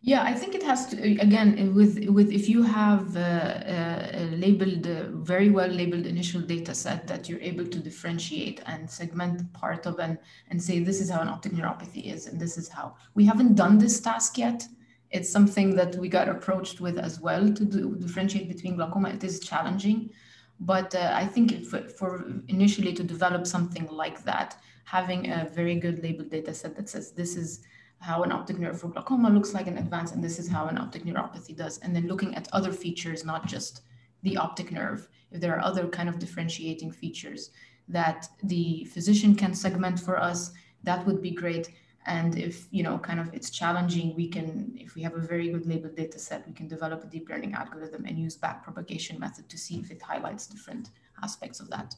Yeah, I think it has to uh, again uh, with with if you have a, a labeled very well labeled initial data set that you're able to differentiate and segment part of and and say this is how an optic neuropathy is and this is how we haven't done this task yet. It's something that we got approached with as well to do, differentiate between glaucoma. It is challenging, but uh, I think for, for initially to develop something like that, having a very good labeled data set that says this is how an optic nerve for glaucoma looks like in advance, and this is how an optic neuropathy does. And then looking at other features, not just the optic nerve, if there are other kind of differentiating features that the physician can segment for us, that would be great. And if, you know, kind of it's challenging, we can, if we have a very good labeled data set, we can develop a deep learning algorithm and use backpropagation method to see if it highlights different aspects of that.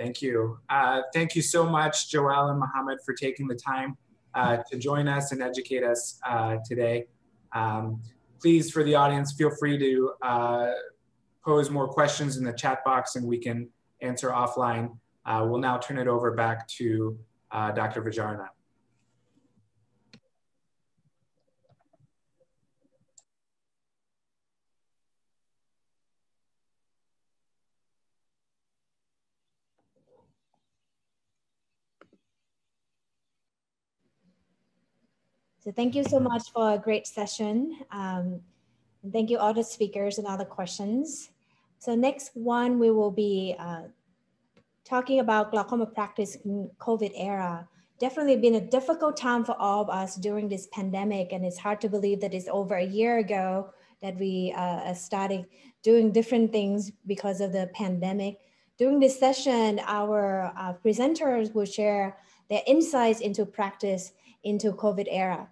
Thank you. Uh, thank you so much, Joelle and Mohammed, for taking the time uh, to join us and educate us uh, today. Um, please, for the audience, feel free to uh, pose more questions in the chat box and we can answer offline. Uh, we'll now turn it over back to uh, Dr. Vajaranant. So thank you so much for a great session. Um, and thank you all the speakers and all the questions. So next one, we will be uh, talking about glaucoma practice in COVID era. Definitely been a difficult time for all of us during this pandemic. And it's hard to believe that it's over a year ago that we uh, started doing different things because of the pandemic. During this session, our uh, presenters will share their insights into practice into COVID era.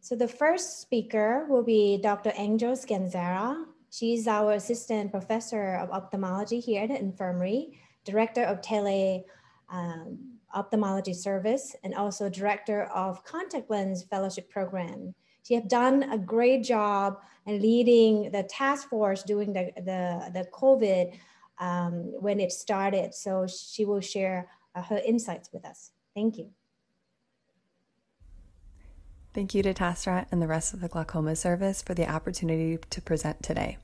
So the first speaker will be Dr. Angel Scanzera. She's our assistant professor of ophthalmology here at the infirmary, director of tele um, ophthalmology service, and also director of contact lens fellowship program. She has done a great job in leading the task force during the, the, the COVID um, when it started. So she will share uh, her insights with us. Thank you. Thank you to Thasarat and the rest of the glaucoma service for the opportunity to present today.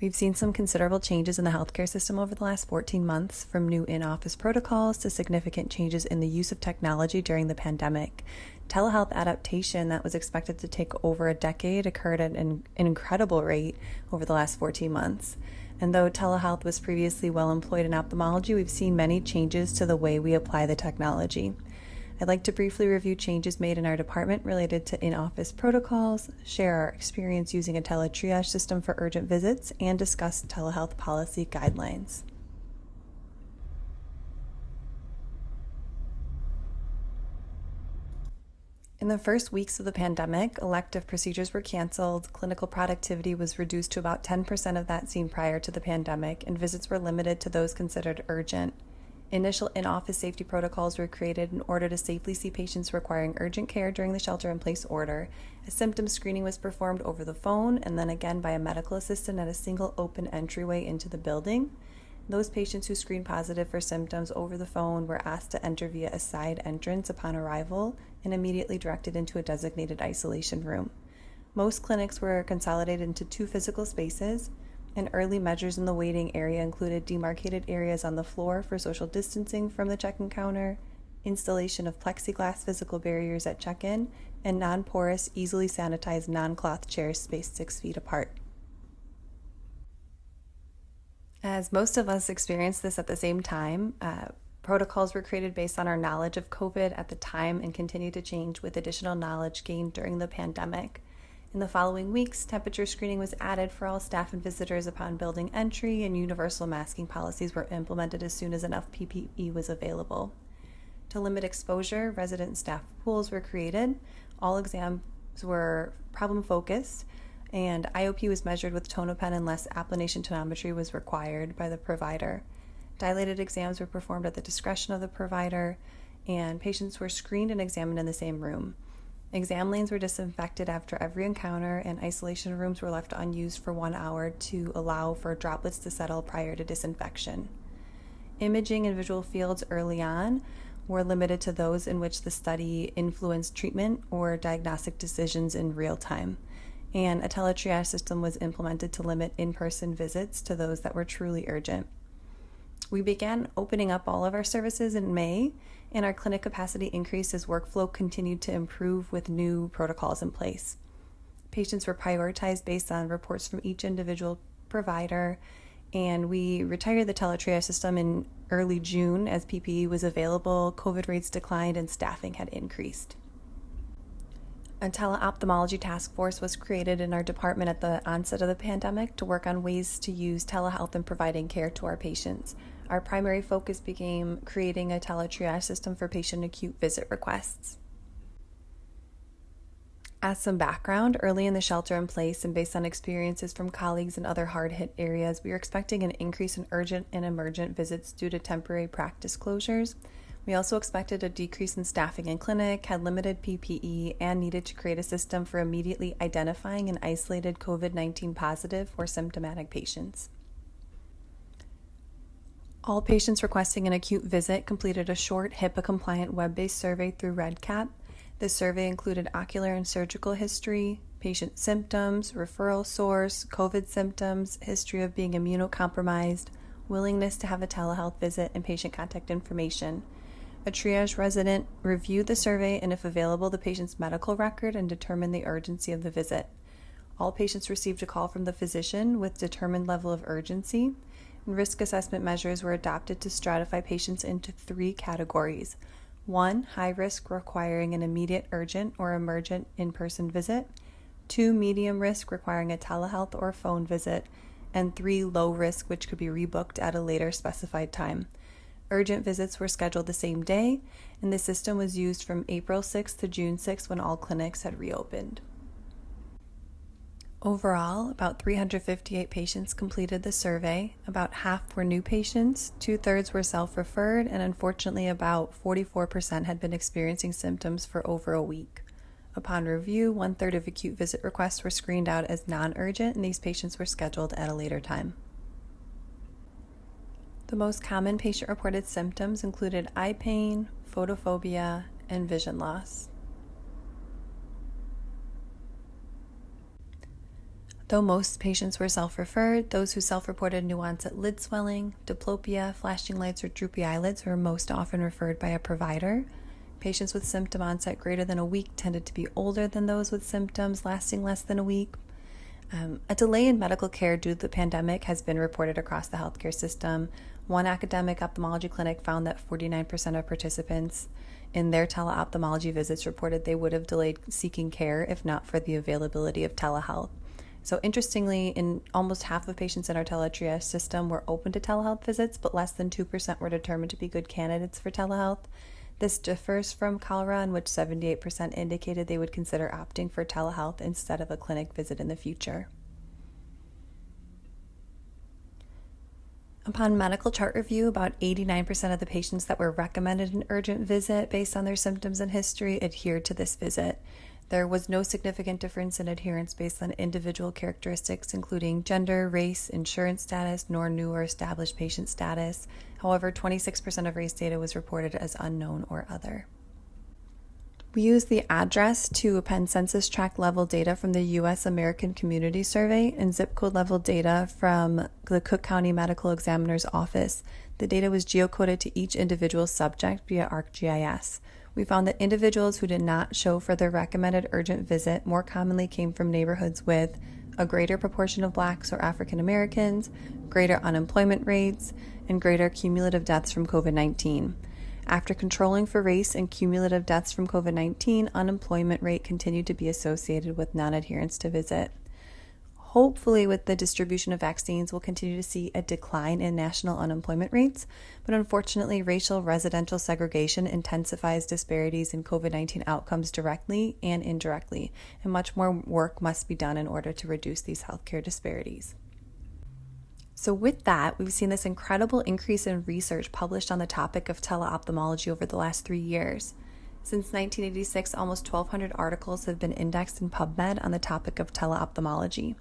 We've seen some considerable changes in the healthcare system over the last 14 months, from new in office protocols to significant changes in the use of technology during the pandemic. Telehealth adaptation that was expected to take over a decade occurred at an incredible rate over the last 14 months. And though telehealth was previously well employed in ophthalmology, we've seen many changes to the way we apply the technology. I'd like to briefly review changes made in our department related to in office protocols, share our experience using a teletriage system for urgent visits, and discuss telehealth policy guidelines. In the first weeks of the pandemic, elective procedures were canceled, clinical productivity was reduced to about 10% of that seen prior to the pandemic, and visits were limited to those considered urgent. Initial in office safety protocols were created in order to safely see patients requiring urgent care during the shelter in place order. A symptom screening was performed over the phone and then again by a medical assistant at a single open entryway into the building. Those patients who screened positive for symptoms over the phone were asked to enter via a side entrance upon arrival and immediately directed into a designated isolation room. Most clinics were consolidated into two physical spaces and early measures in the waiting area included demarcated areas on the floor for social distancing from the check in counter, installation of plexiglass physical barriers at check in, and non porous, easily sanitized non cloth chairs spaced six feet apart. As most of us experienced this at the same time, uh, protocols were created based on our knowledge of COVID at the time and continue to change with additional knowledge gained during the pandemic. In the following weeks, temperature screening was added for all staff and visitors upon building entry, and universal masking policies were implemented as soon as enough PPE was available. To limit exposure, resident staff pools were created. All exams were problem focused, and IOP was measured with tonopen unless applanation tonometry was required by the provider. Dilated exams were performed at the discretion of the provider, and patients were screened and examined in the same room. Exam lanes were disinfected after every encounter, and isolation rooms were left unused for one hour to allow for droplets to settle prior to disinfection. Imaging and visual fields early on were limited to those in which the study influenced treatment or diagnostic decisions in real time. And a teletriage system was implemented to limit in person visits to those that were truly urgent. We began opening up all of our services in May, and our clinic capacity increased as workflow continued to improve with new protocols in place. Patients were prioritized based on reports from each individual provider, and we retired the teletriage system in early June as PPE was available, COVID rates declined, and staffing had increased. A teleophthalmology task force was created in our department at the onset of the pandemic to work on ways to use telehealth in providing care to our patients. Our primary focus became creating a teletriage system for patient acute visit requests. As some background, early in the shelter in place and based on experiences from colleagues in other hard hit areas, we were expecting an increase in urgent and emergent visits due to temporary practice closures. We also expected a decrease in staffing in clinic, had limited PPE, and needed to create a system for immediately identifying and isolated COVID 19 positive or symptomatic patients. All patients requesting an acute visit completed a short HIPAA compliant web based survey through REDCap. This survey included ocular and surgical history, patient symptoms, referral source, COVID symptoms, history of being immunocompromised, willingness to have a telehealth visit, and patient contact information. A triage resident reviewed the survey and, if available, the patient's medical record and determined the urgency of the visit. All patients received a call from the physician with determined level of urgency risk assessment measures were adopted to stratify patients into three categories one, high risk requiring an immediate, urgent, or emergent in person visit, two, medium risk requiring a telehealth or phone visit, and three, low risk, which could be rebooked at a later specified time. Urgent visits were scheduled the same day, and the system was used from April 6 to June 6 when all clinics had reopened. Overall, about 358 patients completed the survey. About half were new patients, two thirds were self referred, and unfortunately, about 44% had been experiencing symptoms for over a week. Upon review, one third of acute visit requests were screened out as non urgent, and these patients were scheduled at a later time. The most common patient reported symptoms included eye pain, photophobia, and vision loss. Though most patients were self referred, those who self reported new onset lid swelling, diplopia, flashing lights, or droopy eyelids were most often referred by a provider. Patients with symptom onset greater than a week tended to be older than those with symptoms lasting less than a week. Um, a delay in medical care due to the pandemic has been reported across the healthcare system. One academic ophthalmology clinic found that 49% of participants in their teleophthalmology visits reported they would have delayed seeking care if not for the availability of telehealth. So, interestingly, in almost half of patients in our teletriage system were open to telehealth visits, but less than 2% were determined to be good candidates for telehealth. This differs from cholera, in which 78% indicated they would consider opting for telehealth instead of a clinic visit in the future. Upon medical chart review, about 89% of the patients that were recommended an urgent visit based on their symptoms and history adhered to this visit. There was no significant difference in adherence based on individual characteristics, including gender, race, insurance status, nor new or established patient status. However, 26% of race data was reported as unknown or other. We used the address to append census tract level data from the U.S. American Community Survey and zip code level data from the Cook County Medical Examiner's Office. The data was geocoded to each individual subject via ArcGIS we found that individuals who did not show for their recommended urgent visit more commonly came from neighborhoods with a greater proportion of blacks or African Americans, greater unemployment rates, and greater cumulative deaths from COVID 19. After controlling for race and cumulative deaths from COVID 19, unemployment rate continued to be associated with non adherence to visit. Hopefully, with the distribution of vaccines, we'll continue to see a decline in national unemployment rates. But unfortunately, racial residential segregation intensifies disparities in COVID 19 outcomes directly and indirectly, and much more work must be done in order to reduce these healthcare disparities. So, with that, we've seen this incredible increase in research published on the topic of teleophthalmology over the last three years. Since 1986, almost 1,200 articles have been indexed in PubMed on the topic of teleophthalmology.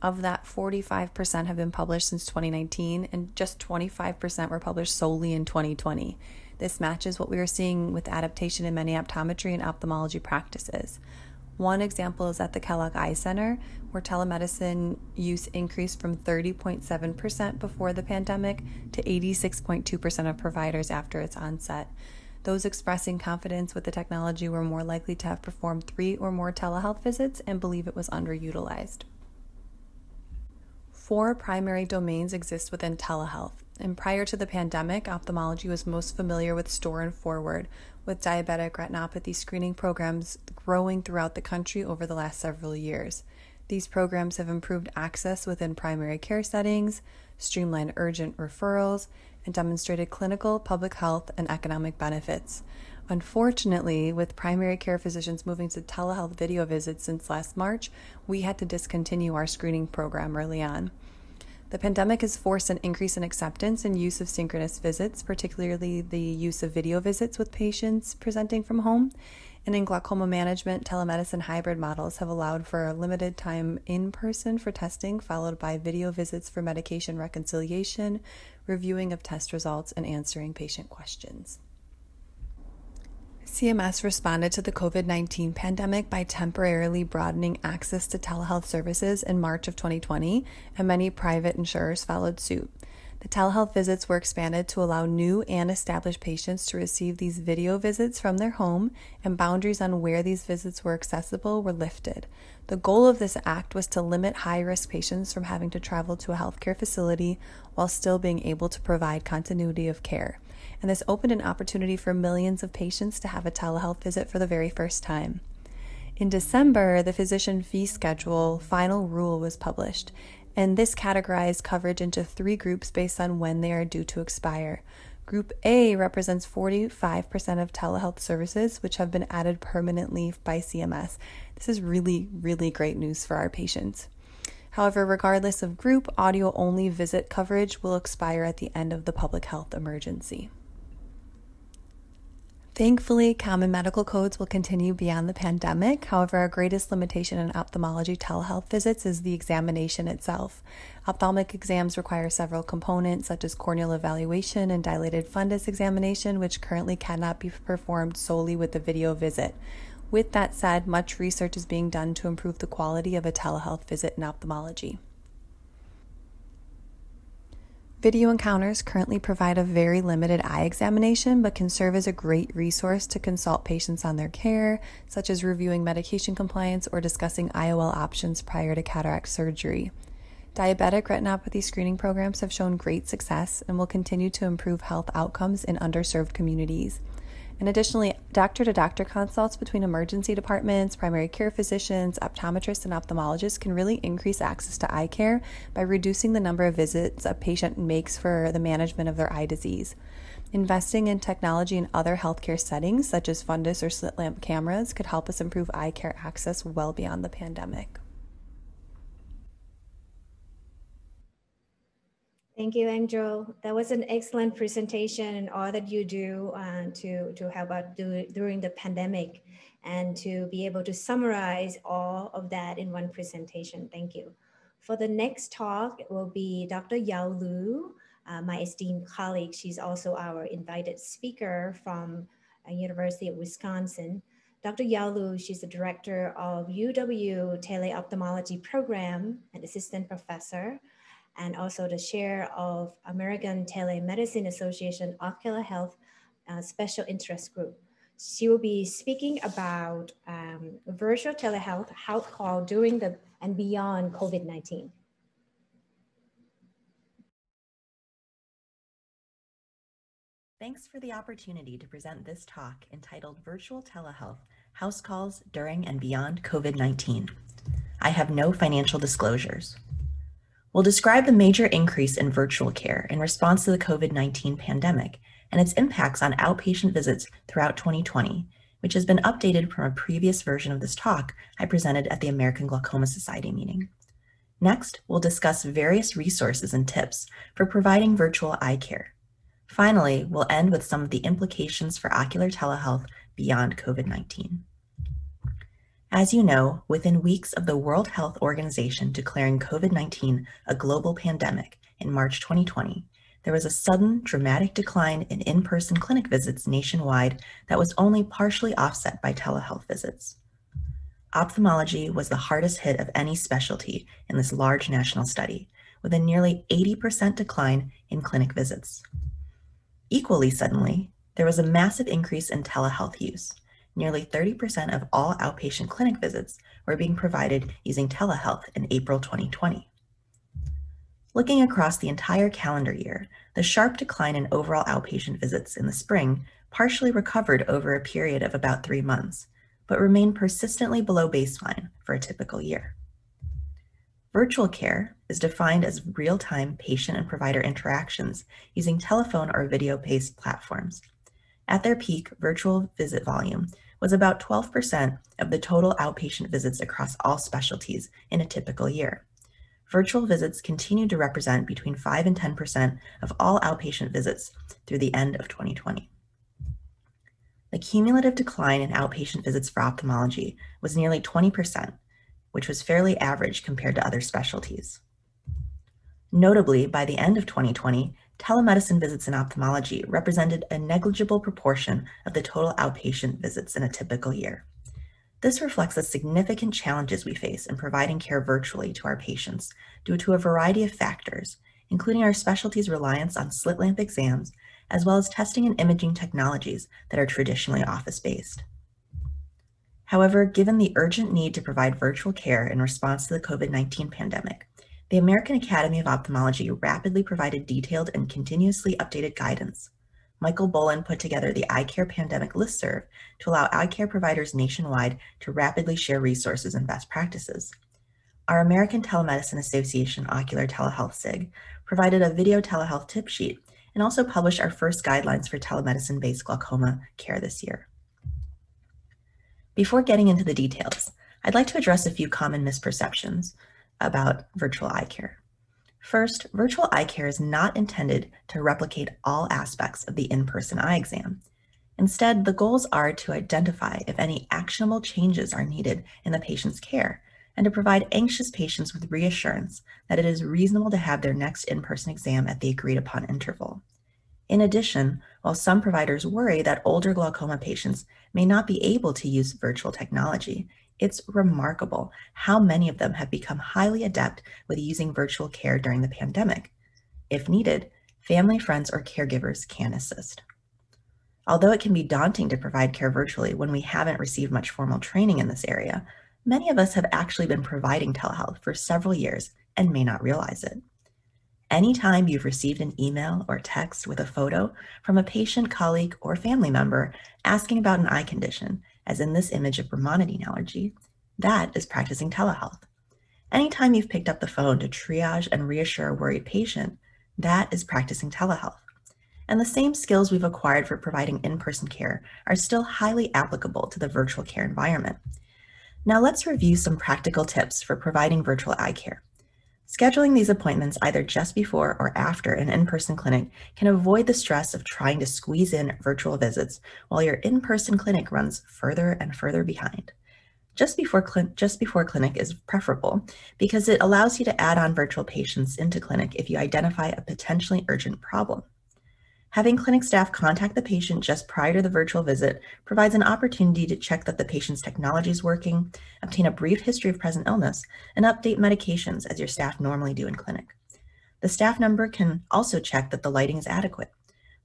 Of that, 45% have been published since 2019, and just 25% were published solely in 2020. This matches what we are seeing with adaptation in many optometry and ophthalmology practices. One example is at the Kellogg Eye Center, where telemedicine use increased from 30.7% before the pandemic to 86.2% of providers after its onset. Those expressing confidence with the technology were more likely to have performed three or more telehealth visits and believe it was underutilized. Four primary domains exist within telehealth. And prior to the pandemic, ophthalmology was most familiar with store and forward, with diabetic retinopathy screening programs growing throughout the country over the last several years. These programs have improved access within primary care settings, streamlined urgent referrals, and demonstrated clinical, public health, and economic benefits. Unfortunately, with primary care physicians moving to telehealth video visits since last March, we had to discontinue our screening program early on. The pandemic has forced an increase in acceptance and use of synchronous visits, particularly the use of video visits with patients presenting from home. And in glaucoma management, telemedicine hybrid models have allowed for a limited time in person for testing, followed by video visits for medication reconciliation, reviewing of test results, and answering patient questions. CMS responded to the COVID 19 pandemic by temporarily broadening access to telehealth services in March of 2020, and many private insurers followed suit. The telehealth visits were expanded to allow new and established patients to receive these video visits from their home, and boundaries on where these visits were accessible were lifted. The goal of this act was to limit high risk patients from having to travel to a healthcare facility while still being able to provide continuity of care and this opened an opportunity for millions of patients to have a telehealth visit for the very first time. In December, the physician fee schedule final rule was published, and this categorized coverage into three groups based on when they are due to expire. Group A represents 45% of telehealth services which have been added permanently by CMS. This is really, really great news for our patients. However, regardless of group, audio only visit coverage will expire at the end of the public health emergency. Thankfully, common medical codes will continue beyond the pandemic. However, our greatest limitation in ophthalmology telehealth visits is the examination itself. Ophthalmic exams require several components, such as corneal evaluation and dilated fundus examination, which currently cannot be performed solely with a video visit. With that said, much research is being done to improve the quality of a telehealth visit in ophthalmology. Video encounters currently provide a very limited eye examination, but can serve as a great resource to consult patients on their care, such as reviewing medication compliance or discussing IOL options prior to cataract surgery. Diabetic retinopathy screening programs have shown great success and will continue to improve health outcomes in underserved communities. And additionally, doctor to doctor consults between emergency departments, primary care physicians, optometrists, and ophthalmologists can really increase access to eye care by reducing the number of visits a patient makes for the management of their eye disease. Investing in technology in other healthcare settings, such as fundus or slit lamp cameras, could help us improve eye care access well beyond the pandemic. Thank you, Angel. That was an excellent presentation and all that you do uh, to, to help out do, during the pandemic and to be able to summarize all of that in one presentation. Thank you. For the next talk, it will be Dr. Yao Liu, uh, my esteemed colleague. She's also our invited speaker from uh, University of Wisconsin. Dr. Yao Liu, she's the director of UW Teleophthalmology Program and assistant professor and also the chair of American Telemedicine Association Ocular Health uh, Special Interest Group. She will be speaking about um, virtual telehealth, health call during the and beyond COVID-19. Thanks for the opportunity to present this talk entitled Virtual Telehealth, House Calls During and Beyond COVID-19. I have no financial disclosures will describe the major increase in virtual care in response to the COVID 19 pandemic and its impacts on outpatient visits throughout 2020, which has been updated from a previous version of this talk I presented at the American Glaucoma Society meeting. Next, we'll discuss various resources and tips for providing virtual eye care. Finally, we'll end with some of the implications for ocular telehealth beyond COVID 19. As you know, within weeks of the World Health Organization declaring COVID 19 a global pandemic in March 2020, there was a sudden, dramatic decline in in person clinic visits nationwide that was only partially offset by telehealth visits. Ophthalmology was the hardest hit of any specialty in this large national study, with a nearly 80% decline in clinic visits. Equally suddenly, there was a massive increase in telehealth use nearly 30% of all outpatient clinic visits were being provided using telehealth in April 2020. Looking across the entire calendar year, the sharp decline in overall outpatient visits in the spring partially recovered over a period of about three months, but remained persistently below baseline for a typical year. Virtual care is defined as real-time patient and provider interactions using telephone or video-based platforms. At their peak, virtual visit volume was about 12% of the total outpatient visits across all specialties in a typical year. Virtual visits continued to represent between 5 and 10% of all outpatient visits through the end of 2020. The cumulative decline in outpatient visits for ophthalmology was nearly 20%, which was fairly average compared to other specialties. Notably, by the end of 2020, telemedicine visits in ophthalmology represented a negligible proportion of the total outpatient visits in a typical year. This reflects the significant challenges we face in providing care virtually to our patients due to a variety of factors, including our specialty's reliance on slit lamp exams, as well as testing and imaging technologies that are traditionally office-based. However, given the urgent need to provide virtual care in response to the COVID-19 pandemic, the American Academy of Ophthalmology rapidly provided detailed and continuously updated guidance. Michael Bolin put together the Eye Care Pandemic Listserv to allow eye care providers nationwide to rapidly share resources and best practices. Our American Telemedicine Association Ocular Telehealth SIG provided a video telehealth tip sheet and also published our first guidelines for telemedicine-based glaucoma care this year. Before getting into the details, I'd like to address a few common misperceptions about virtual eye care. First, virtual eye care is not intended to replicate all aspects of the in-person eye exam. Instead, the goals are to identify if any actionable changes are needed in the patient's care and to provide anxious patients with reassurance that it is reasonable to have their next in-person exam at the agreed upon interval. In addition, while some providers worry that older glaucoma patients may not be able to use virtual technology, it's remarkable how many of them have become highly adept with using virtual care during the pandemic. If needed, family, friends, or caregivers can assist. Although it can be daunting to provide care virtually when we haven't received much formal training in this area, many of us have actually been providing telehealth for several years and may not realize it. Anytime you've received an email or text with a photo from a patient, colleague, or family member asking about an eye condition, as in this image of brimonidine allergy, that is practicing telehealth. Anytime you've picked up the phone to triage and reassure a worried patient, that is practicing telehealth. And the same skills we've acquired for providing in-person care are still highly applicable to the virtual care environment. Now let's review some practical tips for providing virtual eye care. Scheduling these appointments either just before or after an in-person clinic can avoid the stress of trying to squeeze in virtual visits while your in-person clinic runs further and further behind. Just before, just before clinic is preferable because it allows you to add on virtual patients into clinic if you identify a potentially urgent problem. Having clinic staff contact the patient just prior to the virtual visit provides an opportunity to check that the patient's technology is working, obtain a brief history of present illness, and update medications as your staff normally do in clinic. The staff member can also check that the lighting is adequate.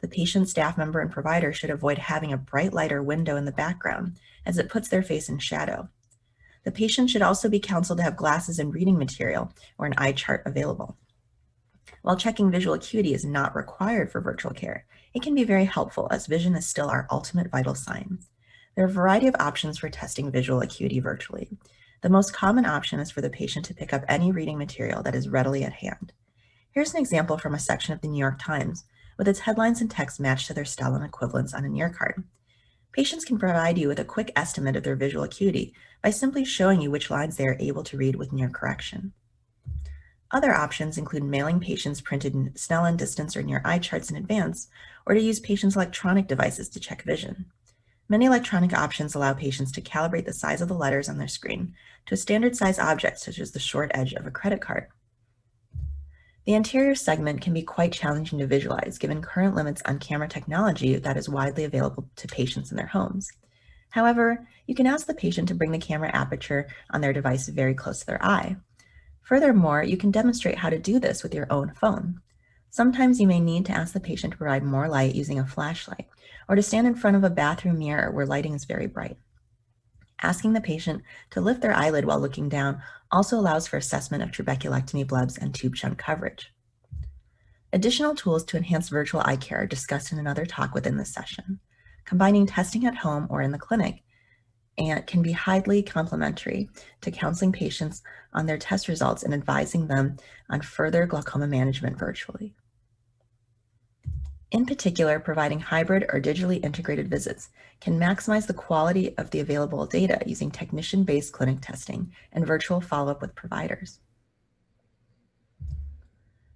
The patient, staff member, and provider should avoid having a bright light or window in the background as it puts their face in shadow. The patient should also be counseled to have glasses and reading material or an eye chart available. While checking visual acuity is not required for virtual care, it can be very helpful as vision is still our ultimate vital sign. There are a variety of options for testing visual acuity virtually. The most common option is for the patient to pick up any reading material that is readily at hand. Here's an example from a section of the New York Times with its headlines and text matched to their Snellen equivalents on a near card. Patients can provide you with a quick estimate of their visual acuity by simply showing you which lines they are able to read with near correction. Other options include mailing patients printed Snellen distance or near eye charts in advance, or to use patients' electronic devices to check vision. Many electronic options allow patients to calibrate the size of the letters on their screen to a standard size object such as the short edge of a credit card. The anterior segment can be quite challenging to visualize given current limits on camera technology that is widely available to patients in their homes. However, you can ask the patient to bring the camera aperture on their device very close to their eye. Furthermore, you can demonstrate how to do this with your own phone. Sometimes you may need to ask the patient to provide more light using a flashlight or to stand in front of a bathroom mirror where lighting is very bright. Asking the patient to lift their eyelid while looking down also allows for assessment of trabeculectomy blebs and tube shunt coverage. Additional tools to enhance virtual eye care are discussed in another talk within this session. Combining testing at home or in the clinic and can be highly complementary to counseling patients on their test results and advising them on further glaucoma management virtually. In particular, providing hybrid or digitally integrated visits can maximize the quality of the available data using technician-based clinic testing and virtual follow-up with providers.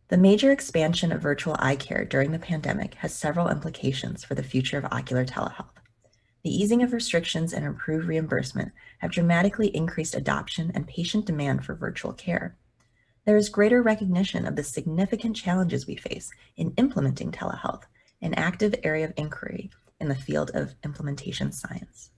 The major expansion of virtual eye care during the pandemic has several implications for the future of ocular telehealth. The easing of restrictions and improved reimbursement have dramatically increased adoption and patient demand for virtual care. There is greater recognition of the significant challenges we face in implementing telehealth, an active area of inquiry in the field of implementation science.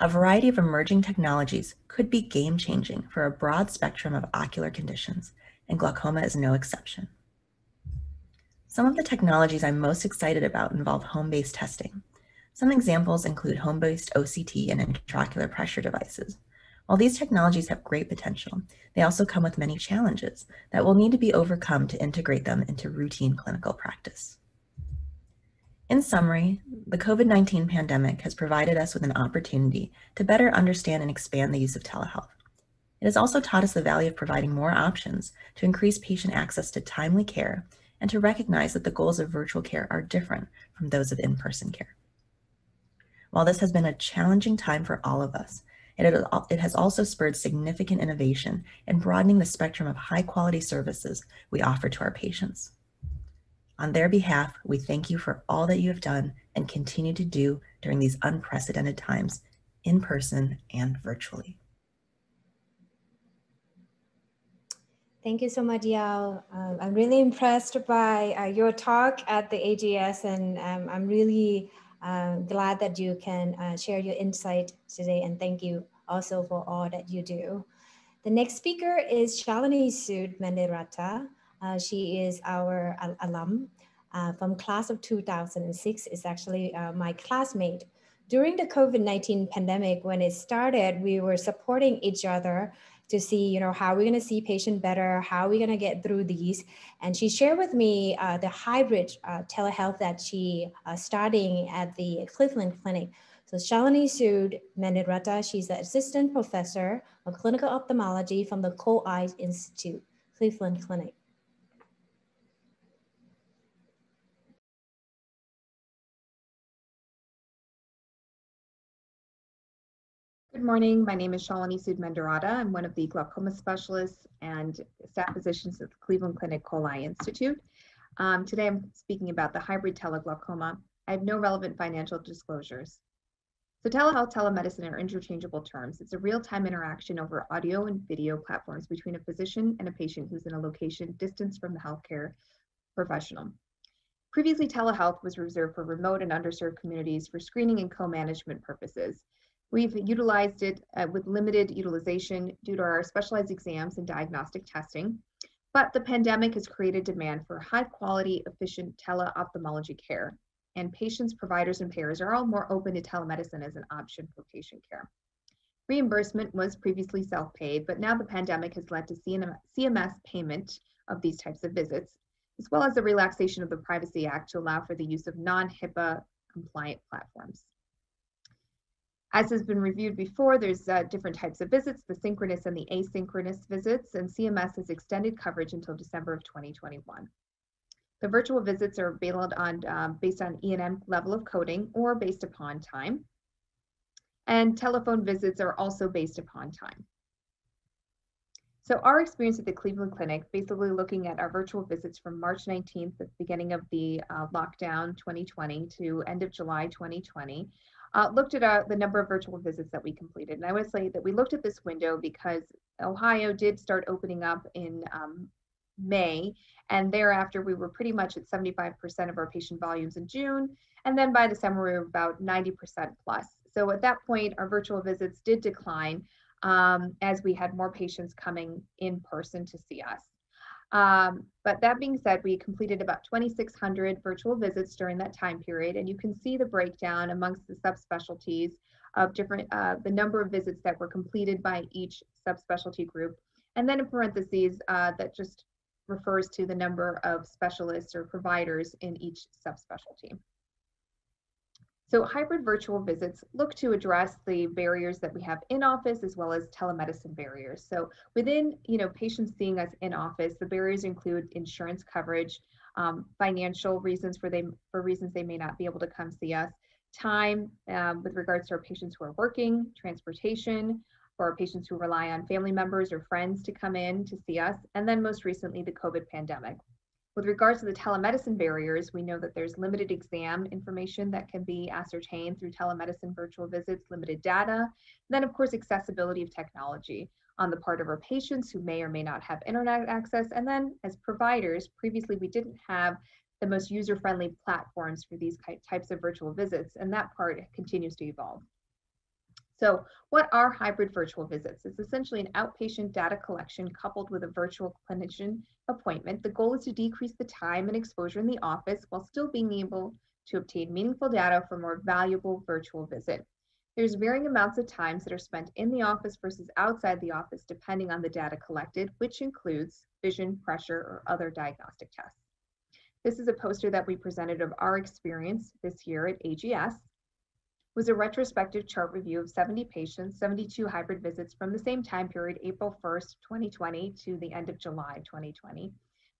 A variety of emerging technologies could be game-changing for a broad spectrum of ocular conditions, and glaucoma is no exception. Some of the technologies I'm most excited about involve home-based testing. Some examples include home-based OCT and intraocular pressure devices. While these technologies have great potential, they also come with many challenges that will need to be overcome to integrate them into routine clinical practice. In summary, the COVID-19 pandemic has provided us with an opportunity to better understand and expand the use of telehealth. It has also taught us the value of providing more options to increase patient access to timely care and to recognize that the goals of virtual care are different from those of in-person care. While this has been a challenging time for all of us, it has also spurred significant innovation in broadening the spectrum of high quality services we offer to our patients. On their behalf, we thank you for all that you have done and continue to do during these unprecedented times, in person and virtually. Thank you so much, Yao. Um, I'm really impressed by uh, your talk at the AGS, and um, I'm really uh, glad that you can uh, share your insight today. And thank you also for all that you do. The next speaker is Shalini Sood Mendiratta. Uh, she is our al alum uh, from class of 2006. Is actually uh, my classmate. During the COVID-19 pandemic, when it started, we were supporting each other to see, you know, how we're going to see patient better, how we're going to get through these. And she shared with me uh, the hybrid uh, telehealth that she uh, starting at the Cleveland Clinic. So Shalini Sood Mendiratta, she's the assistant professor of clinical ophthalmology from the Cole Eye Institute, Cleveland Clinic. Good morning. My name is Shalini Sood. I'm one of the glaucoma specialists and staff physicians at the Cleveland Clinic Cole Eye Institute. Um, today I'm speaking about the hybrid teleglaucoma. I have no relevant financial disclosures. So telehealth, telemedicine are interchangeable terms. It's a real-time interaction over audio and video platforms between a physician and a patient who's in a location distance from the healthcare professional. Previously, telehealth was reserved for remote and underserved communities for screening and co-management purposes. We've utilized it uh, with limited utilization due to our specialized exams and diagnostic testing, but the pandemic has created demand for high quality, efficient tele-ophthalmology care, and patients, providers, and payers are all more open to telemedicine as an option for patient care. Reimbursement was previously self-paid, but now the pandemic has led to CMS payment of these types of visits, as well as the relaxation of the Privacy Act to allow for the use of non-HIPAA compliant platforms. As has been reviewed before, there's uh, different types of visits, the synchronous and the asynchronous visits, and CMS has extended coverage until December of 2021. The virtual visits are based on, um, based on E&M level of coding or based upon time. And telephone visits are also based upon time. So our experience at the Cleveland Clinic, basically looking at our virtual visits from March 19th, the beginning of the uh, lockdown 2020 to end of July 2020, uh, looked at uh, the number of virtual visits that we completed. And I would say that we looked at this window because Ohio did start opening up in um, May, and thereafter we were pretty much at 75% of our patient volumes in June, and then by December we were about 90% plus. So at that point, our virtual visits did decline um, as we had more patients coming in person to see us. Um, but that being said, we completed about 2,600 virtual visits during that time period, and you can see the breakdown amongst the subspecialties of different, uh, the number of visits that were completed by each subspecialty group. And then in parentheses, uh, that just refers to the number of specialists or providers in each subspecialty. So hybrid virtual visits look to address the barriers that we have in office as well as telemedicine barriers. So within, you know, patients seeing us in office, the barriers include insurance coverage, um, financial reasons for they for reasons they may not be able to come see us, time um, with regards to our patients who are working, transportation, for our patients who rely on family members or friends to come in to see us, and then most recently the COVID pandemic. With regards to the telemedicine barriers, we know that there's limited exam information that can be ascertained through telemedicine virtual visits, limited data, and then of course accessibility of technology on the part of our patients who may or may not have internet access. And then as providers, previously we didn't have the most user-friendly platforms for these types of virtual visits, and that part continues to evolve. So what are hybrid virtual visits? It's essentially an outpatient data collection coupled with a virtual clinician appointment. The goal is to decrease the time and exposure in the office while still being able to obtain meaningful data for more valuable virtual visit. There's varying amounts of times that are spent in the office versus outside the office depending on the data collected, which includes vision, pressure, or other diagnostic tests. This is a poster that we presented of our experience this year at AGS was a retrospective chart review of 70 patients, 72 hybrid visits from the same time period, April 1st, 2020 to the end of July 2020.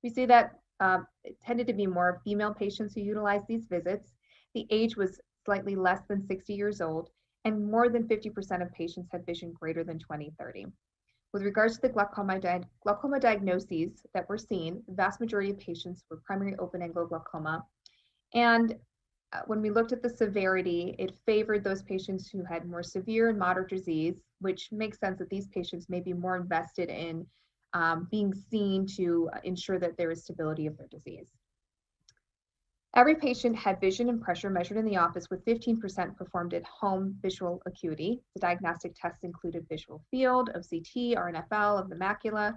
We see that uh, it tended to be more female patients who utilized these visits. The age was slightly less than 60 years old, and more than 50% of patients had vision greater than 20/30. With regards to the glaucoma, di glaucoma diagnoses that were seen, the vast majority of patients were primary open-angle glaucoma, and when we looked at the severity, it favored those patients who had more severe and moderate disease, which makes sense that these patients may be more invested in um, being seen to ensure that there is stability of their disease. Every patient had vision and pressure measured in the office with 15% performed at home visual acuity. The diagnostic tests included visual field OCT, RNFL of the macula,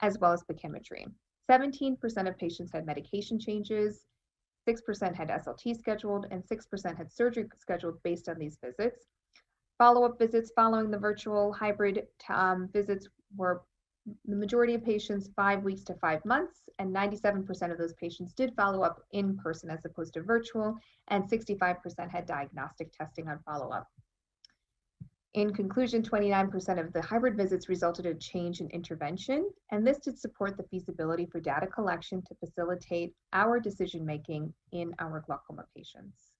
as well as pachymetry. 17% of patients had medication changes, 6% had SLT scheduled, and 6% had surgery scheduled based on these visits. Follow-up visits following the virtual hybrid um, visits were the majority of patients five weeks to five months, and 97% of those patients did follow up in person as opposed to virtual, and 65% had diagnostic testing on follow-up. In conclusion, 29% of the hybrid visits resulted in change in intervention, and this did support the feasibility for data collection to facilitate our decision-making in our glaucoma patients.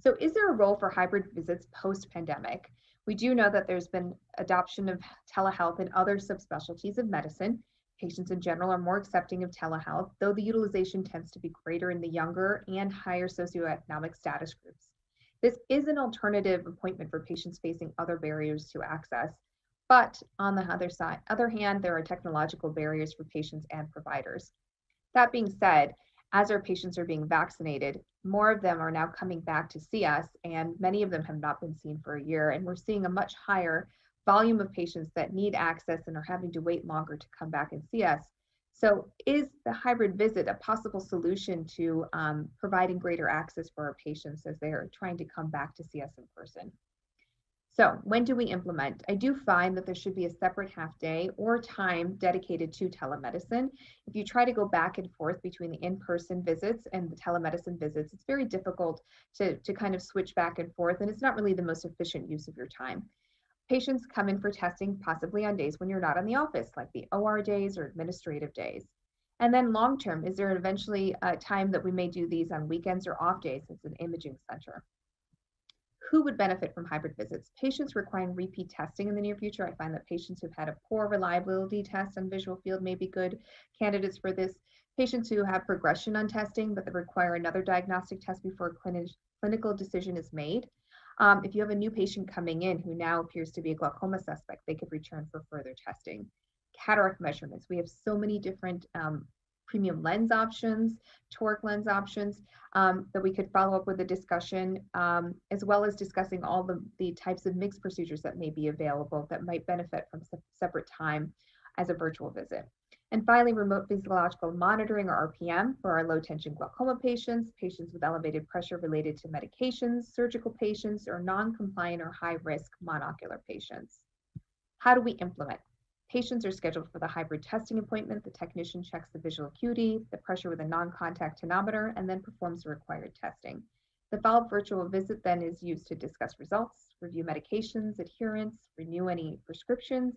So is there a role for hybrid visits post-pandemic? We do know that there's been adoption of telehealth in other subspecialties of medicine. Patients in general are more accepting of telehealth, though the utilization tends to be greater in the younger and higher socioeconomic status groups. This is an alternative appointment for patients facing other barriers to access. But on the other side, other hand, there are technological barriers for patients and providers. That being said, as our patients are being vaccinated, more of them are now coming back to see us, and many of them have not been seen for a year. And we're seeing a much higher volume of patients that need access and are having to wait longer to come back and see us. So is the hybrid visit a possible solution to um, providing greater access for our patients as they are trying to come back to see us in person? So when do we implement? I do find that there should be a separate half day or time dedicated to telemedicine. If you try to go back and forth between the in-person visits and the telemedicine visits, it's very difficult to, to kind of switch back and forth and it's not really the most efficient use of your time. Patients come in for testing possibly on days when you're not in the office, like the OR days or administrative days. And then long term, is there eventually a time that we may do these on weekends or off days as an imaging center? Who would benefit from hybrid visits? Patients requiring repeat testing in the near future. I find that patients who've had a poor reliability test on visual field may be good candidates for this. Patients who have progression on testing but that require another diagnostic test before a clini clinical decision is made. Um, if you have a new patient coming in who now appears to be a glaucoma suspect, they could return for further testing. Cataract measurements. We have so many different um, premium lens options, toric lens options um, that we could follow up with a discussion, um, as well as discussing all the, the types of mixed procedures that may be available that might benefit from se separate time as a virtual visit. And finally, remote physiological monitoring or RPM for our low tension glaucoma patients, patients with elevated pressure related to medications, surgical patients, or non-compliant or high risk monocular patients. How do we implement? Patients are scheduled for the hybrid testing appointment. The technician checks the visual acuity, the pressure with a non-contact tonometer, and then performs the required testing. The follow-up virtual visit then is used to discuss results, review medications, adherence, renew any prescriptions,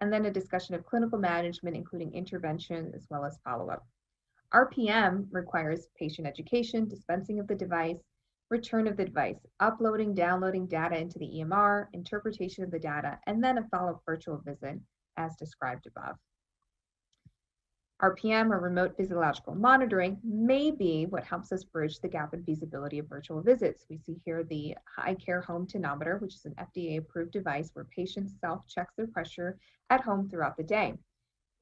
and then a discussion of clinical management, including intervention as well as follow-up. RPM requires patient education, dispensing of the device, return of the device, uploading, downloading data into the EMR, interpretation of the data, and then a follow-up virtual visit as described above. RPM or remote physiological monitoring may be what helps us bridge the gap in feasibility of virtual visits. We see here the iCare home tonometer, which is an FDA approved device where patients self checks their pressure at home throughout the day.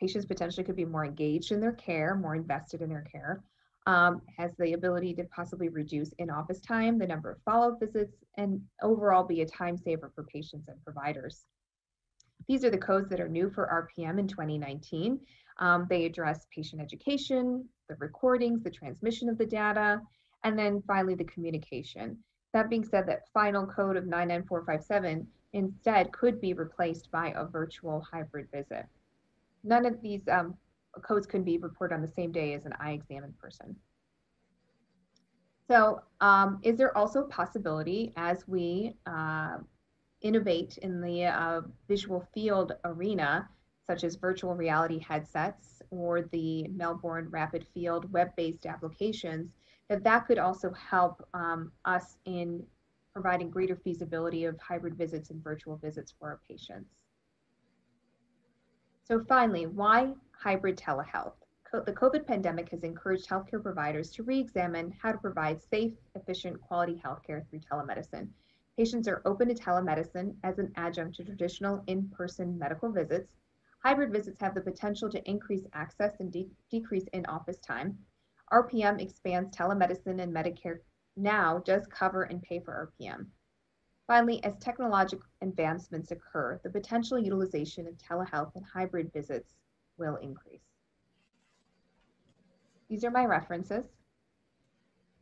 Patients potentially could be more engaged in their care, more invested in their care, um, has the ability to possibly reduce in-office time, the number of follow-up visits, and overall be a time saver for patients and providers. These are the codes that are new for RPM in 2019. Um, they address patient education, the recordings, the transmission of the data, and then finally the communication. That being said, that final code of 99457 instead could be replaced by a virtual hybrid visit. None of these um, codes can be reported on the same day as an eye exam in person. So um, is there also a possibility as we uh, innovate in the uh, visual field arena such as virtual reality headsets or the Melbourne Rapid Field web-based applications, that that could also help um, us in providing greater feasibility of hybrid visits and virtual visits for our patients. So finally, why hybrid telehealth? the COVID pandemic has encouraged healthcare providers to re-examine how to provide safe, efficient, quality healthcare through telemedicine. Patients are open to telemedicine as an adjunct to traditional in-person medical visits, Hybrid visits have the potential to increase access and de decrease in-office time. RPM expands telemedicine and Medicare now does cover and pay for RPM. Finally, as technological advancements occur, the potential utilization of telehealth and hybrid visits will increase. These are my references.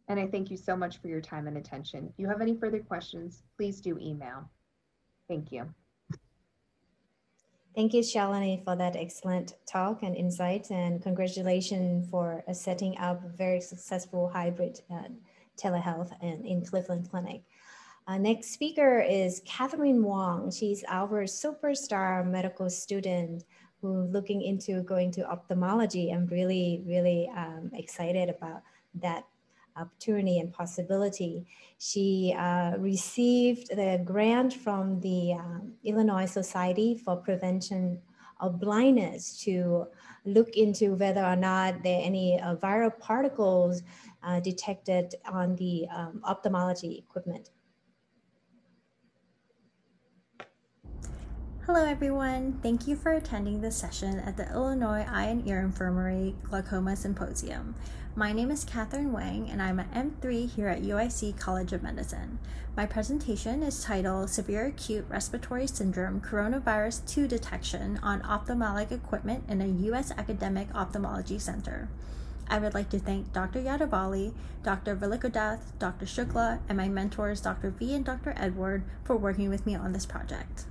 And I thank you so much for your time and attention. If you have any further questions, please do email. Thank you. Thank you, Shalini, for that excellent talk and insight, and congratulations for uh, setting up a very successful hybrid uh, telehealth in, in Cleveland Clinic. Uh, next speaker is Catherine Wong. She's our superstar medical student who looking into going to ophthalmology. I'm really, really um, excited about that opportunity and possibility. She uh, received the grant from the um, Illinois Society for Prevention of Blindness to look into whether or not there are any uh, viral particles uh, detected on the um, ophthalmology equipment. Hello everyone, thank you for attending this session at the Illinois Eye and Ear Infirmary Glaucoma Symposium. My name is Catherine Wang, and I'm an M3 here at UIC College of Medicine. My presentation is titled Severe Acute Respiratory Syndrome Coronavirus 2 Detection on Ophthalmic Equipment in a U.S. Academic Ophthalmology Center. I would like to thank Dr. Yadavali, Dr. Velikodath, Dr. Shukla, and my mentors Dr. V and Dr. Edward for working with me on this project.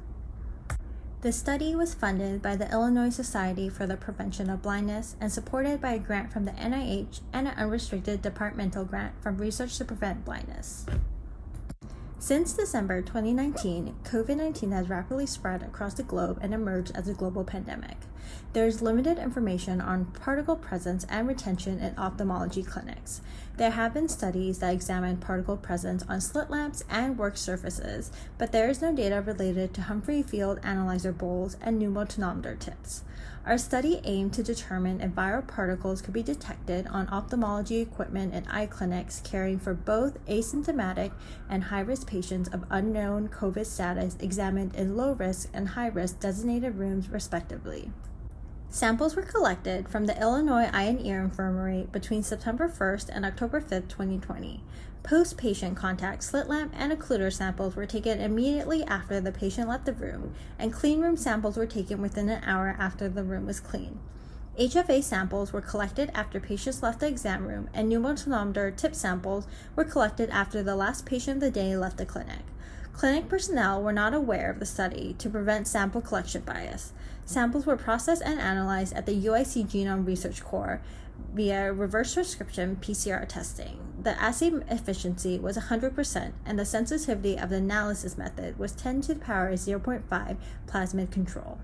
The study was funded by the Illinois Society for the Prevention of Blindness and supported by a grant from the NIH and an unrestricted departmental grant from Research to Prevent Blindness. Since December 2019, COVID 19 has rapidly spread across the globe and emerged as a global pandemic. There is limited information on particle presence and retention in ophthalmology clinics. There have been studies that examine particle presence on slit lamps and work surfaces, but there is no data related to Humphrey field analyzer bowls and pneumotonometer tips. Our study aimed to determine if viral particles could be detected on ophthalmology equipment in eye clinics caring for both asymptomatic and high risk patients of unknown COVID status examined in low risk and high risk designated rooms, respectively. Samples were collected from the Illinois Eye and Ear Infirmary between September 1st and October 5th, 2020. Post patient contact slit lamp and occluder samples were taken immediately after the patient left the room, and clean room samples were taken within an hour after the room was clean. HFA samples were collected after patients left the exam room, and pneumotonometer tip samples were collected after the last patient of the day left the clinic. Clinic personnel were not aware of the study to prevent sample collection bias. Samples were processed and analyzed at the UIC Genome Research Core via reverse transcription PCR testing. The assay efficiency was 100% and the sensitivity of the analysis method was 10 to the power 0.5 plasmid control.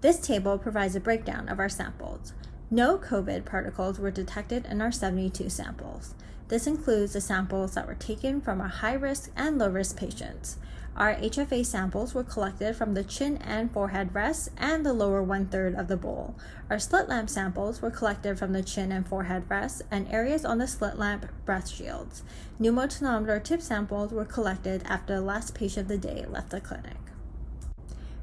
This table provides a breakdown of our samples. No COVID particles were detected in our 72 samples. This includes the samples that were taken from our high risk and low risk patients. Our HFA samples were collected from the chin and forehead rests and the lower one third of the bowl. Our slit lamp samples were collected from the chin and forehead rests and areas on the slit lamp breath shields. Pneumotonometer tip samples were collected after the last patient of the day left the clinic.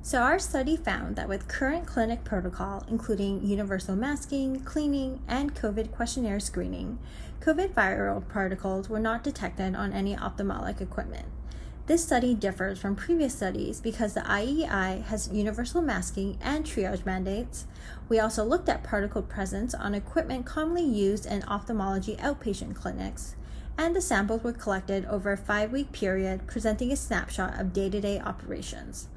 So, our study found that with current clinic protocol, including universal masking, cleaning, and COVID questionnaire screening, COVID viral particles were not detected on any ophthalmic equipment. This study differs from previous studies because the IEI has universal masking and triage mandates. We also looked at particle presence on equipment commonly used in ophthalmology outpatient clinics, and the samples were collected over a five week period, presenting a snapshot of day to day operations.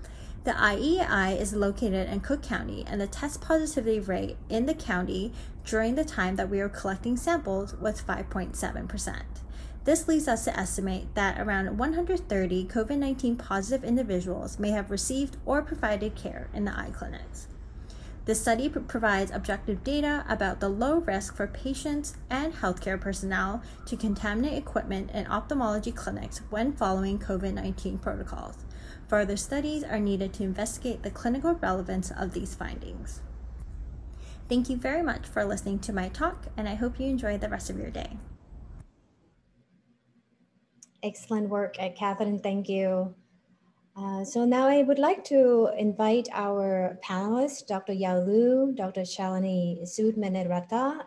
The IEI is located in Cook County, and the test positivity rate in the county during the time that we were collecting samples was 5.7%. This leads us to estimate that around 130 COVID 19 positive individuals may have received or provided care in the eye clinics. The study provides objective data about the low risk for patients and healthcare personnel to contaminate equipment in ophthalmology clinics when following COVID 19 protocols. Further studies are needed to investigate the clinical relevance of these findings. Thank you very much for listening to my talk, and I hope you enjoy the rest of your day. Excellent work, at Catherine. Thank you. Uh, so now I would like to invite our panelists, Dr. Yao Liu, Dr. Shalini Sood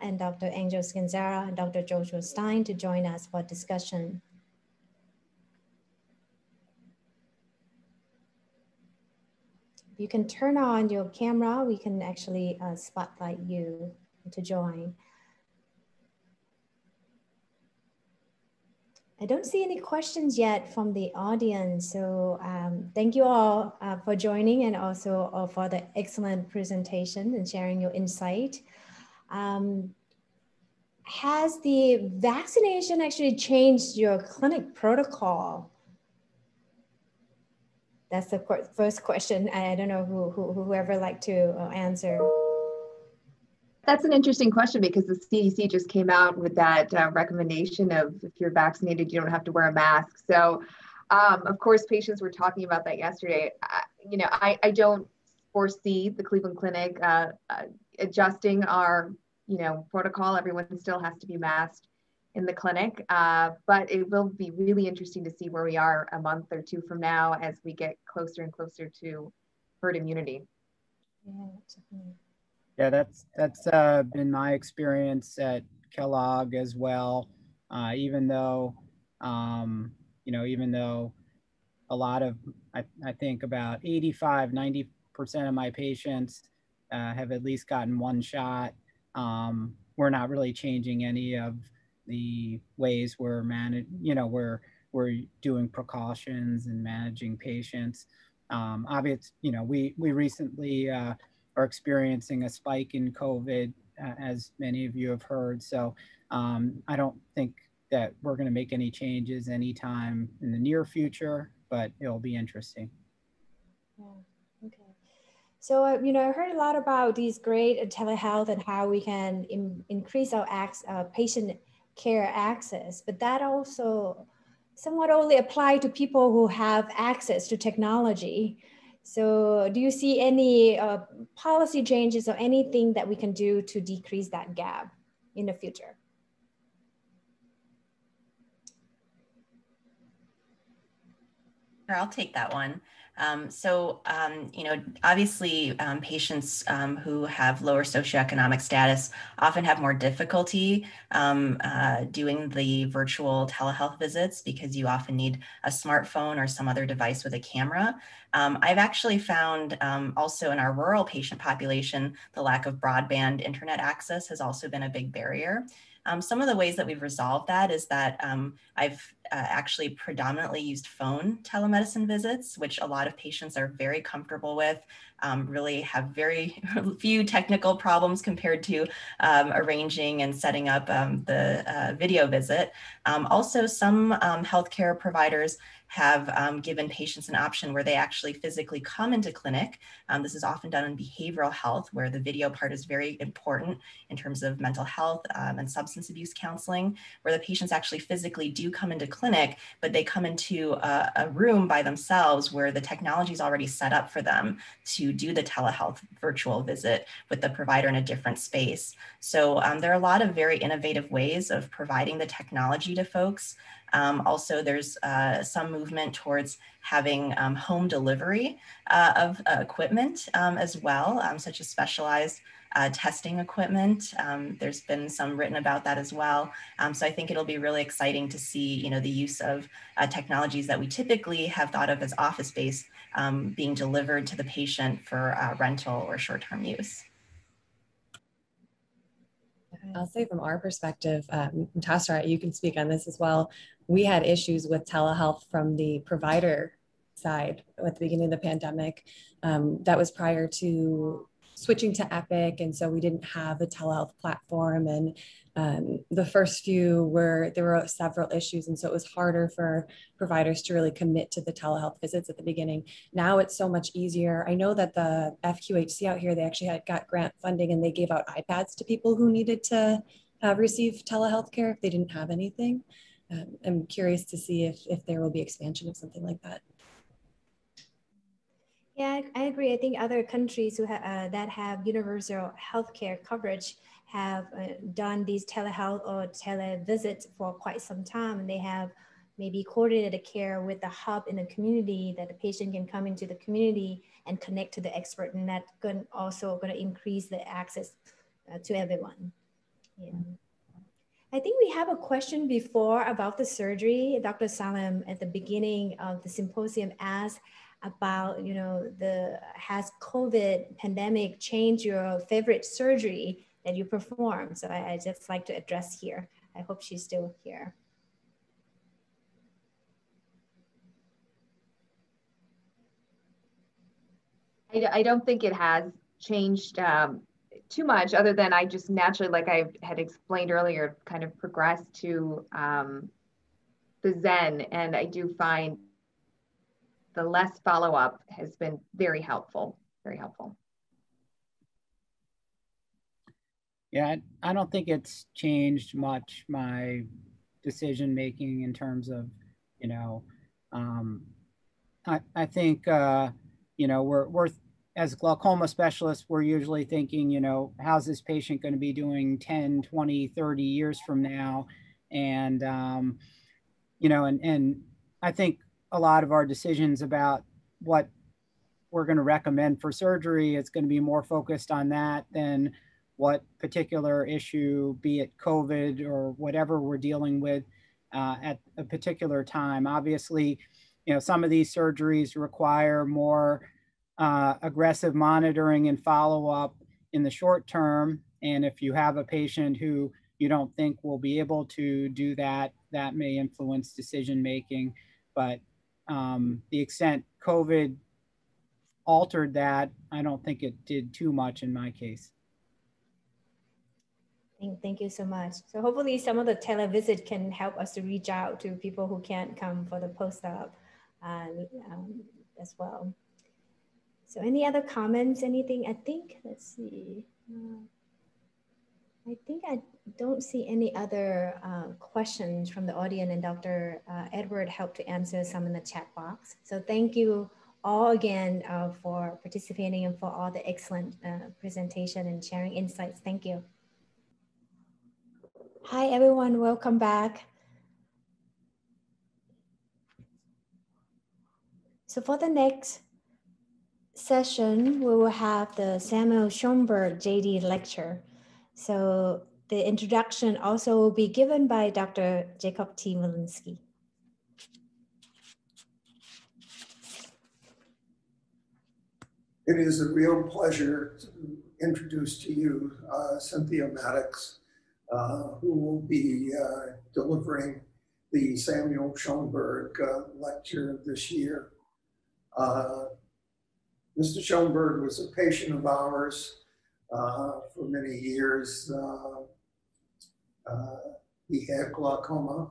and Dr. Angel Scanzera and Dr. Joshua Stein to join us for discussion. you can turn on your camera, we can actually uh, spotlight you to join. I don't see any questions yet from the audience. So um, thank you all uh, for joining and also uh, for the excellent presentation and sharing your insight. Um, has the vaccination actually changed your clinic protocol? That's the first question. I don't know who, who whoever like to uh, answer. That's an interesting question because the CDC just came out with that uh, recommendation of if you're vaccinated, you don't have to wear a mask. So, um, of course, patients were talking about that yesterday. I, you know, I, I don't foresee the Cleveland Clinic uh, uh, adjusting our, you know, protocol. Everyone still has to be masked in the clinic, uh, but it will be really interesting to see where we are a month or two from now as we get closer and closer to herd immunity. Yeah, yeah, that's that's uh, been my experience at Kellogg as well. Uh, even though, um, you know, even though a lot of, I, I think about 85, 90% of my patients uh, have at least gotten one shot. Um, we're not really changing any of the ways we're managing, you know, we're, we're doing precautions and managing patients. Um, obviously, you know, we, we recently, uh, are experiencing a spike in COVID, uh, as many of you have heard. So um, I don't think that we're going to make any changes anytime in the near future, but it'll be interesting. Yeah. Okay. So, uh, you know, I heard a lot about these great telehealth and how we can in, increase our ac- uh, patient care access, but that also somewhat only apply to people who have access to technology. So do you see any uh, policy changes or anything that we can do to decrease that gap in the future? I'll take that one. Um, so, um, you know, obviously, um, patients um, who have lower socioeconomic status often have more difficulty um, uh, doing the virtual telehealth visits because you often need a smartphone or some other device with a camera. Um, I've actually found also in our rural patient population, the lack of broadband internet access has also been a big barrier. Um, some of the ways that we've resolved that is that um, I've uh, actually predominantly used phone telemedicine visits, which a lot of patients are very comfortable with, um, really have very [LAUGHS] few technical problems compared to um, arranging and setting up um, the uh, video visit. Um, also, some healthcare providers have um, given patients an option where they actually physically come into clinic. Um, this is often done in behavioral health, where the video part is very important in terms of mental health um, and substance abuse counseling, where the patients actually physically do come into clinic, but they come into a, a room by themselves where the technology is already set up for them to do the telehealth virtual visit with the provider in a different space. So um, there are a lot of very innovative ways of providing the technology to folks. Um, also, there's uh, some movement towards having um, home delivery uh, of uh, equipment um, as well, um, such as specialized uh, testing equipment. Um, there's been some written about that as well. Um, so I think it'll be really exciting to see, you know, the use of uh, technologies that we typically have thought of as office-based being delivered to the patient for uh, rental or short-term use. I'll say from our perspective, um, you can speak on this as well. We had issues with telehealth from the provider side at the beginning of the pandemic. Um, that was prior to switching to Epic, and so we didn't have a telehealth platform. And um, the first few were there were several issues, and so it was harder for providers to really commit to the telehealth visits at the beginning. Now it's so much easier. I know that the FQHC out here they actually had got grant funding, and they gave out iPads to people who needed to uh, receive telehealth care if they didn't have anything. Um, I'm curious to see if if there will be expansion of something like that. Yeah, I agree. I think other countries who ha- uh, that have universal healthcare coverage have uh, done these telehealth or televisits for quite some time, and they have maybe coordinated care with the hub in the community that the patient can come into the community and connect to the expert and that can also going to increase the access uh, to everyone. Yeah. I think we have a question before about the surgery. Dr. Salem at the beginning of the symposium asked about, you know, the has COVID pandemic changed your favorite surgery that you perform? So I, I just like to address here. I hope she's still here. I, I don't think it has changed um, too much other than I just naturally, like I had explained earlier, kind of progressed to um, the XEN. And I do find the less follow up has been very helpful, very helpful. Yeah, I don't think it's changed much my decision making in terms of, you know, um, I, I think, uh, you know, we're, we're as glaucoma specialists, we're usually thinking, you know, how's this patient going to be doing 10, 20, 30 years from now? And, um, you know, and, and I think a lot of our decisions about what we're going to recommend for surgery, it's going to be more focused on that than what particular issue, be it COVID or whatever we're dealing with uh, at a particular time. Obviously, you know, some of these surgeries require more uh, aggressive monitoring and follow-up in the short term. And if you have a patient who you don't think will be able to do that, that may influence decision making. But um, the extent COVID altered that, I don't think it did too much in my case. Thank, thank you so much. So hopefully some of the televisit can help us to reach out to people who can't come for the post-op uh, um, as well. So any other comments, anything? I think, let's see. Uh, I think I don't see any other uh, questions from the audience and Dr. Uh, Edward helped to answer some in the chat box. So thank you all again uh, for participating and for all the excellent uh, presentation and sharing insights. Thank you. Hi, everyone. Welcome back. So for the next session, we will have the Samuel Schoenberg JD lecture. So the introduction also will be given by Dr. Jacob T. Wilensky. It is a real pleasure to introduce to you uh, Cynthia Mattox, uh, who will be uh, delivering the Samuel Schoenberg uh, lecture this year. Uh, Mr. Schoenberg was a patient of ours for many years. he had glaucoma.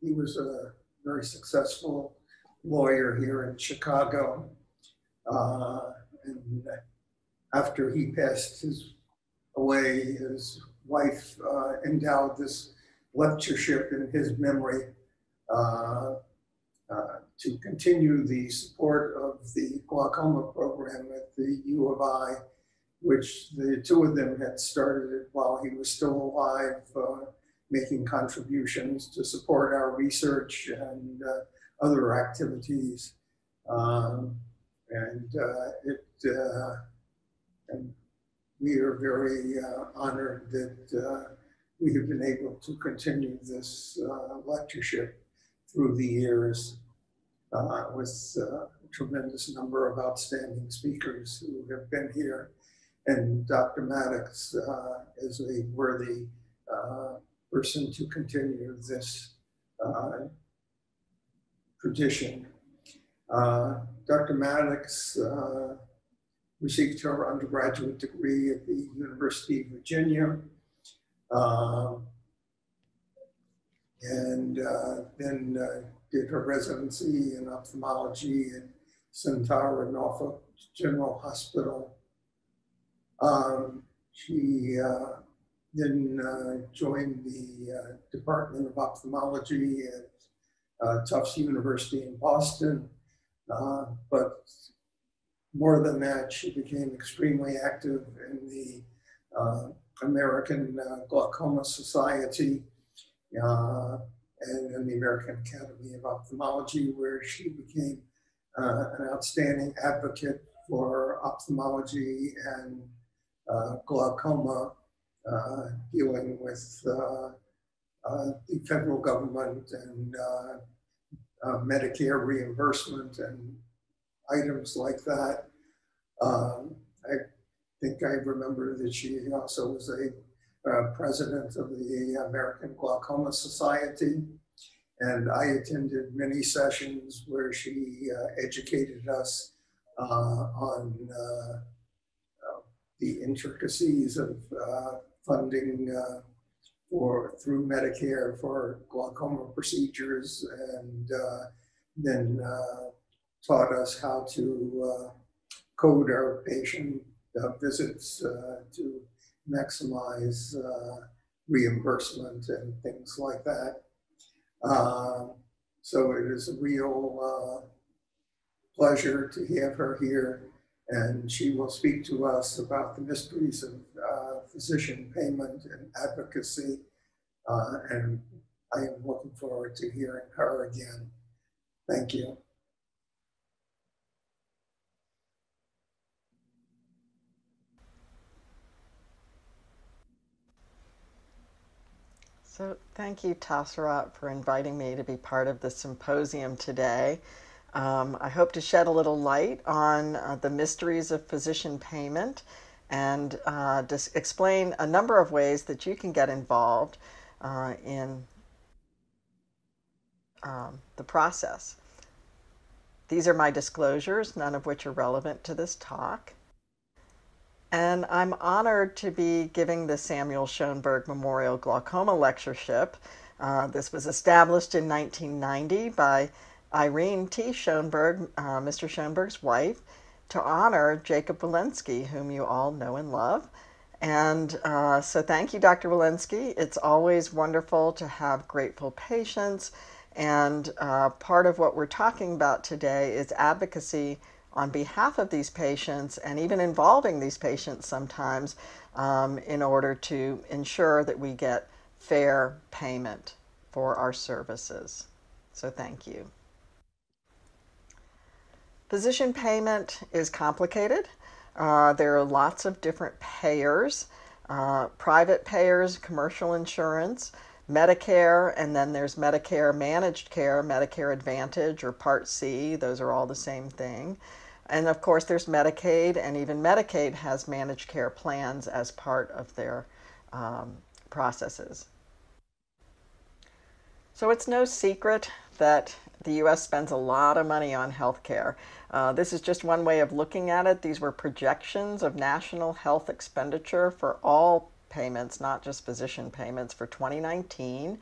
he was a very successful lawyer here in Chicago. Uh, and after he passed his away. His wife uh, endowed this lectureship in his memory uh, uh, to continue the support of the glaucoma program at the U of I, which the two of them had started while he was still alive, uh, making contributions to support our research and uh, other activities. Um, and uh, it and we are very uh, honored that uh, we have been able to continue this uh, lectureship through the years uh, with uh, a tremendous number of outstanding speakers who have been here. And Dr. Mattox uh, is a worthy person to continue this tradition. Dr. Mattox received her undergraduate degree at the University of Virginia. Uh, and uh, then uh, did her residency in ophthalmology at Sentara Norfolk General Hospital. Um, she uh, then uh, joined the uh, Department of Ophthalmology at Tufts University in Boston, but more than that, she became extremely active in the uh, American uh, Glaucoma Society uh, and in the American Academy of Ophthalmology, where she became uh, an outstanding advocate for ophthalmology and uh, glaucoma, uh, dealing with uh, uh, the federal government and Medicare reimbursement and items like that. Um, I think I remember that she also was a uh, president of the American Glaucoma Society. And I attended many sessions where she uh, educated us uh, on uh, uh, the intricacies of uh, funding for through Medicare for glaucoma procedures and then taught us how to code our patient visits to maximize uh, reimbursement and things like that. Uh, so it is a real uh, pleasure to have her here and she will speak to us about the mysteries of uh, physician payment and advocacy. Uh, and I am looking forward to hearing her again. Thank you. So thank you, Thasarat, for inviting me to be part of the symposium today. Um, I hope to shed a little light on uh, the mysteries of physician payment and uh, explain a number of ways that you can get involved uh, in um, the process. These are my disclosures, none of which are relevant to this talk. And I'm honored to be giving the Samuel Schoenberg Memorial Glaucoma Lectureship. Uh, this was established in 1990 by Irene T. Schoenberg, uh, Mr. Schoenberg's wife, to honor Jacob Wilensky, whom you all know and love. And uh, so thank you, Dr. Wilensky. It's always wonderful to have grateful patients. And uh, part of what we're talking about today is advocacy on behalf of these patients and even involving these patients sometimes um, in order to ensure that we get fair payment for our services. So thank you. Physician payment is complicated. Uh, there are lots of different payers, uh, private payers, commercial insurance, Medicare, and then there's Medicare managed care, Medicare Advantage or Part C. Those are all the same thing. And of course, there's Medicaid, and even Medicaid has managed care plans as part of their um, processes. So it's no secret that the US spends a lot of money on healthcare. Uh, this is just one way of looking at it. These were projections of national health expenditure for all payments, not just physician payments, for 2019.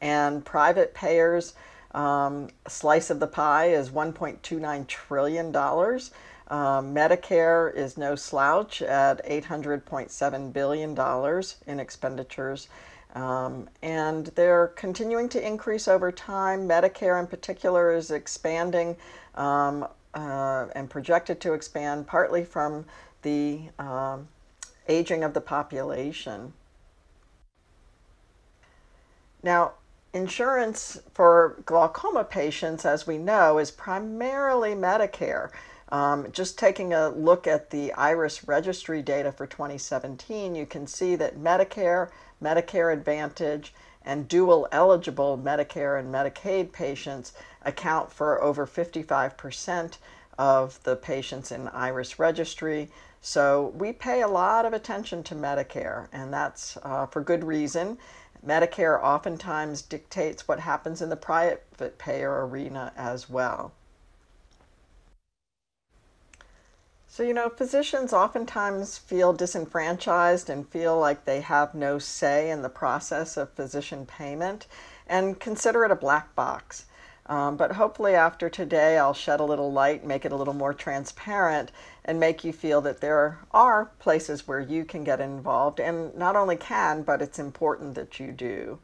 And private payers um, slice of the pie is $1.29 trillion. Um, Medicare is no slouch at $800.7 billion in expenditures. Um, and they're continuing to increase over time. Medicare, in particular, is expanding um, uh, and projected to expand partly from the um, aging of the population. Now, Insurance for glaucoma patients, as we know, is primarily Medicare. Um, just taking a look at the IRIS registry data for 2017, you can see that Medicare, Medicare Advantage, and dual eligible Medicare and Medicaid patients account for over 55% of the patients in IRIS registry. So we pay a lot of attention to Medicare, and that's uh, for good reason. Medicare oftentimes dictates what happens in the private payer arena as well. So, you know, physicians oftentimes feel disenfranchised and feel like they have no say in the process of physician payment and consider it a black box. Um, but hopefully, after today, I'll shed a little light, make it a little more transparent, and make you feel that there are places where you can get involved, and not only can, but it's important that you do.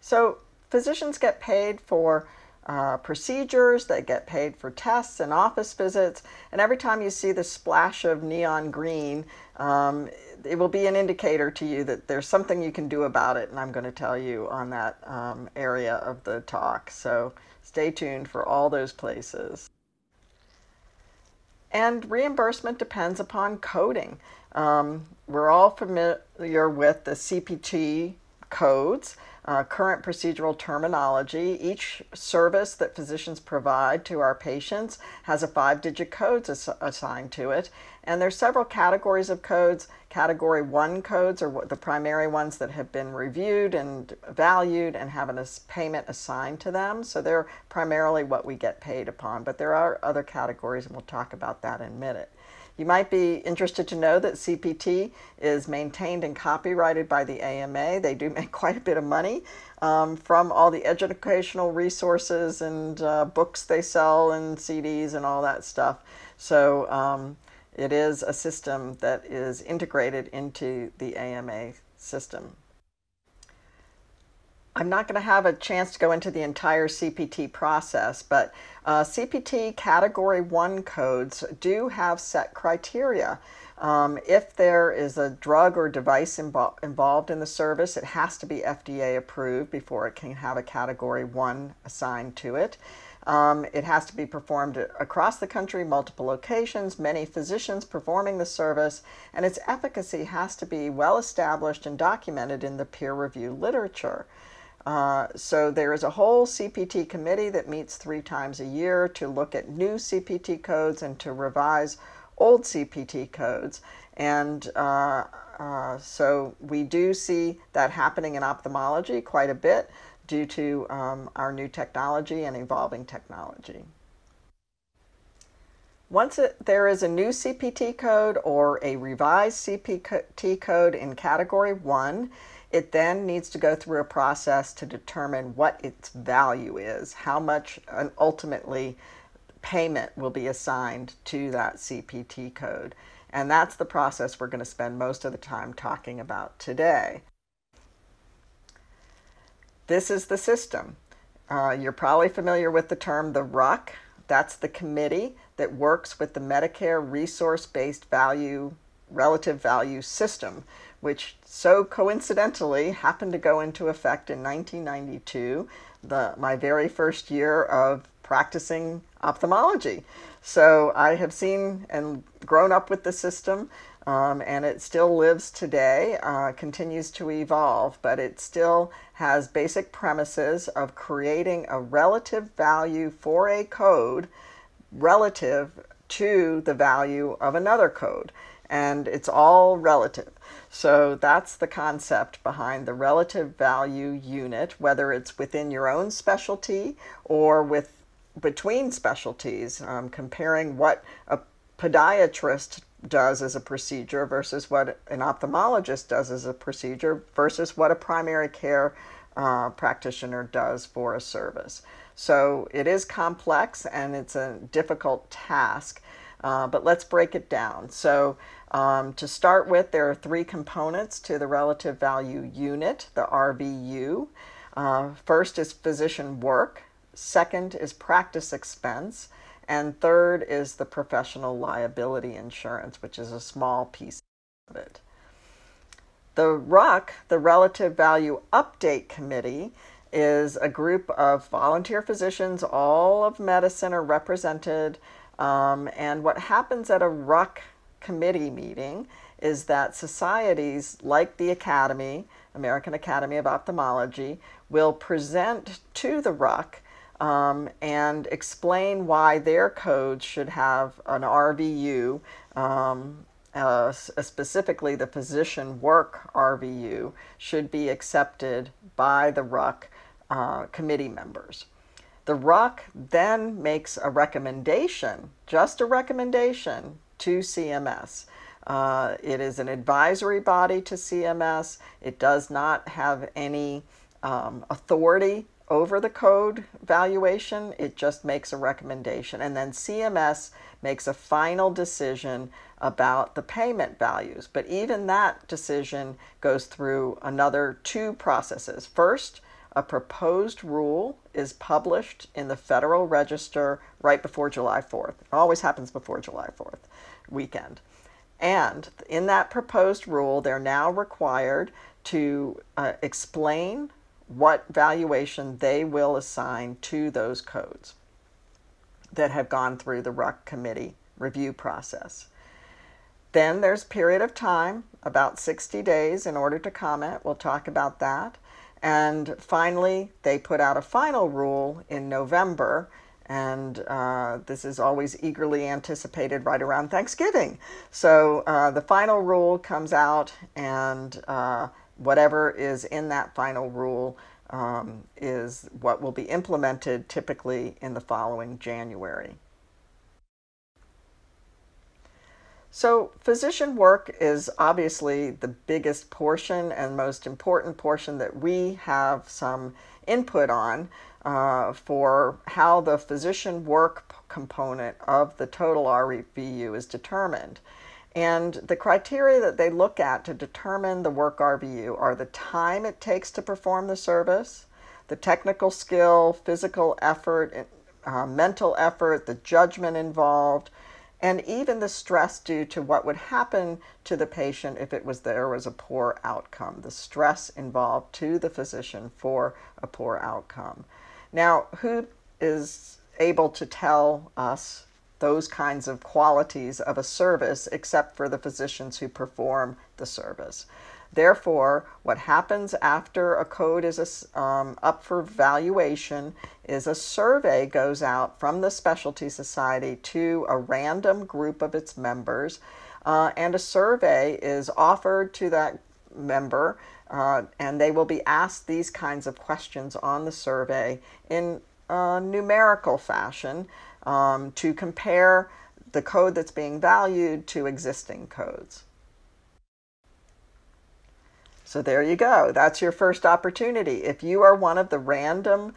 So, physicians get paid for uh, procedures, they get paid for tests and office visits, and every time you see the splash of neon green, um, it will be an indicator to you that there's something you can do about it, and I'm going to tell you on that um, area of the talk. So stay tuned for all those places. And reimbursement depends upon coding. Um, we're all familiar with the CPT codes uh, current procedural terminology. Each service that physicians provide to our patients has a five digit code ass- assigned to it. And there's several categories of codes. Category one codes are the primary ones that have been reviewed and valued and have a payment assigned to them. So they're primarily what we get paid upon. But there are other categories, and we'll talk about that in a minute. You might be interested to know that CPT is maintained and copyrighted by the AMA. They do make [LAUGHS] quite a bit of money um, from all the educational resources and uh, books they sell and CDs and all that stuff. So um, it is a system that is integrated into the AMA system. I'm not going to have a chance to go into the entire CPT process, but uh, CPT Category 1 codes do have set criteria. Um, if there is a drug or device invo- involved in the service, it has to be FDA approved before it can have a Category 1 assigned to it. Um, it has to be performed across the country, multiple locations, many physicians performing the service, and its efficacy has to be well established and documented in the peer review literature. Uh, so there is a whole CPT committee that meets three times a year to look at new CPT codes and to revise old CPT codes. And uh, uh, so we do see that happening in ophthalmology quite a bit due to um, our new technology and evolving technology. Once it, there is a new CPT code or a revised CPT code in category one, it then needs to go through a process to determine what its value is, how much and ultimately payment will be assigned to that CPT code. And that's the process we're going to spend most of the time talking about today. This is the system. Uh, you're probably familiar with the term the RUC. That's the committee that works with the Medicare resource based value, relative value system which so coincidentally happened to go into effect in 1992, the, my very first year of practicing ophthalmology. So I have seen and grown up with the system, um, and it still lives today, uh, continues to evolve, but it still has basic premises of creating a relative value for a code relative to the value of another code. And it's all relative. So that's the concept behind the relative value unit, whether it's within your own specialty or with between specialties, um, comparing what a podiatrist does as a procedure versus what an ophthalmologist does as a procedure versus what a primary care uh, practitioner does for a service. So it is complex and it's a difficult task, uh, but let's break it down. So um, to start with, there are three components to the relative value unit, the RVU. Uh, first is physician work, second is practice expense, and third is the professional liability insurance, which is a small piece of it. The RUC, the Relative Value Update Committee, is a group of volunteer physicians, all of medicine are represented. Um, and what happens at a RUC committee meeting is that societies like the Academy, American Academy of Ophthalmology, will present to the RUC um, and explain why their codes should have an RVU, um, uh, specifically the physician work RVU, should be accepted by the RUC uh, committee members. The RUC then makes a recommendation, just a recommendation, to CMS. Uh, it is an advisory body to CMS. It does not have any um, authority over the code valuation. It just makes a recommendation. And then CMS makes a final decision about the payment values. But even that decision goes through another two processes. First, a proposed rule is published in the Federal Register right before July 4th. It always happens before July 4th weekend. And in that proposed rule, they're now required to uh, explain what valuation they will assign to those codes that have gone through the RUC committee review process. Then there's a period of time, about 60 days, in order to comment. We'll talk about that. And finally, they put out a final rule in November, and uh, this is always eagerly anticipated right around Thanksgiving. So uh, the final rule comes out, and uh, whatever is in that final rule um, is what will be implemented typically in the following January. So physician work is obviously the biggest portion and most important portion that we have some input on uh, for how the physician work component of the total RVU is determined. And the criteria that they look at to determine the work RVU are the time it takes to perform the service, the technical skill, physical effort, uh, mental effort, the judgment involved, and even the stress due to what would happen to the patient if it was there was a poor outcome, the stress involved to the physician for a poor outcome. Now, who is able to tell us those kinds of qualities of a service except for the physicians who perform the service? Therefore, what happens after a code is um, up for valuation is a survey goes out from the Specialty Society to a random group of its members, uh, and a survey is offered to that member, uh, and they will be asked these kinds of questions on the survey in a numerical fashion um, to compare the code that's being valued to existing codes. So there you go. That's your first opportunity. If you are one of the random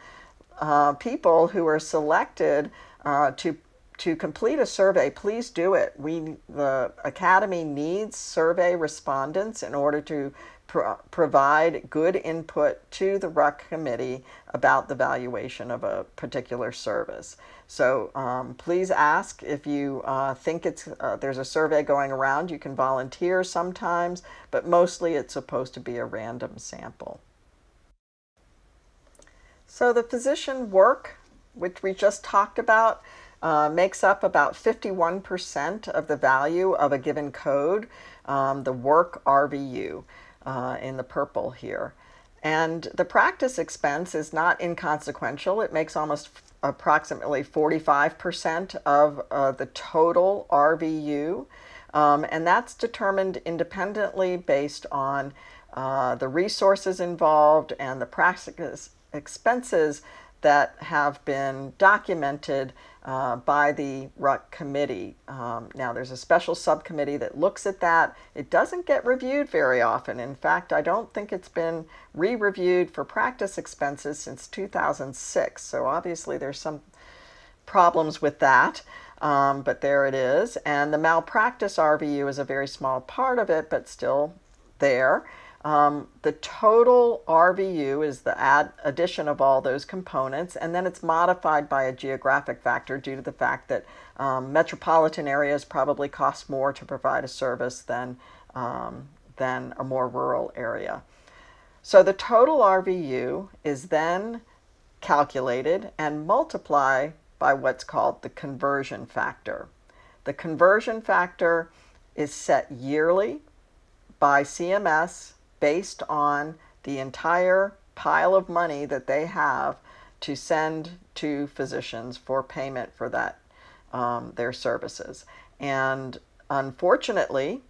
uh, people who are selected uh, to to complete a survey, please do it. We the Academy needs survey respondents in order to pro provide good input to the RUC committee about the valuation of a particular service. So um, please ask if you uh, think it's uh, there's a survey going around. You can volunteer sometimes, but mostly it's supposed to be a random sample. So the physician work, which we just talked about, uh, makes up about 51% of the value of a given code, um, the work RVU uh, in the purple here. And the practice expense is not inconsequential. It makes almost approximately 45% of uh, the total RVU. Um, and that's determined independently based on uh, the resources involved and the practice expenses that have been documented uh, by the RUC committee. Um, now, there's a special subcommittee that looks at that. It doesn't get reviewed very often. In fact, I don't think it's been re reviewed for practice expenses since 2006. So, obviously, there's some problems with that. Um, but there it is. And the malpractice RVU is a very small part of it, but still there. Um, the total RVU is the add, addition of all those components, and then it's modified by a geographic factor due to the fact that um, metropolitan areas probably cost more to provide a service than, um, than a more rural area. So the total RVU is then calculated and multiplied by what's called the conversion factor. The conversion factor is set yearly by CMS based on the entire pile of money that they have to send to physicians for payment for that um, their services. And unfortunately,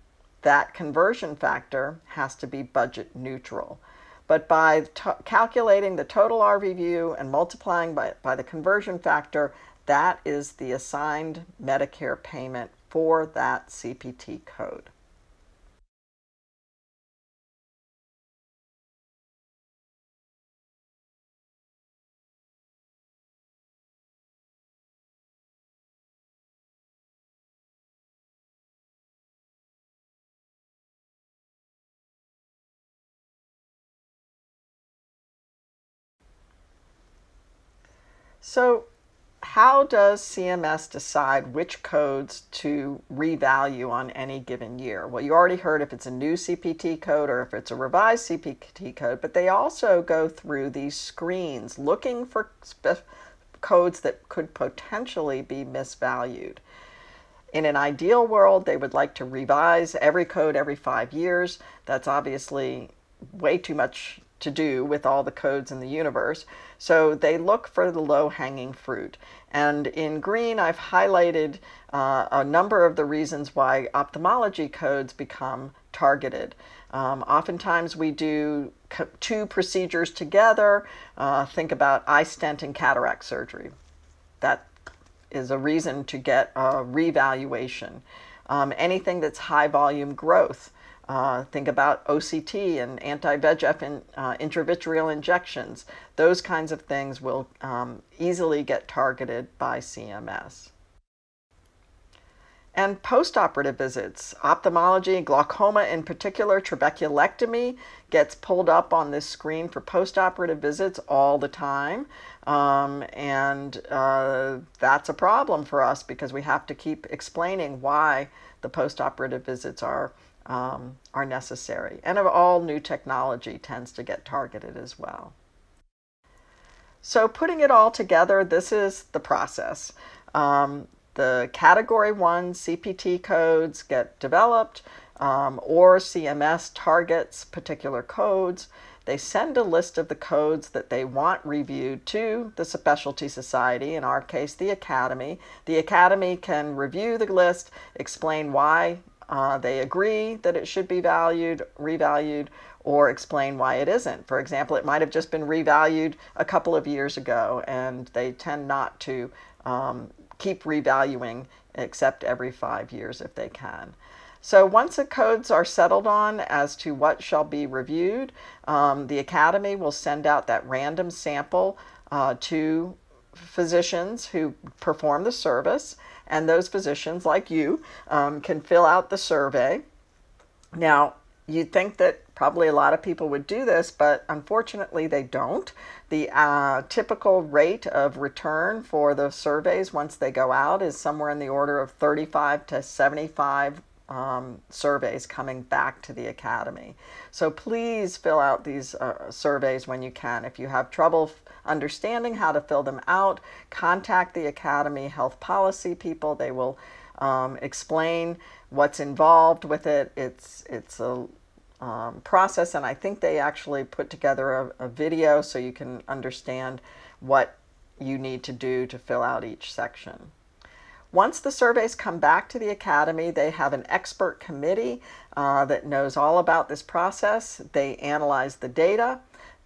that conversion factor has to be budget neutral. But by calculating the total RVU and multiplying by, by the conversion factor, that is the assigned Medicare payment for that CPT code. So how does CMS decide which codes to revalue on any given year? Well, you already heard if it's a new CPT code or if it's a revised CPT code, but they also go through these screens looking for codes that could potentially be misvalued. In an ideal world, they would like to revise every code every five years. That's obviously way too much to do with all the codes in the universe. So they look for the low hanging fruit. And in green, I've highlighted uh, a number of the reasons why ophthalmology codes become targeted. Um, oftentimes we do two procedures together. Uh, think about iStent and cataract surgery. That is a reason to get a revaluation. Um, anything that's high volume growth. Uh, think about OCT and anti-VEGF in, uh, intravitreal injections. Those kinds of things will um, easily get targeted by CMS. And postoperative visits, ophthalmology, glaucoma in particular, trabeculectomy gets pulled up on this screen for postoperative visits all the time. Um, and uh, that's a problem for us because we have to keep explaining why the postoperative visits are um, are necessary. And of all new technology tends to get targeted as well. So putting it all together, this is the process. Um, the category one CPT codes get developed um, or CMS targets particular codes. They send a list of the codes that they want reviewed to the specialty society, in our case, the academy. The academy can review the list, explain why uh, they agree that it should be valued, revalued, or explain why it isn't. For example, it might have just been revalued a couple of years ago, and they tend not to um, keep revaluing except every five years if they can. So once the codes are settled on as to what shall be reviewed, um, the Academy will send out that random sample uh, to physicians who perform the service and those physicians, like you, um, can fill out the survey. Now, you'd think that probably a lot of people would do this, but unfortunately they don't. The uh, typical rate of return for the surveys once they go out is somewhere in the order of 35 to 75 um, surveys coming back to the Academy. So please fill out these uh, surveys when you can. If you have trouble understanding how to fill them out, contact the Academy Health Policy people. They will um, explain what's involved with it. It's, it's a um, process, and I think they actually put together a, a video so you can understand what you need to do to fill out each section. Once the surveys come back to the Academy, they have an expert committee uh, that knows all about this process. They analyze the data,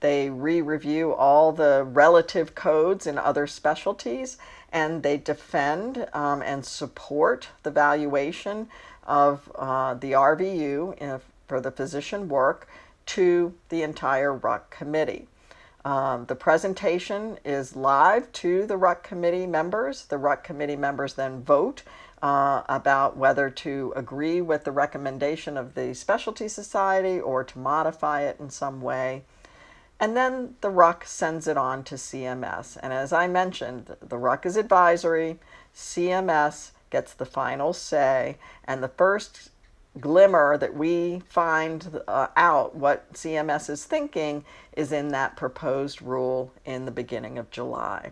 they re-review all the relative codes in other specialties, and they defend um, and support the valuation of uh, the RVU in, for the physician work to the entire RUC committee. Um, the presentation is live to the RUC committee members. The RUC committee members then vote uh, about whether to agree with the recommendation of the specialty society or to modify it in some way. And then the RUC sends it on to CMS. And as I mentioned, the RUC is advisory, CMS gets the final say, and the first glimmer that we find uh, out what CMS is thinking is in that proposed rule in the beginning of July.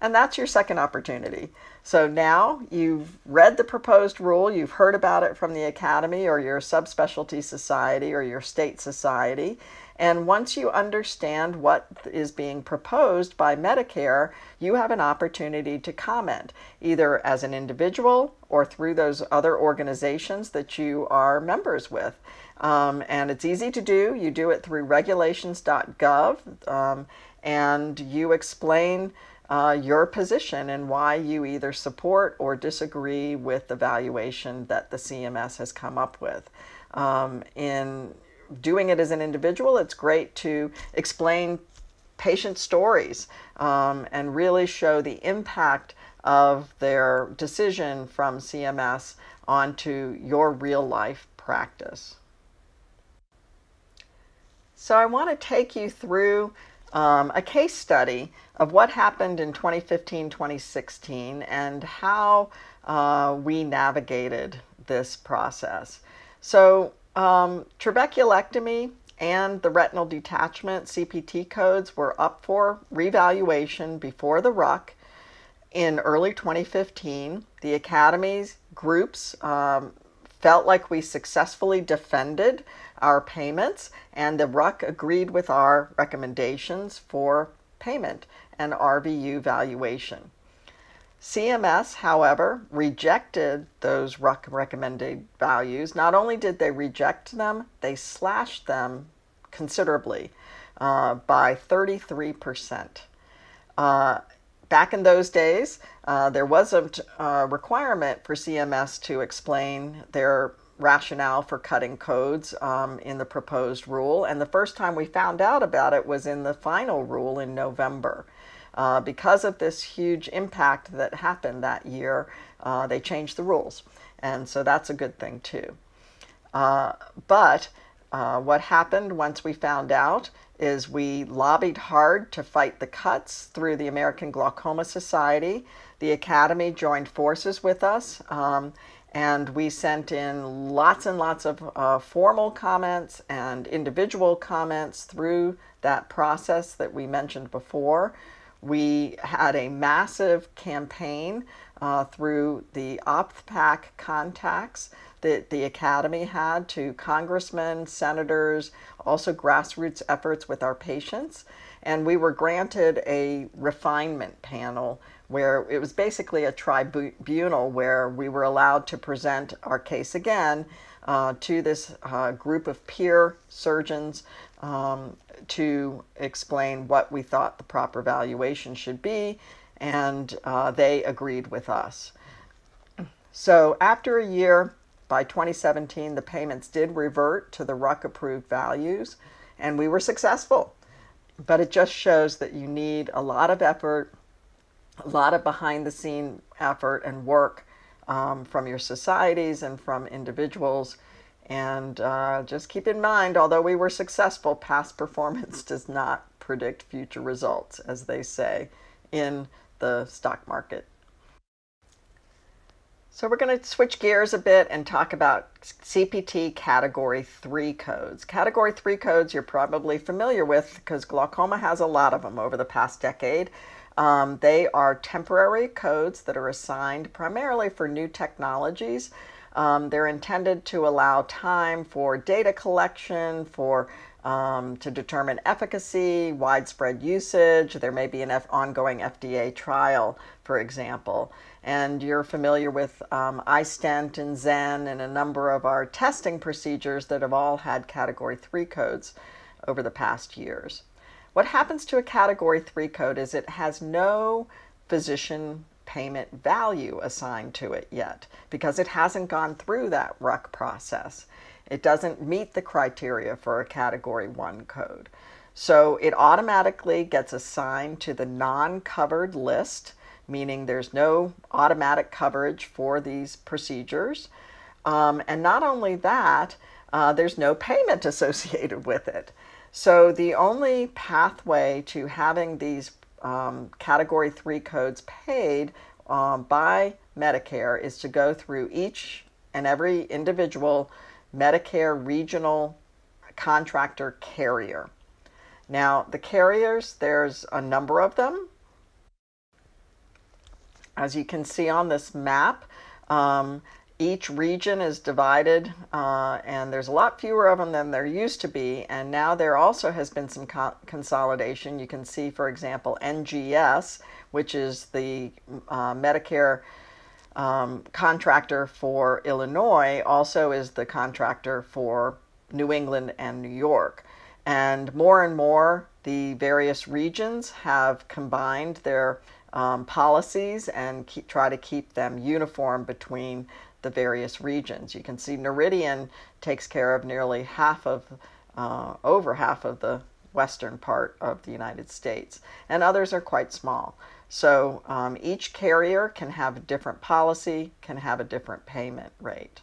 And that's your second opportunity. So now you've read the proposed rule, you've heard about it from the Academy or your subspecialty society or your state society, and once you understand what is being proposed by Medicare, you have an opportunity to comment, either as an individual or through those other organizations that you are members with. Um, and it's easy to do. You do it through regulations.gov um, and you explain uh, your position and why you either support or disagree with the valuation that the CMS has come up with. Um, in doing it as an individual, it's great to explain patient stories um, and really show the impact of their decision from CMS onto your real life practice. So I want to take you through um, a case study of what happened in 2015 2016 and how uh, we navigated this process. So, um, trabeculectomy and the retinal detachment CPT codes were up for revaluation before the RUC in early 2015. The Academy's groups um, felt like we successfully defended our payments, and the RUC agreed with our recommendations for payment and RVU valuation. CMS, however, rejected those RUC recommended values. Not only did they reject them, they slashed them considerably uh, by 33%. Uh, back in those days, uh, there wasn't a requirement for CMS to explain their rationale for cutting codes um, in the proposed rule. And the first time we found out about it was in the final rule in November. Uh, because of this huge impact that happened that year, uh, they changed the rules. And so that's a good thing too. Uh, but uh, what happened once we found out is we lobbied hard to fight the cuts through the American Glaucoma Society. The Academy joined forces with us. Um, and we sent in lots and lots of uh, formal comments and individual comments through that process that we mentioned before. We had a massive campaign uh, through the OPHTHPAC contacts that the Academy had to congressmen, senators, also grassroots efforts with our patients. And we were granted a refinement panel where it was basically a tribunal where we were allowed to present our case again uh, to this uh, group of peer surgeons um, to explain what we thought the proper valuation should be, and uh, they agreed with us. So after a year, by 2017, the payments did revert to the RUC approved values, and we were successful. But it just shows that you need a lot of effort a lot of behind the scene effort and work um, from your societies and from individuals. And uh, just keep in mind, although we were successful, past performance does not predict future results, as they say in the stock market. So we're going to switch gears a bit and talk about CPT Category 3 codes. Category 3 codes you're probably familiar with because glaucoma has a lot of them over the past decade. Um, they are temporary codes that are assigned primarily for new technologies. Um, they're intended to allow time for data collection, for um, to determine efficacy, widespread usage. There may be an F ongoing FDA trial, for example. And you're familiar with um, iStent and XEN and a number of our testing procedures that have all had Category 3 codes over the past years. What happens to a Category 3 code is it has no physician payment value assigned to it yet because it hasn't gone through that RUC process. It doesn't meet the criteria for a Category 1 code. So it automatically gets assigned to the non-covered list, meaning there's no automatic coverage for these procedures. Um, and not only that, uh, there's no payment [LAUGHS] associated with it. So the only pathway to having these um, Category 3 codes paid um, by Medicare is to go through each and every individual Medicare regional contractor carrier. Now, the carriers, there's a number of them. As you can see on this map, um, each region is divided uh, and there's a lot fewer of them than there used to be and now there also has been some co consolidation. You can see for example NGS which is the uh, Medicare um, contractor for Illinois also is the contractor for New England and New York. And more and more the various regions have combined their um, policies and keep, try to keep them uniform between the various regions. You can see Noridian takes care of nearly half of, uh, over half of the western part of the United States, and others are quite small. So um, each carrier can have a different policy, can have a different payment rate.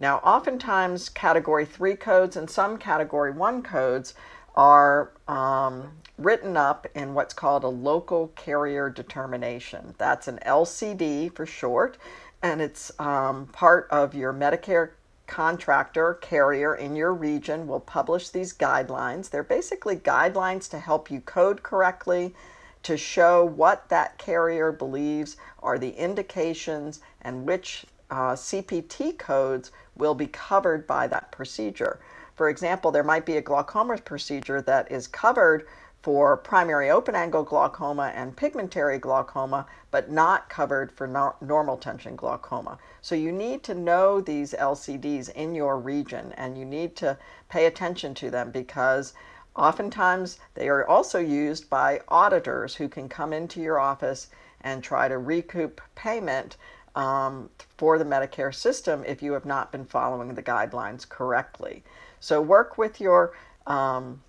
Now, oftentimes Category 3 codes and some Category 1 codes are um, written up in what's called a local carrier determination. That's an LCD for short, and it's um, part of your Medicare contractor carrier in your region will publish these guidelines. They're basically guidelines to help you code correctly, to show what that carrier believes are the indications and which uh, CPT codes will be covered by that procedure. For example, there might be a glaucoma procedure that is covered for primary open angle glaucoma and pigmentary glaucoma, but not covered for no normal tension glaucoma. So you need to know these LCDs in your region and you need to pay attention to them because oftentimes they are also used by auditors who can come into your office and try to recoup payment um, for the Medicare system if you have not been following the guidelines correctly. So work with your um,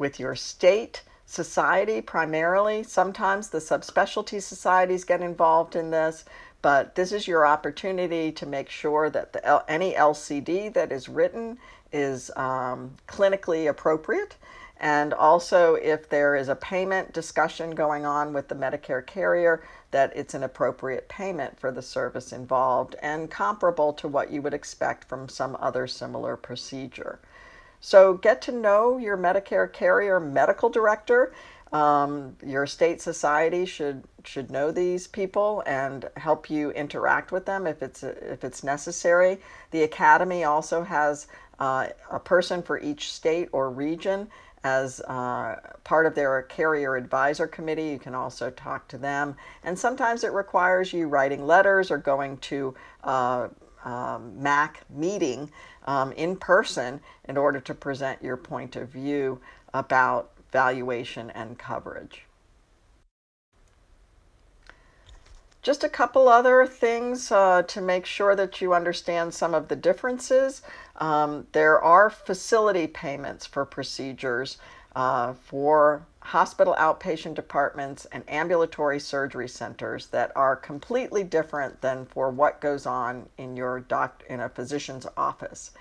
with your state society primarily. Sometimes the subspecialty societies get involved in this, but this is your opportunity to make sure that the, any LCD that is written is um, clinically appropriate. And also, if there is a payment discussion going on with the Medicare carrier, that it's an appropriate payment for the service involved and comparable to what you would expect from some other similar procedure. So get to know your Medicare carrier medical director. Um, your state society should should know these people and help you interact with them if it's if it's necessary. The academy also has uh, a person for each state or region as uh, part of their carrier advisor committee. You can also talk to them. And sometimes it requires you writing letters or going to uh, um, MAC meeting um, in person in order to present your point of view about valuation and coverage. Just a couple other things uh, to make sure that you understand some of the differences. Um, there are facility payments for procedures uh, for hospital outpatient departments and ambulatory surgery centers that are completely different than for what goes on in your doc in a physician's office.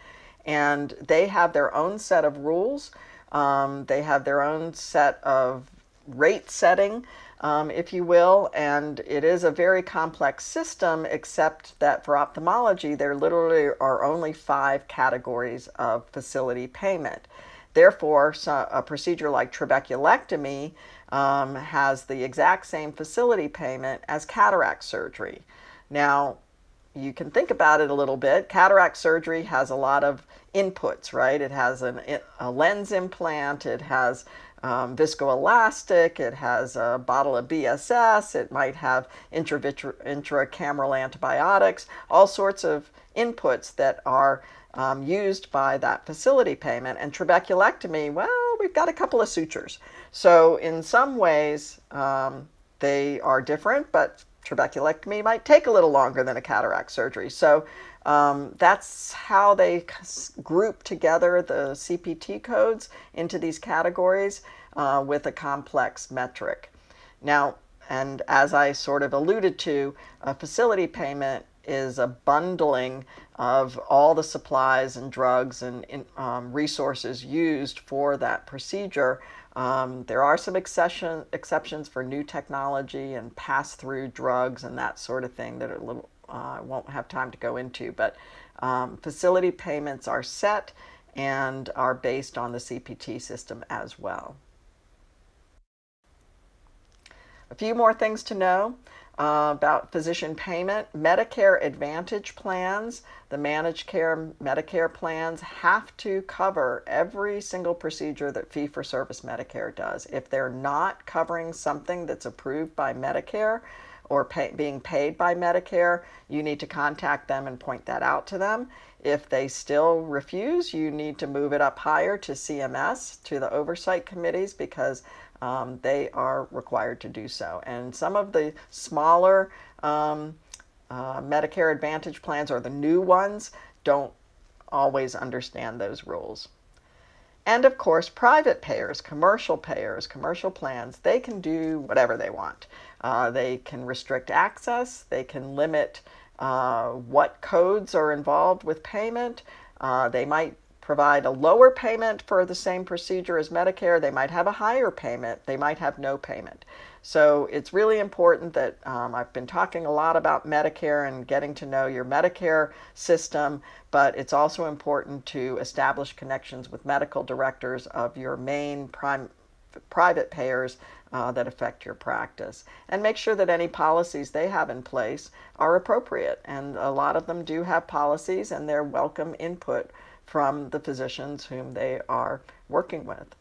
And they have their own set of rules. Um, they have their own set of rate setting um, if you will, and it is a very complex system, except that for ophthalmology, there literally are only five categories of facility payment. Therefore, so a procedure like trabeculectomy um, has the exact same facility payment as cataract surgery. Now, you can think about it a little bit. Cataract surgery has a lot of inputs, right? It has an, a lens implant, it has um, viscoelastic, it has a bottle of BSS, it might have intracameral antibiotics, all sorts of inputs that are um, used by that facility payment. And trabeculectomy, well, we've got a couple of sutures. So in some ways, um, they are different, but trabeculectomy might take a little longer than a cataract surgery. So um, that's how they group together the CPT codes into these categories uh, with a complex metric. Now, and as I sort of alluded to, a facility payment is a bundling of all the supplies and drugs and um, resources used for that procedure. Um, there are some exception, exceptions for new technology and pass-through drugs and that sort of thing that little I uh, won't have time to go into, but um, facility payments are set and are based on the CPT system as well. A few more things to know uh, about physician payment. Medicare Advantage plans, the managed care Medicare plans have to cover every single procedure that fee for service Medicare does. If they're not covering something that's approved by Medicare, or pay, being paid by Medicare, you need to contact them and point that out to them. If they still refuse, you need to move it up higher to CMS, to the oversight committees, because um, they are required to do so. And some of the smaller um, uh, Medicare Advantage plans, or the new ones, don't always understand those rules. And of course, private payers, commercial payers, commercial plans, they can do whatever they want. Uh, they can restrict access, they can limit uh, what codes are involved with payment, uh, they might provide a lower payment for the same procedure as Medicare. They might have a higher payment. They might have no payment. So it's really important that um, I've been talking a lot about Medicare and getting to know your Medicare system, but it's also important to establish connections with medical directors of your main prime, private payers uh, that affect your practice. And make sure that any policies they have in place are appropriate. And a lot of them do have policies, and they're welcome input from the physicians whom they are working with.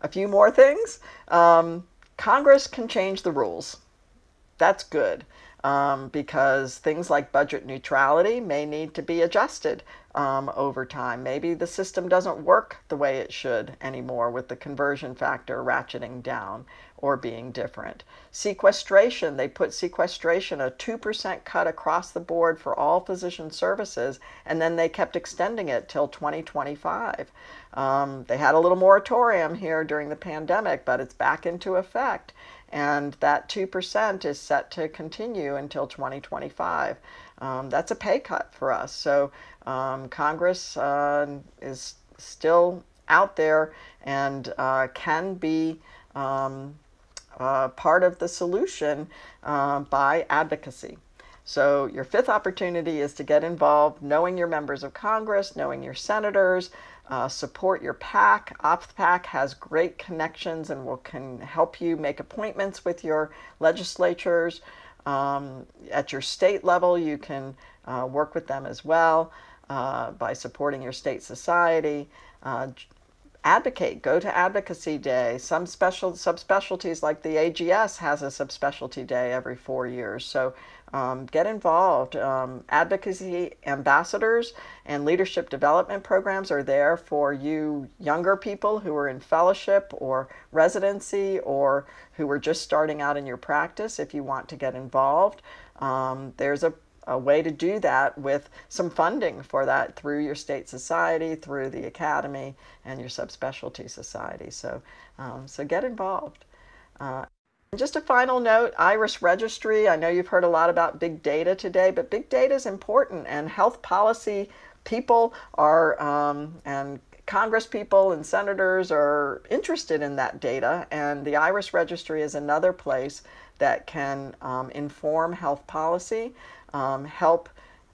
A few more things. Um, Congress can change the rules. That's good um, because things like budget neutrality may need to be adjusted um, over time. Maybe the system doesn't work the way it should anymore with the conversion factor ratcheting down or being different. Sequestration, they put sequestration a 2% cut across the board for all physician services, and then they kept extending it till 2025. Um, they had a little moratorium here during the pandemic, but it's back into effect. And that 2% is set to continue until 2025. Um, that's a pay cut for us. So um, Congress uh, is still out there and uh, can be um, uh, part of the solution uh, by advocacy. So, your fifth opportunity is to get involved, knowing your members of Congress, knowing your senators, uh, support your pack. OPHTHPAC has great connections and will can help you make appointments with your legislatures. Um, at your state level, you can uh, work with them as well uh, by supporting your state society. Uh, advocate, go to advocacy day. Some special subspecialties like the AGS has a subspecialty day every four years. So um, get involved. Um, advocacy ambassadors and leadership development programs are there for you younger people who are in fellowship or residency or who are just starting out in your practice if you want to get involved. Um, there's a a way to do that with some funding for that through your state society, through the academy, and your subspecialty society. So, um, so get involved. Uh, just a final note, IRIS registry. I know you've heard a lot about big data today, but big data is important, and health policy people are, um, and Congress people and senators are interested in that data, and the IRIS registry is another place that can um, inform health policy um, help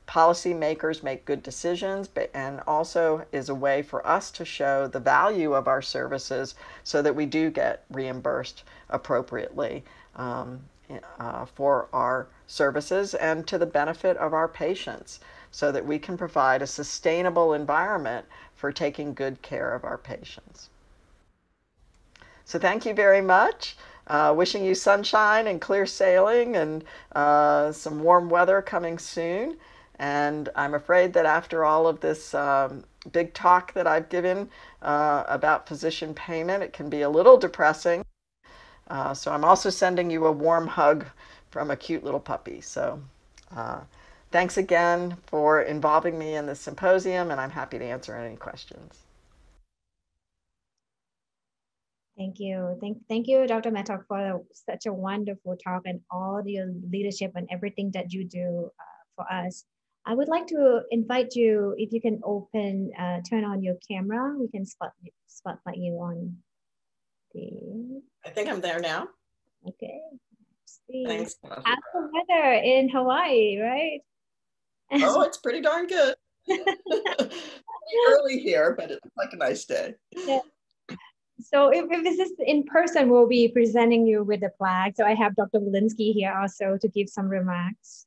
policymakers make good decisions, but, and also is a way for us to show the value of our services so that we do get reimbursed appropriately um, uh, for our services and to the benefit of our patients so that we can provide a sustainable environment for taking good care of our patients. So thank you very much. Uh, wishing you sunshine and clear sailing and uh, some warm weather coming soon. And I'm afraid that after all of this um, big talk that I've given uh, about physician payment, it can be a little depressing. Uh, so I'm also sending you a warm hug from a cute little puppy. So uh, thanks again for involving me in this symposium, and I'm happy to answer any questions. Thank you. Thank, thank you, Dr. Mattox, for such a wonderful talk and all your leadership and everything that you do uh, for us. I would like to invite you, if you can open, uh, turn on your camera, we can spot, spotlight you on the... I think I'm there now. Okay. Thanks. How's the weather in Hawaii, right? [LAUGHS] Oh, it's pretty darn good. [LAUGHS] early here, but it's like a nice day. Yeah. So if, if this is in person, we'll be presenting you with the flag. So I have Dr. Wilensky here also to give some remarks.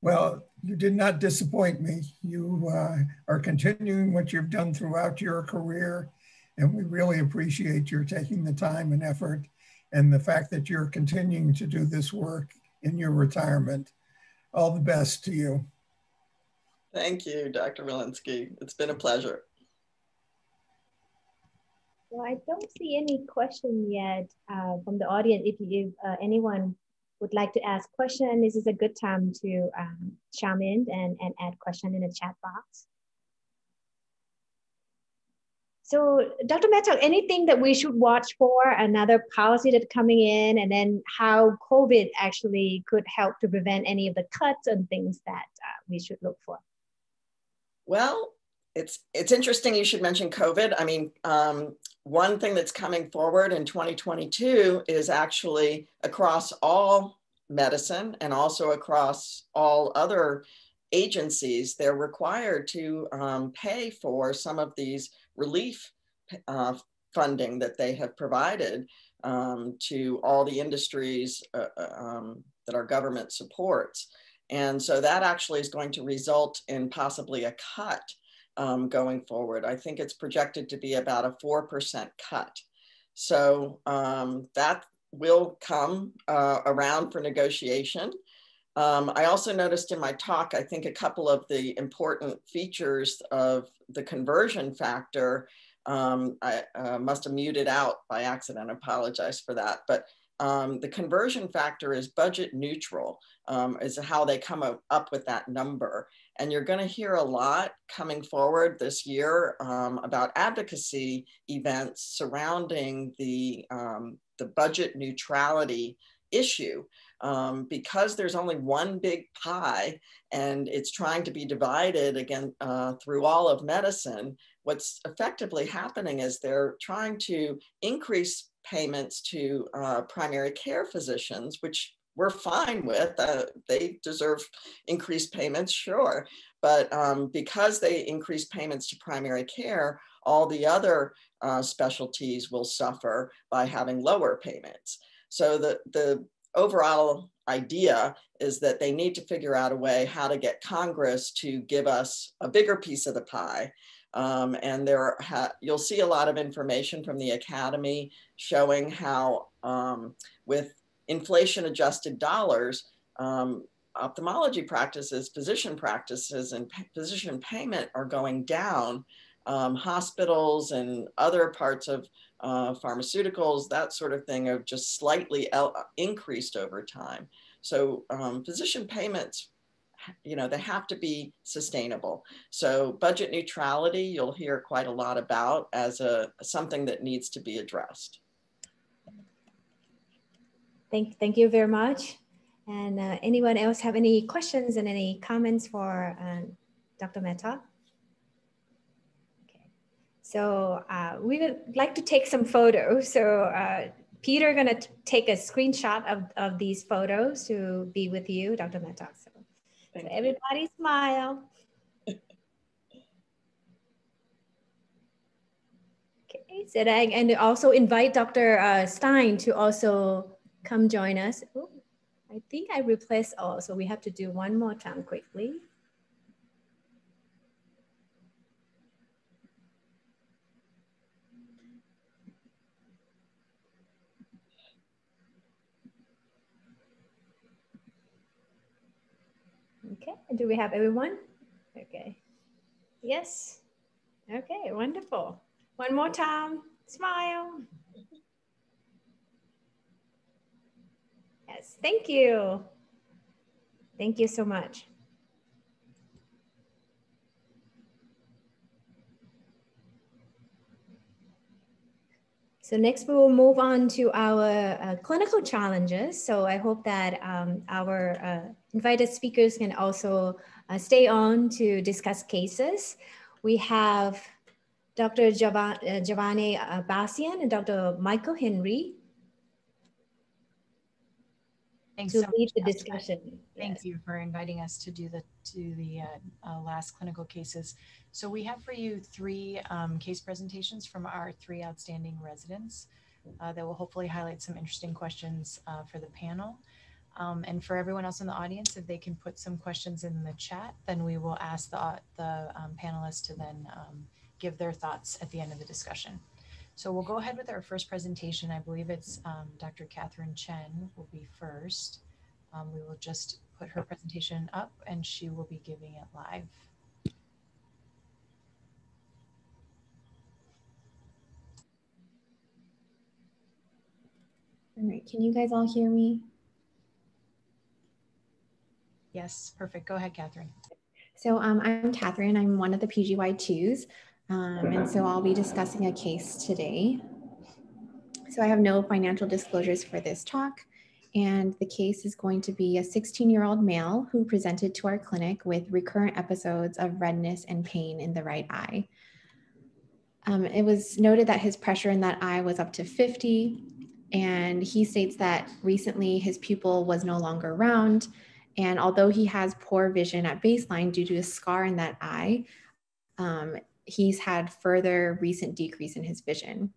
Well, you did not disappoint me. You uh, are continuing what you've done throughout your career, and we really appreciate your taking the time and effort and the fact that you're continuing to do this work in your retirement. All the best to you. Thank you, Dr. Wilensky. It's been a pleasure. Well, I don't see any question yet uh, from the audience. If, if uh, anyone would like to ask question, this is a good time to um, chime in and, and add question in the chat box. so Dr. Mattox, anything that we should watch for, another policy that's coming in, and then how COVID actually could help to prevent any of the cuts and things that uh, we should look for? Well, it's it's interesting you should mention COVID. I mean, um, one thing that's coming forward in 2022 is actually across all medicine and also across all other agencies, they're required to um, pay for some of these relief uh, funding that they have provided um, to all the industries uh, uh, um, that our government supports. And so that actually is going to result in possibly a cut um, going forward. I think it's projected to be about a 4% cut. So um, that will come uh, around for negotiation. Um, I also noticed in my talk, I think a couple of the important features of the conversion factor. Um, I uh, must have muted out by accident, apologize for that. But um, the conversion factor is budget neutral, um, is how they come up with that number. And you're going to hear a lot coming forward this year um, about advocacy events surrounding the, um, the budget neutrality issue um, because there's only one big pie and it's trying to be divided again uh, through all of medicine, what's effectively happening is they're trying to increase payments to uh, primary care physicians, which we're fine with. Uh, they deserve increased payments, sure. But um, because they increase payments to primary care, all the other uh, specialties will suffer by having lower payments. So the, the overall idea is that they need to figure out a way how to get Congress to give us a bigger piece of the pie. Um, and there you'll see a lot of information from the Academy showing how um, with inflation adjusted dollars, um, ophthalmology practices, physician practices, and physician payment are going down. Um, hospitals and other parts of uh, pharmaceuticals, that sort of thing, have just slightly increased over time. So um, physician payments, you know, they have to be sustainable. So budget neutrality, you'll hear quite a lot about as a something that needs to be addressed. Thank, thank you very much. And uh, anyone else have any questions and any comments for uh, Dr. Mattox? Okay. So uh, we would like to take some photos. So uh, Peter gonna take a screenshot of, of these photos to be with you, Dr. Mattox. So, so everybody smile. [LAUGHS] okay, so and also invite Dr. Uh, Stein to also come join us. Ooh, I think I replaced all, so we have to do one more time quickly. Okay, do we have everyone? Okay. Yes. Okay, wonderful. One more time, smile. Yes, thank you. Thank you so much. So next we will move on to our uh, clinical challenges. So I hope that um, our uh, invited speakers can also uh, stay on to discuss cases. We have Dr. Uh, Javaneh Abbasian and Dr. Michael Henry Thanks to so lead much, the discussion. Thank Yes. you for inviting us to do the to the uh, uh, last clinical cases. So we have for you three um, case presentations from our three outstanding residents uh, that will hopefully highlight some interesting questions uh, for the panel. Um, and for everyone else in the audience, if they can put some questions in the chat, then we will ask the, the um, panelists to then um, give their thoughts at the end of the discussion. So we'll go ahead with our first presentation. I believe it's um, Dr. Catherine Chen will be first. Um, we will just put her presentation up and she will be giving it live. All right, can you guys all hear me? Yes, perfect. Go ahead, Catherine. So um, I'm Catherine. I'm one of the PGY2s. Um, and so I'll be discussing a case today. So I have no financial disclosures for this talk. And the case is going to be a 16 year old male who presented to our clinic with recurrent episodes of redness and pain in the right eye. Um, it was noted that his pressure in that eye was up to 50. And he states that recently his pupil was no longer round. And although he has poor vision at baseline due to a scar in that eye, um, he's had further recent decrease in his vision.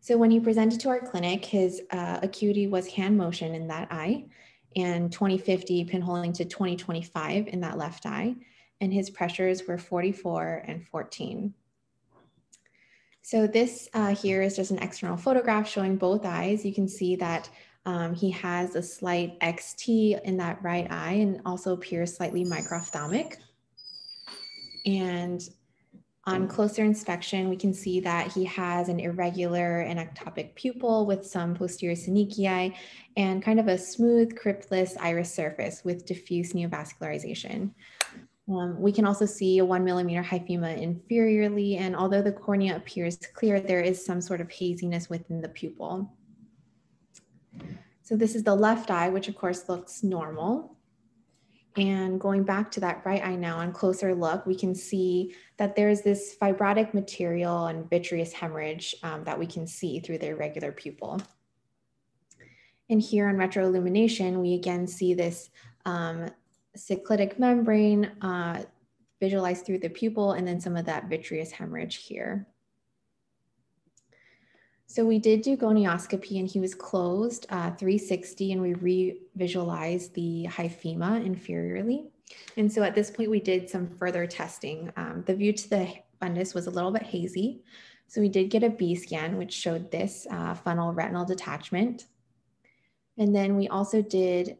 So when he presented to our clinic, his uh, acuity was hand motion in that eye and 2050 pinholing to 2025 in that left eye. And his pressures were 44 and 14. So this uh, here is just an external photograph showing both eyes. You can see that um, he has a slight XT in that right eye and also appears slightly microphthalmic. And on closer inspection, we can see that he has an irregular and ectopic pupil with some posterior synechiae and kind of a smooth cryptless iris surface with diffuse neovascularization. Um, we can also see a one millimeter hyphema inferiorly, and although the cornea appears clear, there is some sort of haziness within the pupil. So this is the left eye, which of course looks normal. And going back to that right eye now on closer look, we can see that there's this fibrotic material and vitreous hemorrhage um, that we can see through the irregular pupil. And here on retroillumination, we again see this um, cyclitic membrane uh, visualized through the pupil and then some of that vitreous hemorrhage here. So we did do gonioscopy and he was closed uh, 360 and we re-visualized the hyphema inferiorly. And so at this point we did some further testing. Um, the view to the fundus was a little bit hazy. So we did get a B scan, which showed this uh, funnel retinal detachment. And then we also did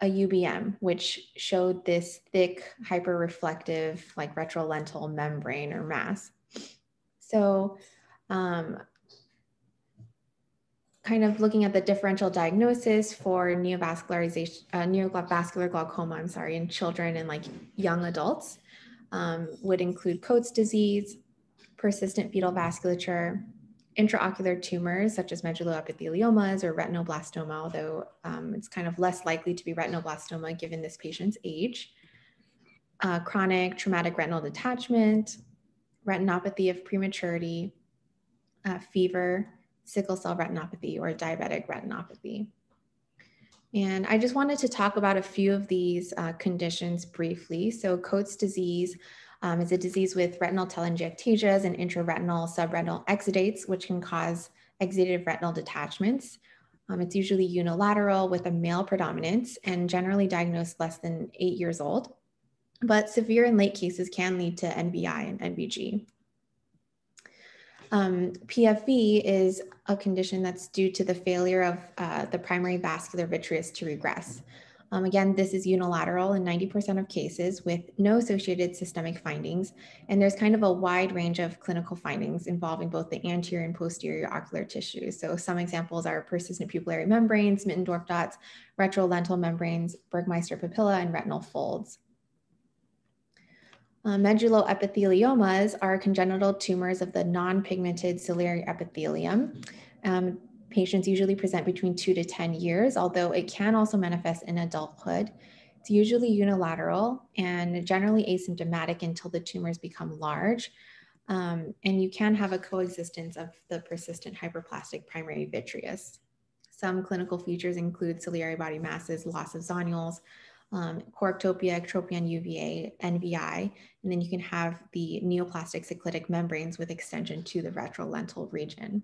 a UBM, which showed this thick, hyperreflective, like retrolental membrane or mass. So, um, kind of looking at the differential diagnosis for neovascularization, uh, neovascular glaucoma, I'm sorry, in children and like young adults um, would include Coats disease, persistent fetal vasculature, intraocular tumors such as medulloepitheliomas or retinoblastoma, although um, it's kind of less likely to be retinoblastoma given this patient's age, uh, chronic traumatic retinal detachment, retinopathy of prematurity, uh, fever, sickle cell retinopathy or diabetic retinopathy. And I just wanted to talk about a few of these uh, conditions briefly. So Coats disease um, is a disease with retinal telangiectasias and intraretinal subretinal exudates, which can cause exudative retinal detachments. Um, it's usually unilateral with a male predominance and generally diagnosed less than eight years old. But severe and late cases can lead to NVI and NVG. Um, PFV is a condition that's due to the failure of uh, the primary vascular vitreous to regress. Um, again, this is unilateral in 90% of cases with no associated systemic findings. And there's kind of a wide range of clinical findings involving both the anterior and posterior ocular tissues. So some examples are persistent pupillary membranes, Mittendorf dots, retrolental membranes, Bergmeister papilla, and retinal folds. Uh, medulloepitheliomas are congenital tumors of the non-pigmented ciliary epithelium. Um, patients usually present between two to 10 years, although it can also manifest in adulthood. It's usually unilateral and generally asymptomatic until the tumors become large. Um, and you can have a coexistence of the persistent hyperplastic primary vitreous. Some clinical features include ciliary body masses, loss of zonules, um, corectopia, ectropion, uveae, NVI, and then you can have the neoplastic cyclitic membranes with extension to the retrolental region.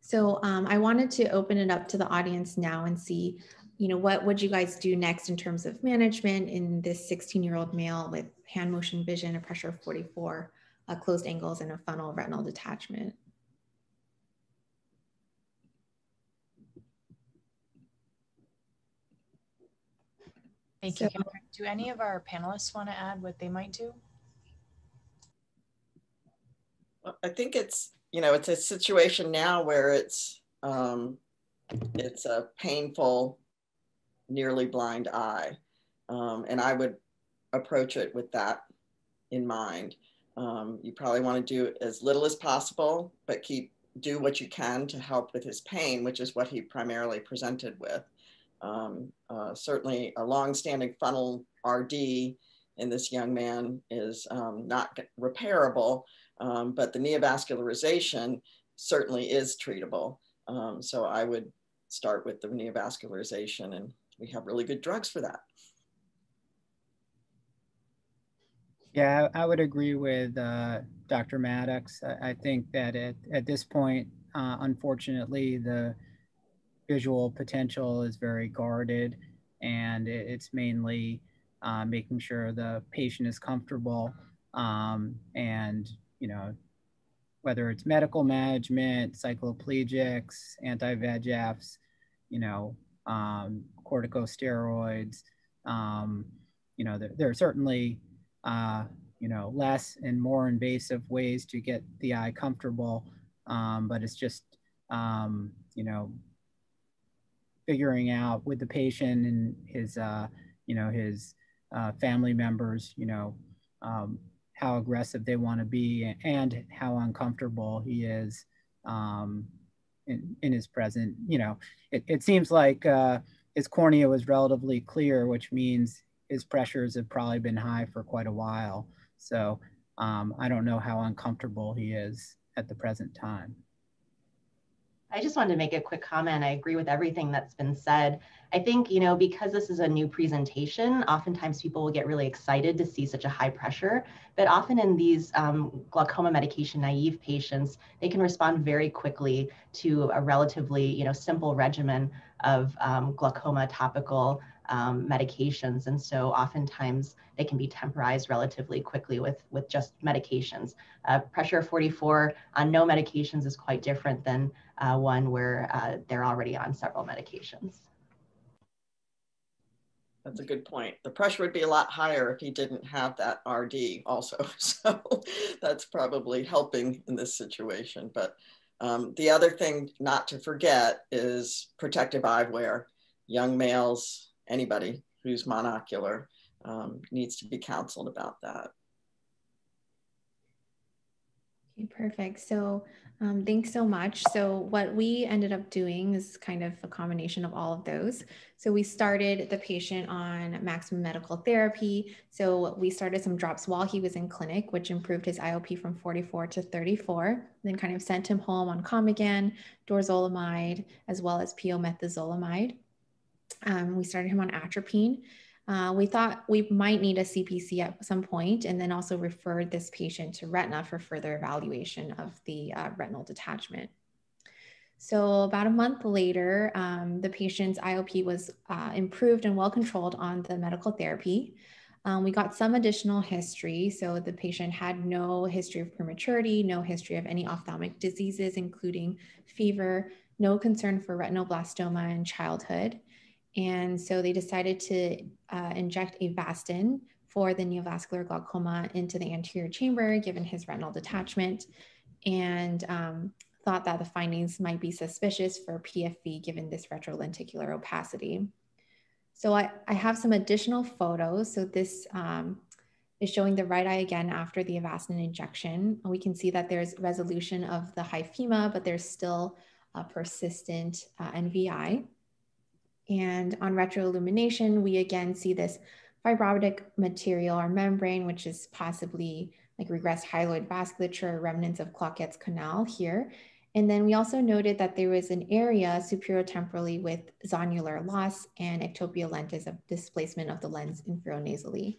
So um, I wanted to open it up to the audience now and see, you know, what would you guys do next in terms of management in this 16-year-old male with hand motion vision, a pressure of 44, uh, closed angles, and a funnel retinal detachment? Thank you, Catherine. Do any of our panelists want to add what they might do? I think it's, you know, it's a situation now where it's, um, it's a painful, nearly blind eye. Um, and I would approach it with that in mind. Um, you probably want to do as little as possible, but keep do what you can to help with his pain, which is what he primarily presented with. Um, uh, certainly, a long-standing funnel RD in this young man is um, not repairable, um, but the neovascularization certainly is treatable. Um, so I would start with the neovascularization, and we have really good drugs for that. Yeah, I would agree with uh, Dr. Mattox. I, think that at, at this point, uh, unfortunately, the visual potential is very guarded and it's mainly uh, making sure the patient is comfortable um, and, you know, whether it's medical management, cycloplegics, anti-VEGFs, you know, um, corticosteroids, um, you know, there, there are certainly uh, you know, less and more invasive ways to get the eye comfortable. Um, but it's just, um, you know, figuring out with the patient and his, uh, you know, his uh, family members, you know, um, how aggressive they want to be and how uncomfortable he is um, in, in his present. You know, it, it seems like uh, his cornea was relatively clear, which means his pressures have probably been high for quite a while. So um, I don't know how uncomfortable he is at the present time. I just wanted to make a quick comment. I agree with everything that's been said. I think, you know, because this is a new presentation, oftentimes people will get really excited to see such a high pressure. But often in these um, glaucoma medication naive patients, they can respond very quickly to a relatively, you know, simple regimen of um, glaucoma topical um, medications. And so oftentimes they can be temporized relatively quickly with, with just medications. Uh, pressure 44 on no medications is quite different than uh, one where uh, they're already on several medications. That's a good point. The pressure would be a lot higher if he didn't have that RD also. [LAUGHS] So that's probably helping in this situation. But um, the other thing not to forget is protective eyewear. Young males anybody who's monocular um, needs to be counseled about that. Okay, perfect. So um, thanks so much. So what we ended up doing is kind of a combination of all of those. So we started the patient on maximum medical therapy. So we started some drops while he was in clinic, which improved his IOP from 44 to 34. Then kind of sent him home on Combigan, dorzolamide, as well as PO methazolamide. Um, we started him on atropine. Uh, we thought we might need a CPC at some point and then also referred this patient to retina for further evaluation of the uh, retinal detachment. So about a month later, um, the patient's IOP was uh, improved and well controlled on the medical therapy. Um, we got some additional history. So the patient had no history of prematurity, no history of any ophthalmic diseases, including fever, no concern for retinoblastoma in childhood. And so they decided to uh, inject Avastin for the neovascular glaucoma into the anterior chamber, given his retinal detachment, and um, thought that the findings might be suspicious for PFV given this retrolenticular opacity. So I, I have some additional photos. So this um, is showing the right eye again after the Avastin injection. We can see that there's resolution of the hyphema, but there's still a persistent uh, NVI. And on retroillumination, we again see this fibrotic material or membrane, which is possibly like regressed hyaloid vasculature, remnants of Cloquet's canal here. And then we also noted that there was an area superiotemporally with zonular loss and ectopia lentis of displacement of the lens inferonasally.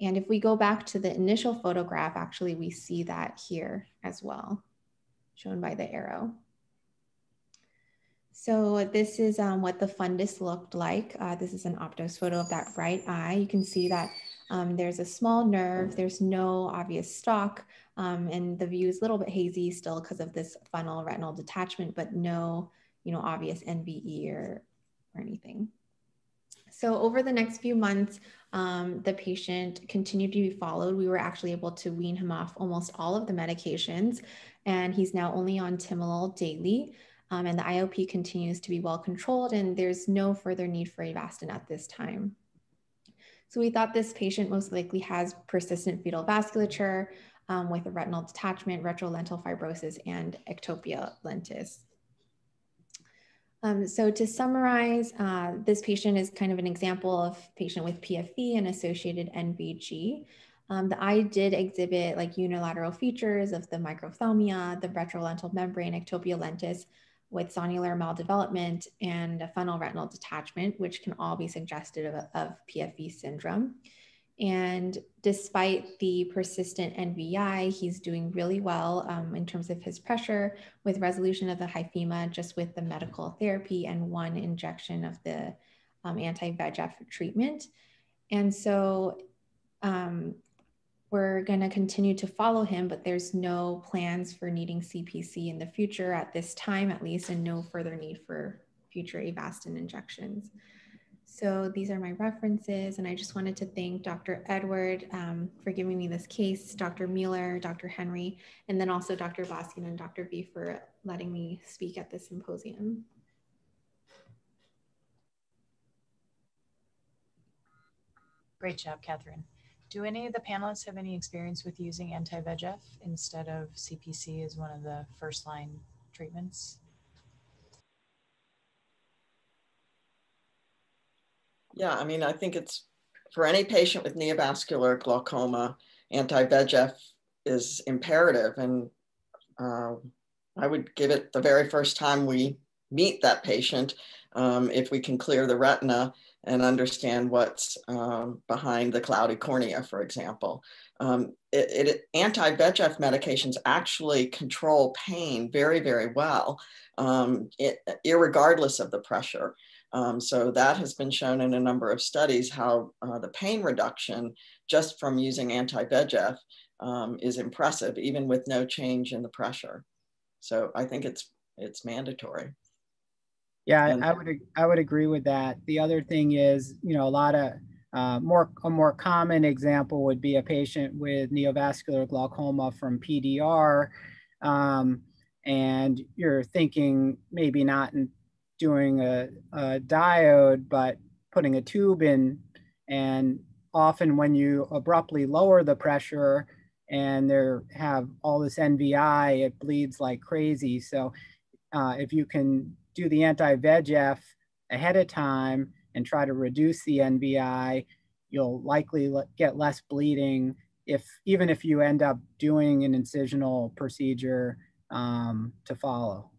And if we go back to the initial photograph, actually we see that here as well, shown by the arrow. So this is um, what the fundus looked like. Uh, this is an Optos photo of that right eye. You can see that um, there's a small nerve, there's no obvious stalk, um, and the view is a little bit hazy still because of this funnel retinal detachment, but no, you know, obvious NVE or, or anything. So over the next few months, um, the patient continued to be followed. We were actually able to wean him off almost all of the medications, and he's now only on timolol daily um, and the IOP continues to be well controlled and there's no further need for Avastin at this time. So we thought this patient most likely has persistent fetal vasculature um, with a retinal detachment, retrolental fibrosis, and ectopia lentis. Um, so to summarize, uh, this patient is kind of an example of patient with PFV and associated NVG. Um, the eye did exhibit like unilateral features of the microphthalmia, the retrolental membrane, ectopia lentis, with zonular maldevelopment and a funnel retinal detachment, which can all be suggestive of, of syndrome. And despite the persistent NVI, he's doing really well um, in terms of his pressure with resolution of the hyphema just with the medical therapy and one injection of the um, anti VEGF treatment. And so um, we're going to continue to follow him, but there's no plans for needing CPC in the future at this time, at least, and no further need for future Avastin injections. So these are my references, and I just wanted to thank Dr. Edward um, for giving me this case, Dr. Mueller, Dr. Henry, and then also Dr. Abbasian and Dr. V for letting me speak at this symposium. Great job, Catherine. Do any of the panelists have any experience with using anti-VEGF instead of CPC as one of the first line treatments? Yeah, I mean, I think it's for any patient with neovascular glaucoma, anti-VEGF is imperative. And uh, I would give it the very first time we meet that patient, um, if we can clear the retina and understand what's um, behind the cloudy cornea, for example. Um, it, it anti-VEGF medications actually control pain very, very well, um, it, irregardless of the pressure. Um, so that has been shown in a number of studies how uh, the pain reduction just from using anti-VEGF um, is impressive, even with no change in the pressure. So I think it's it's mandatory. Yeah, and, I would I would agree with that. The other thing is, you know, a lot of uh, more a more common example would be a patient with neovascular glaucoma from PDR, um, and you're thinking maybe not in doing a, a diode, but putting a tube in, and often when you abruptly lower the pressure and there have all this NVI, it bleeds like crazy. So uh, if you can do the anti-VEGF ahead of time and try to reduce the NVI, you'll likely get less bleeding if even if you end up doing an incisional procedure um, to follow.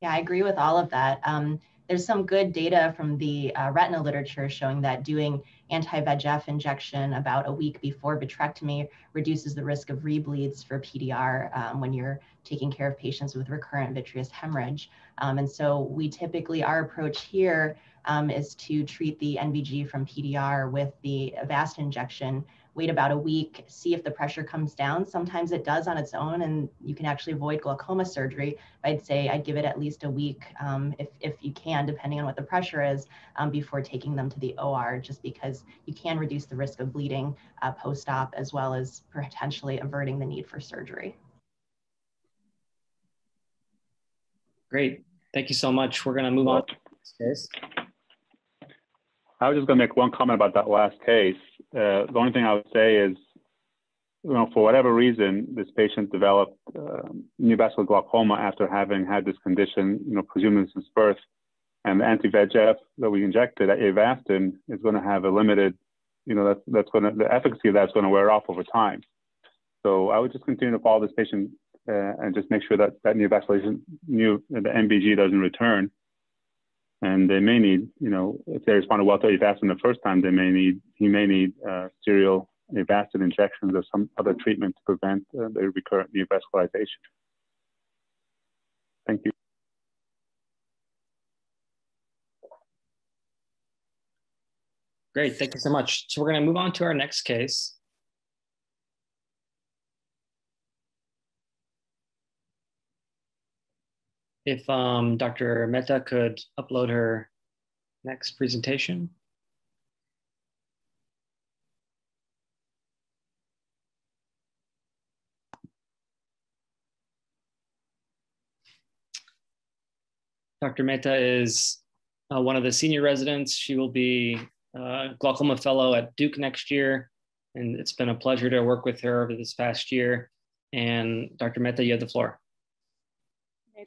Yeah, I agree with all of that. Um, there's some good data from the uh, retina literature showing that doing anti-VEGF injection about a week before vitrectomy reduces the risk of rebleeds for PDR um, when you're taking care of patients with recurrent vitreous hemorrhage. Um, and so we typically, our approach here um, is to treat the NVG from PDR with the Avastin injection wait about a week, see if the pressure comes down. Sometimes it does on its own, and you can actually avoid glaucoma surgery. I'd say I'd give it at least a week um, if, if you can, depending on what the pressure is, um, before taking them to the OR, just because you can reduce the risk of bleeding uh, post op as well as potentially averting the need for surgery. Great. Thank you so much. We're going to move on to case. I was just going to make one comment about that last case. Uh, the only thing I would say is, you know, for whatever reason, this patient developed uh, neovascular glaucoma after having had this condition, you know, presumably since birth. And the anti-VEGF that we injected, at Avastin, is going to have a limited, you know, that's, that's going to, the efficacy of that's going to wear off over time. So I would just continue to follow this patient uh, and just make sure that that neovascularization, new, the NVG doesn't return and they may need, you know, if they responded well to Avastin the first time, they may need, he may need uh, serial Avastin injections or some other treatment to prevent uh, the recurrent neovascularization. Thank you. Great, thank you so much. So we're going to move on to our next case. If um, Dr. Mehta could upload her next presentation. Dr. Mehta is uh, one of the senior residents. She will be uh, glaucoma fellow at Duke next year. And it's been a pleasure to work with her over this past year. And Dr. Mehta, you have the floor.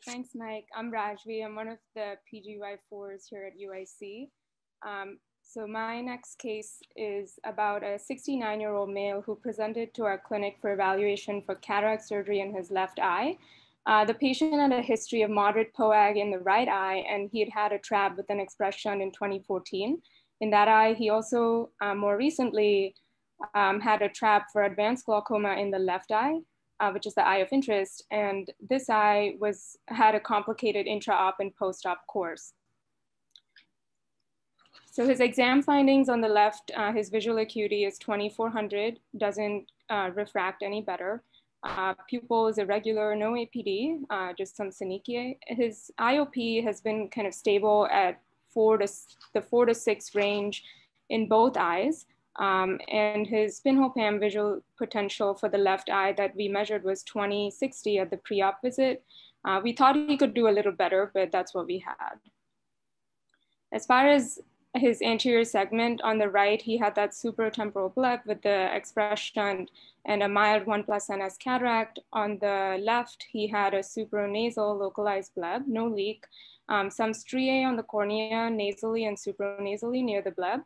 Thanks, Mike. I'm Rajvi. I'm one of the PGY4s here at UIC. Um, so my next case is about a 69-year-old male who presented to our clinic for evaluation for cataract surgery in his left eye. Uh, the patient had a history of moderate POAG in the right eye, and he had had a trab with an Ex-PRESS in 2014. In that eye, he also uh, more recently um, had a trab for advanced glaucoma in the left eye, uh, which is the eye of interest. And this eye was had a complicated intra-op and post-op course. So his exam findings on the left, uh, his visual acuity is 2400, doesn't uh, refract any better. Uh, pupil is irregular, no APD, uh, just some synechiae. His IOP has been kind of stable at four to the four to six range in both eyes. Um, and his pinhole PAM visual potential for the left eye that we measured was 2060 at the pre-op visit. Uh, we thought he could do a little better, but that's what we had. As far as his anterior segment on the right, he had that supratemporal bleb with the Ex-PRESS and a mild 1 plus NS cataract. On the left, he had a supranasal localized bleb, no leak, um, some striae on the cornea nasally and supranasally near the bleb.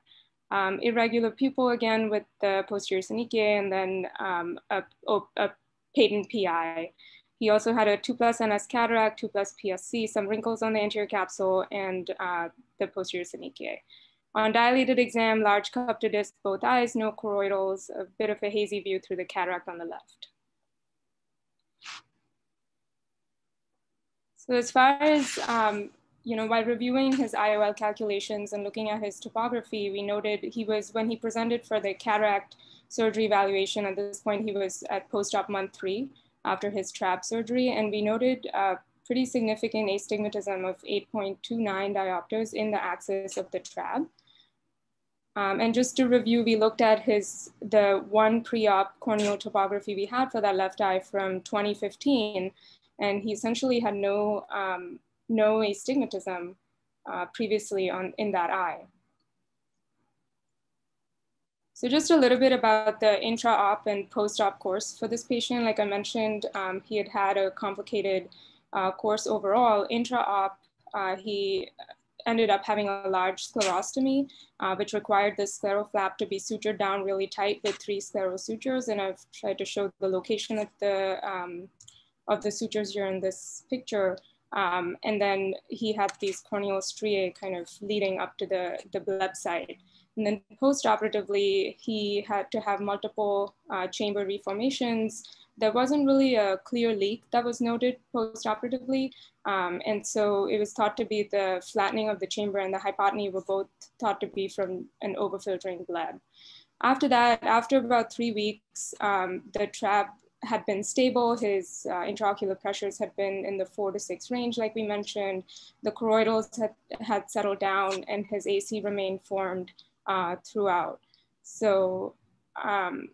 Um, irregular pupil again with the posterior synechiae and then um, a, a, patent PI. He also had a 2 plus NS cataract, 2 plus PSC, some wrinkles on the anterior capsule, and uh, the posterior synechiae. On dilated exam, large cup to disc, both eyes, no choroidals, a bit of a hazy view through the cataract on the left. So as far as, um, you know, while reviewing his IOL calculations and looking at his topography, we noted he was, when he presented for the cataract surgery evaluation, at this point he was at post-op month three after his trab surgery, and we noted uh, pretty significant astigmatism of 8.29 diopters in the axis of the trab. Um, and just to review, we looked at his the one pre-op corneal topography we had for that left eye from 2015, and he essentially had no um, no astigmatism uh, previously on in that eye. So just a little bit about the intra-op and post-op course for this patient. Like I mentioned, um, he had had a complicated uh, course overall. Intra-op, uh, he ended up having a large sclerostomy, uh, which required the scleral flap to be sutured down really tight with three scleral sutures. And I've tried to show the location of the, um, of the sutures here in this picture. Um, and then he had these corneal striae kind of leading up to the, the bleb site. And then post-operatively, he had to have multiple uh, chamber reformations. There wasn't really a clear leak that was noted post-operatively. Um, and so it was thought to be the flattening of the chamber and the hypotony were both thought to be from an overfiltering bleb. After that, after about three weeks, um, the trab had been stable. His uh, intraocular pressures had been in the four to six range, like we mentioned. The choroidals had, had settled down and his AC remained formed uh, throughout. So um,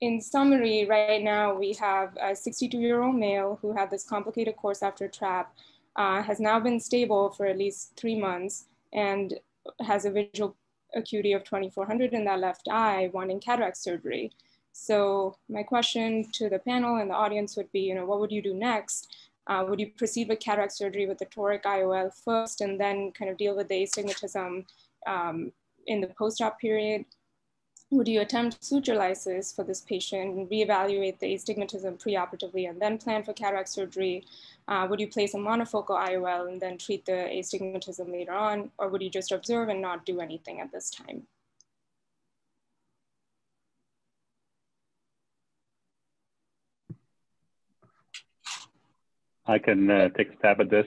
in summary, right now we have a 62 year old male who had this complicated course after trab, uh, has now been stable for at least three months and has a visual acuity of 2400 in that left eye wanting cataract surgery. So my question to the panel and the audience would be, you know, what would you do next? Uh, would you proceed with cataract surgery with the toric IOL first and then kind of deal with the astigmatism um, in the post-op period? Would you attempt suture lysis for this patient and reevaluate the astigmatism preoperatively and then plan for cataract surgery? Uh, would you place a monofocal IOL and then treat the astigmatism later on? Or would you just observe and not do anything at this time? I can uh, take a stab at this.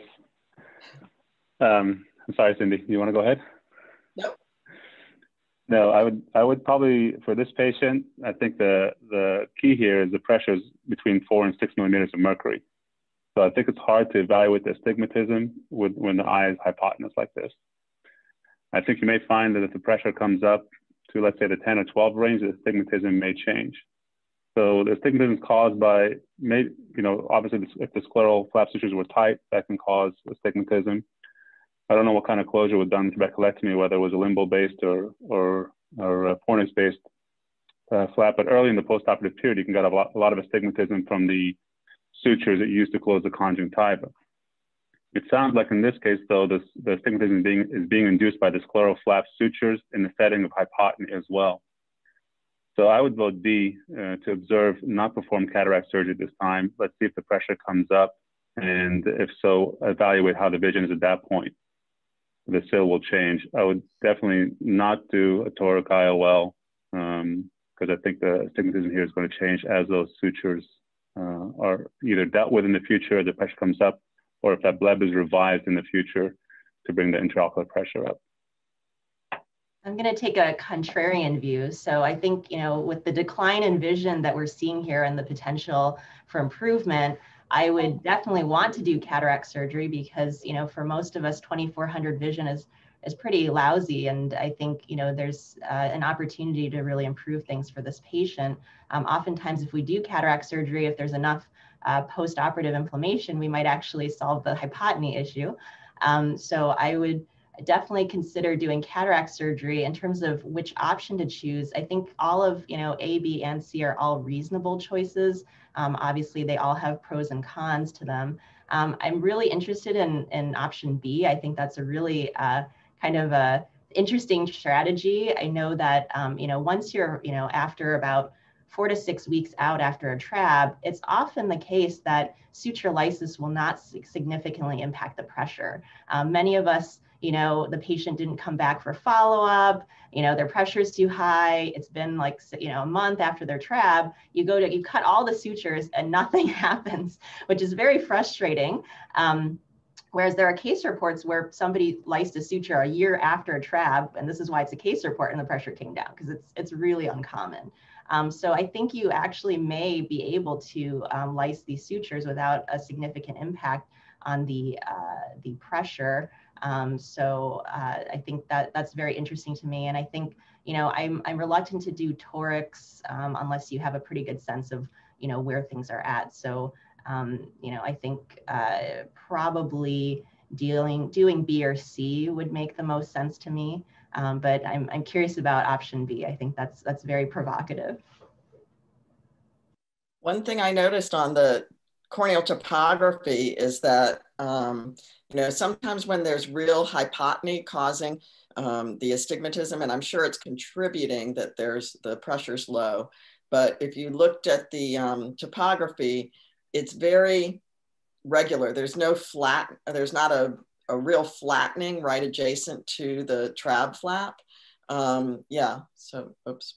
Um, I'm sorry, Cindy. You want to go ahead? Nope. No, I would. I would probably for this patient. I think the the key here is the pressures between four and six millimeters of mercury. So I think it's hard to evaluate the astigmatism with, when the eye is hypotonous like this. I think you may find that if the pressure comes up to let's say the 10 or 12 range, the astigmatism may change. So the astigmatism is caused by, you know, obviously if the scleral flap sutures were tight, that can cause astigmatism. I don't know what kind of closure was done trabeculectomy, whether it was a limbus-based or, or, or a fornix-based uh, flap, but early in the postoperative period, you can get a lot, a lot of astigmatism from the sutures that you use to close the conjunctiva. It sounds like in this case, though, this, the astigmatism being, is being induced by the scleral flap sutures in the setting of hypotony as well. So I would vote D uh, to observe, not perform cataract surgery at this time. Let's see if the pressure comes up, and if so, evaluate how the vision is at that point. The SIL will change. I would definitely not do a toric IOL because um, I think the astigmatism here is going to change as those sutures uh, are either dealt with in the future, the pressure comes up, or if that bleb is revised in the future to bring the intraocular pressure up. I'm going to take a contrarian view. So I think, you know, with the decline in vision that we're seeing here and the potential for improvement, I would definitely want to do cataract surgery because, you know, for most of us, 2400 vision is is pretty lousy. And I think, you know, there's uh, an opportunity to really improve things for this patient. Um, oftentimes, if we do cataract surgery, if there's enough uh, post-operative inflammation, we might actually solve the hypotony issue. Um, so I would definitely consider doing cataract surgery in terms of which option to choose. I think all of, you know, A, B, and C are all reasonable choices. Um, obviously, they all have pros and cons to them. Um, I'm really interested in, in option B. I think that's a really uh, kind of a interesting strategy. I know that, um, you know, once you're, you know, after about four to six weeks out after a trab, it's often the case that suture lysis will not significantly impact the pressure. Um, many of us you know, the patient didn't come back for follow up, you know, their pressure is too high. It's been like, you know, a month after their trab, you go to, you cut all the sutures and [LAUGHS] nothing happens, which is very frustrating. Um, Whereas there are case reports where somebody lysed a suture a year after a trab, and this is why it's a case report and the pressure came down because it's it's really uncommon. Um, so I think you actually may be able to um, these sutures without a significant impact on the uh, the pressure. Um, so uh, I think that that's very interesting to me. And I think, you know, I'm, I'm reluctant to do torics um, unless you have a pretty good sense of, you know, where things are at. So, um, you know, I think uh, probably dealing, doing B or C would make the most sense to me. Um, but I'm, I'm curious about option B. I think that's, that's very provocative. One thing I noticed on the corneal topography is that um, you know, sometimes when there's real hypotony causing um, the astigmatism, and I'm sure it's contributing that there's the pressure's low. But if you looked at the um, topography, it's very regular. There's no flat, there's not a, a real flattening right adjacent to the trab flap. Um, yeah, so, oops.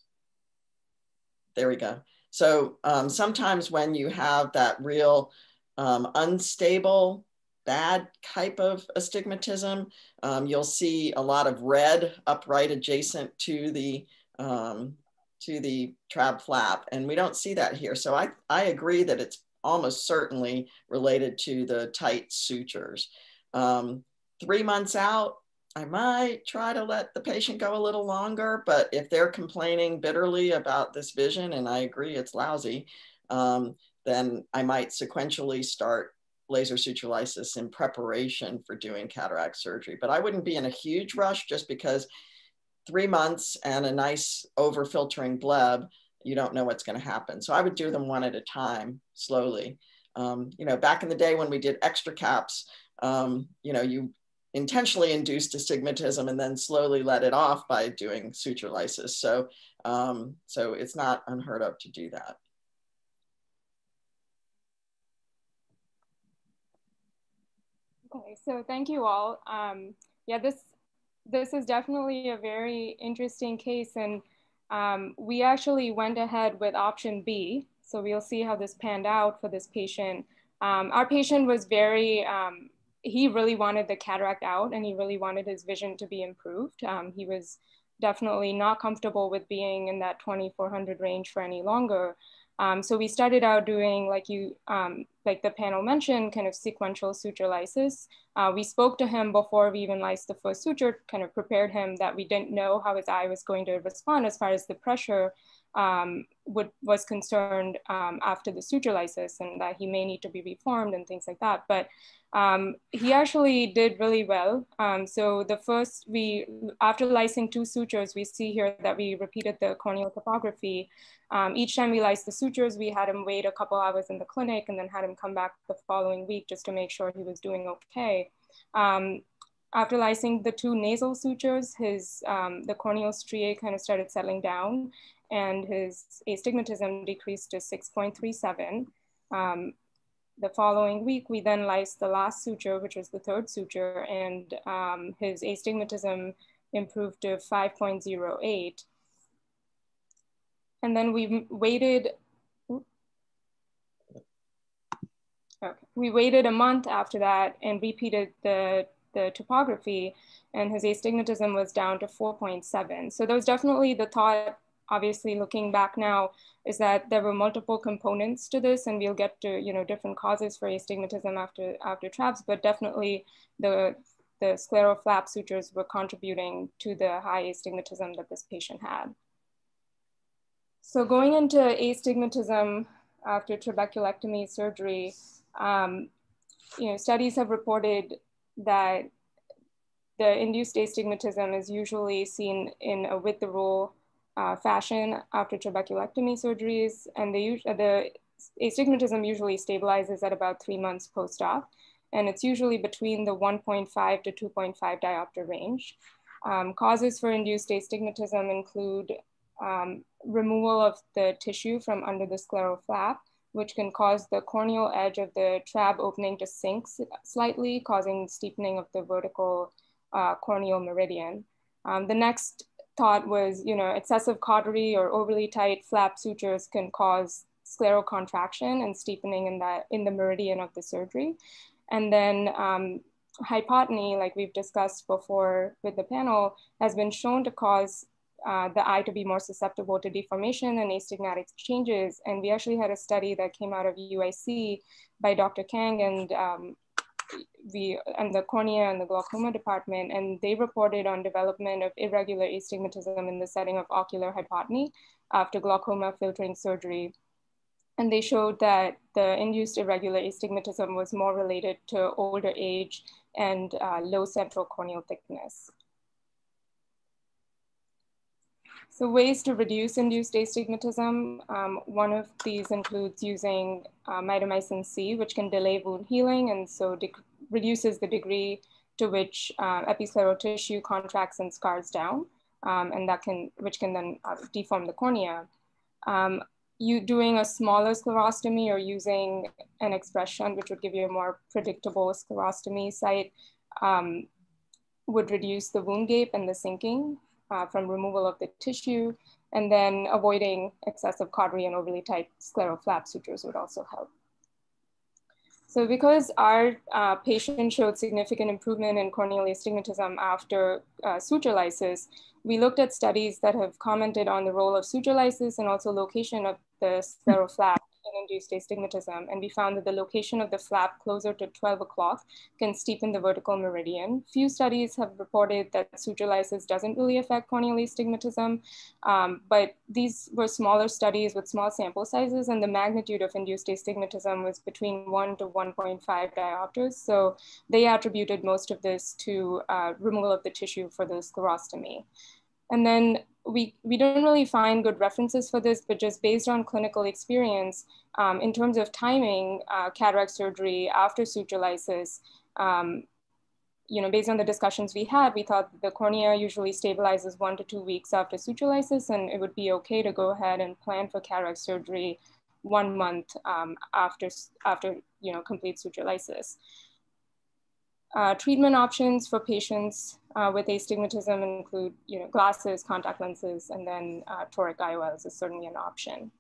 There we go. So um, sometimes when you have that real um, unstable bad type of astigmatism. Um, you'll see a lot of red upright adjacent to the um, to the trab flap, and we don't see that here. So I, I agree that it's almost certainly related to the tight sutures. Um, three months out, I might try to let the patient go a little longer, but if they're complaining bitterly about this vision, and I agree it's lousy, um, then I might sequentially start laser suture lysis in preparation for doing cataract surgery. But I wouldn't be in a huge rush just because three months and a nice over filtering bleb, you don't know what's going to happen. So I would do them one at a time, slowly. Um, you know, back in the day when we did extra caps, um, you know, you intentionally induced astigmatism and then slowly let it off by doing suture lysis. So, um, so it's not unheard of to do that. Okay, so thank you all. Um, yeah, this this is definitely a very interesting case, and um, we actually went ahead with option B. So we'll see how this panned out for this patient. Um, our patient was very, um, he really wanted the cataract out, and he really wanted his vision to be improved. Um, he was definitely not comfortable with being in that 2400 range for any longer. Um, so we started out doing, like you, um, like the panel mentioned, kind of sequential suture lysis. Uh, we spoke to him before we even lysed the first suture, kind of prepared him that we didn't know how his eye was going to respond as far as the pressure. Um, would, was concerned um, after the suture lysis and that he may need to be reformed and things like that. But um, he actually did really well. Um, so the first, we after lysing two sutures, we see here that we repeated the corneal topography. Um, each time we lysed the sutures, we had him wait a couple hours in the clinic and then had him come back the following week just to make sure he was doing okay. Um, after lysing the two nasal sutures, his um, the corneal striae kind of started settling down and his astigmatism decreased to 6.37. Um, the following week, we then lysed the last suture, which was the third suture, and um, his astigmatism improved to 5.08. And then we waited, okay. we waited a month after that and repeated the, the topography and his astigmatism was down to 4.7. So there was definitely the thought obviously looking back now is that there were multiple components to this and we'll get to you know different causes for astigmatism after after trabs but definitely the the scleroflap sutures were contributing to the high astigmatism that this patient had. So going into astigmatism after trabeculectomy surgery um, you know studies have reported that the induced astigmatism is usually seen in a with the rule uh, fashion after trabeculectomy surgeries, and the, the astigmatism usually stabilizes at about three months post-op, and it's usually between the 1.5 to 2.5 diopter range. Um, causes for induced astigmatism include um, removal of the tissue from under the scleral flap, which can cause the corneal edge of the trab opening to sink slightly, causing steepening of the vertical uh, corneal meridian. Um, the next thought was, you know, excessive cautery or overly tight flap sutures can cause scleral contraction and steepening in that in the meridian of the surgery. And then um, hypotony, like we've discussed before with the panel, has been shown to cause uh, the eye to be more susceptible to deformation and astigmatic changes. And we actually had a study that came out of UIC by Dr. Kang and um, we and the cornea and the glaucoma department, and they reported on development of irregular astigmatism in the setting of ocular hypotony after glaucoma filtering surgery. And they showed that the induced irregular astigmatism was more related to older age and uh, low central corneal thickness. So ways to reduce induced astigmatism, um, one of these includes using uh, mitomycin C, which can delay wound healing and so reduces the degree to which uh, episcleral tissue contracts and scars down, um, and that can, which can then uh, deform the cornea. Um, you doing a smaller sclerostomy or using an Ex-PRESS which would give you a more predictable sclerostomy site um, would reduce the wound gape and the sinking uh, from removal of the tissue, and then avoiding excessive cautery and overly tight scleral flap sutures would also help. So because our uh, patient showed significant improvement in corneal astigmatism after uh, suture lysis, we looked at studies that have commented on the role of suture lysis and also location of the scleral flap induced astigmatism, and we found that the location of the flap closer to 12 o'clock can steepen the vertical meridian. Few studies have reported that suture lysis doesn't really affect corneal astigmatism, um, but these were smaller studies with small sample sizes, and the magnitude of induced astigmatism was between 1 to 1.5 diopters. So they attributed most of this to uh, removal of the tissue for the sclerostomy. And then we, we don't really find good references for this, but just based on clinical experience, um, in terms of timing, uh, cataract surgery after suture lysis, um, you know, based on the discussions we had, we thought the cornea usually stabilizes one to two weeks after suture lysis, and it would be okay to go ahead and plan for cataract surgery one month um, after, after, you know, complete suture lysis. Uh, treatment options for patients uh, with astigmatism include you know, glasses, contact lenses, and then uh, toric IOLs is certainly an option.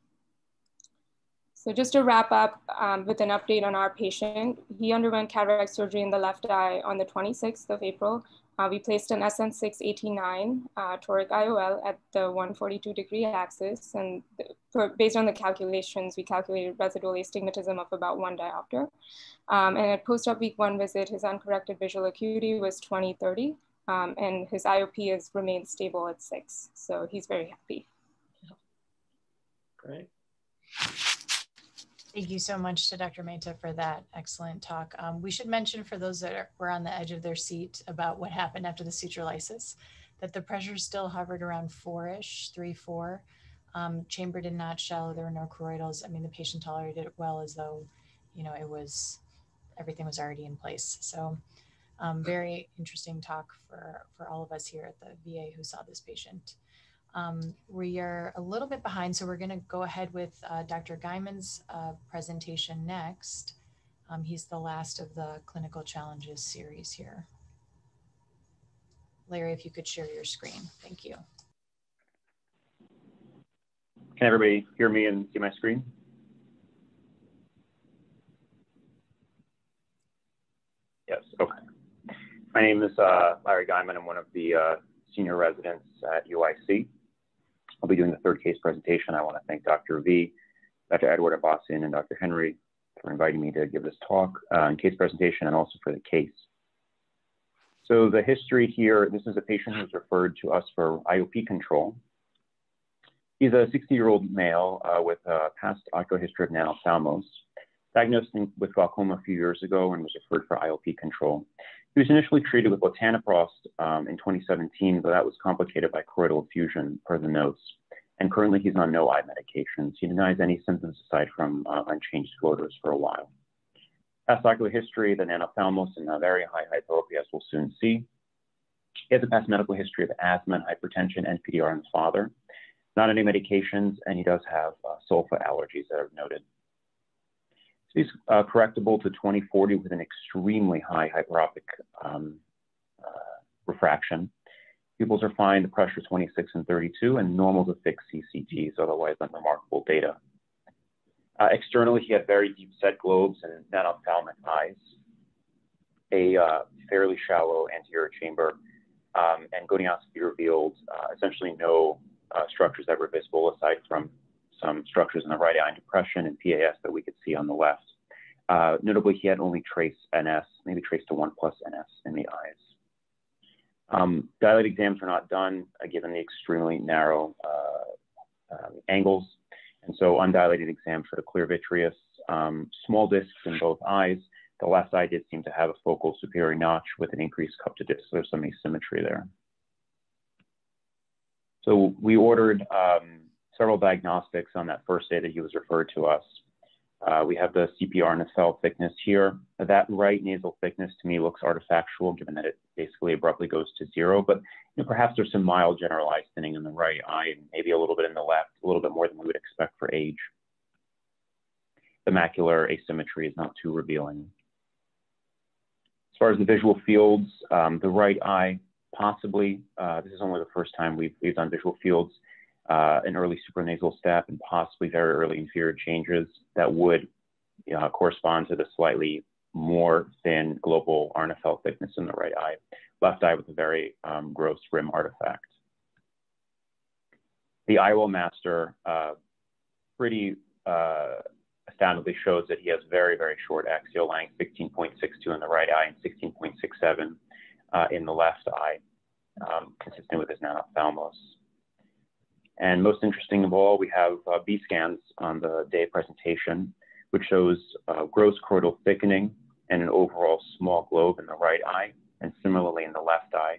So just to wrap up um, with an update on our patient, he underwent cataract surgery in the left eye on the 26th of April uh, we placed an SN689 uh, toric IOL at the 142 degree axis. And based on the calculations, we calculated residual astigmatism of about one diopter. Um, and at post-op week one visit, his uncorrected visual acuity was 2030. Um, and his IOP has remained stable at six. So he's very happy. Great. Thank you so much to Dr. Mehta for that excellent talk. Um, we should mention for those that are, were on the edge of their seat about what happened after the suture lysis, that the pressure still hovered around four-ish, three, four. Um, chamber did not shallow, there were no choroidals. I mean, the patient tolerated it well as though, you know, it was, everything was already in place. So um, very interesting talk for, for all of us here at the VA who saw this patient. Um, we are a little bit behind, so we're going to go ahead with uh, Dr. Guyman's uh, presentation next. Um, he's the last of the clinical challenges series here. Larry, if you could share your screen. Thank you. Can everybody hear me and see my screen? Yes, okay. My name is uh, Larry Guyman. I'm one of the uh, senior residents at UIC. I'll be doing the third case presentation. I want to thank Dr. V, Dr. Edward Abbasian, and Dr. Henry for inviting me to give this talk uh, and case presentation and also for the case. So the history here, this is a patient who's referred to us for IOP control. He's a 60-year-old male uh, with a past ocular history of nanophthalmos, diagnosed with glaucoma a few years ago and was referred for IOP control. He was initially treated with latanoprost um, in 2017, but that was complicated by choroidal effusion per the notes. And currently he's on no eye medications. He denies any symptoms aside from uh, unchanged floaters for a while. Past ocular history, the nanophthalmos and very high hyperopia, as we'll soon see. He has a past medical history of asthma and hypertension, NPDR in his father. Not any medications, and he does have uh, sulfa allergies that are noted. He's uh, correctable to 2040 with an extremely high hyperopic um, uh, refraction. Pupils are fine, the pressure 26 and 32, and normal to fixed CCTs, otherwise unremarkable data. Uh, externally, he had very deep set globes and nanophthalmic eyes, a uh, fairly shallow anterior chamber, um, and gonioscopy revealed uh, essentially no uh, structures that were visible aside from some structures in the right eye and depression and PAS that we could see on the left. Uh, notably, he had only trace NS, maybe trace to 1 plus NS in the eyes. Um, dilated exams were not done uh, given the extremely narrow uh, um, angles. And so undilated exams showed a clear vitreous, um, small discs in both eyes. The left eye did seem to have a focal superior notch with an increased cup to disc. So there's some asymmetry there. So we ordered um, several diagnostics on that first day that he was referred to us. Uh, we have the CPR NFL thickness here. That right nasal thickness to me looks artifactual given that it basically abruptly goes to zero, but you know, perhaps there's some mild generalized thinning in the right eye and maybe a little bit in the left, a little bit more than we would expect for age. The macular asymmetry is not too revealing. As far as the visual fields, um, the right eye, possibly, uh, this is only the first time we've, we've done visual fields uh, an early supranasal step and possibly very early inferior changes that would uh, correspond to the slightly more thin global RNFL thickness in the right eye. Left eye with a very um, gross rim artifact. The IOL master uh, pretty uh, astoundingly shows that he has very, very short axial length, 16.62 in the right eye and 16.67 uh, in the left eye, um, consistent with his nanophthalmos. And most interesting of all, we have uh, B scans on the day presentation, which shows uh, gross choroidal thickening and an overall small globe in the right eye, and similarly in the left eye.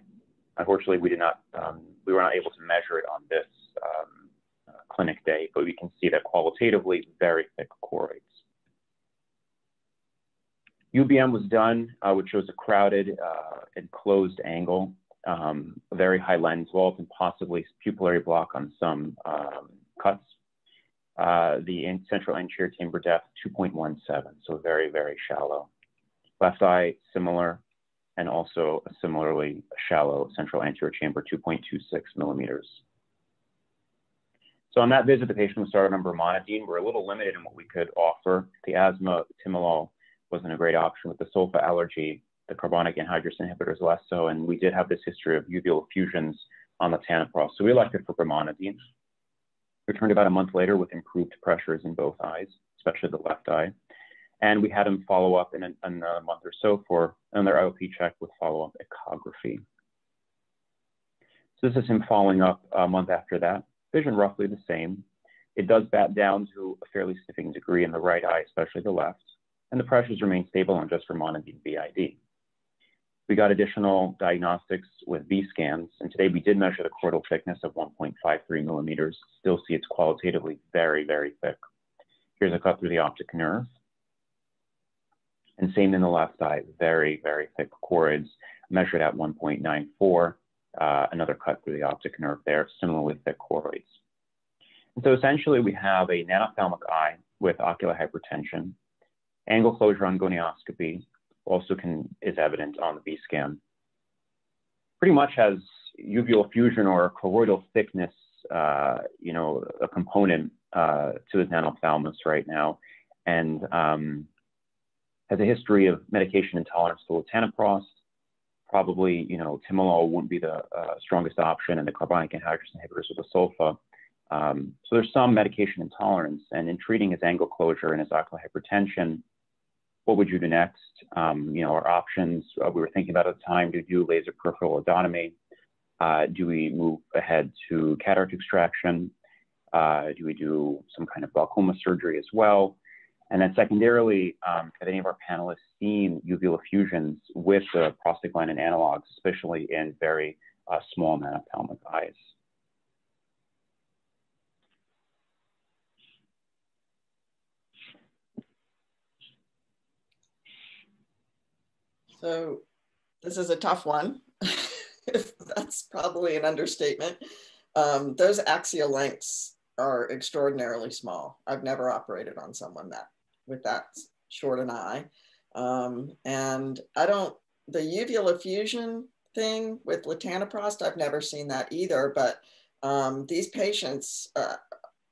Unfortunately, we did not, um, we were not able to measure it on this um, uh, clinic day, but we can see that qualitatively very thick choroids. UBM was done, uh, which shows a crowded uh, and closed angle um, very high lens vault and possibly pupillary block on some um, cuts. Uh, the in central anterior chamber depth, 2.17, so very, very shallow. Left eye, similar, and also a similarly shallow central anterior chamber, 2.26 millimeters. So on that visit, the patient was started on brimonidine. We're a little limited in what we could offer. The asthma timolol wasn't a great option with the sulfa allergy the carbonic anhydrase inhibitors less so, and we did have this history of uveal effusions on the latanoprost. So we elected for brimonidine. Returned about a month later with improved pressures in both eyes, especially the left eye. And we had him follow up in, an, in a month or so for another IOP check with follow-up echography. So this is him following up a month after that. Vision roughly the same. It does bat down to a fairly stiffing degree in the right eye, especially the left, and the pressures remain stable on just brimonidine BID. We got additional diagnostics with B scans, and today we did measure the choroidal thickness of 1.53 millimeters. Still see it's qualitatively very, very thick. Here's a cut through the optic nerve. And same in the left eye, very, very thick choroids, measured at 1.94. Uh, another cut through the optic nerve there, similarly thick choroids. And so essentially we have a nanophthalmic eye with ocular hypertension. Angle closure on gonioscopy also can, is evident on the B-scan. Pretty much has uveal effusion or choroidal thickness, uh, you know, a component uh, to his nanophthalmos right now. And um, has a history of medication intolerance to latanoprost. Probably, you know, timolol wouldn't be the uh, strongest option, and the carbonic anhydrase inhibitors with the sulfa. Um, so there's some medication intolerance, and in treating his angle closure and his ocular hypertension, what would you do next? Um, you know, our options uh, we were thinking about at the time: do we do laser peripheral iridotomy? Uh, do we move ahead to cataract extraction? Uh, do we do some kind of glaucoma surgery as well? And then secondarily, um, have any of our panelists seen uveal effusions with the prostaglandin analogs, especially in very uh, small nanophthalmic eyes? So this is a tough one. [LAUGHS] That's probably an understatement. Um, those axial lengths are extraordinarily small. I've never operated on someone that with that short an eye. Um, and I don't, the uveal effusion thing with latanoprost, I've never seen that either, but um, these patients uh,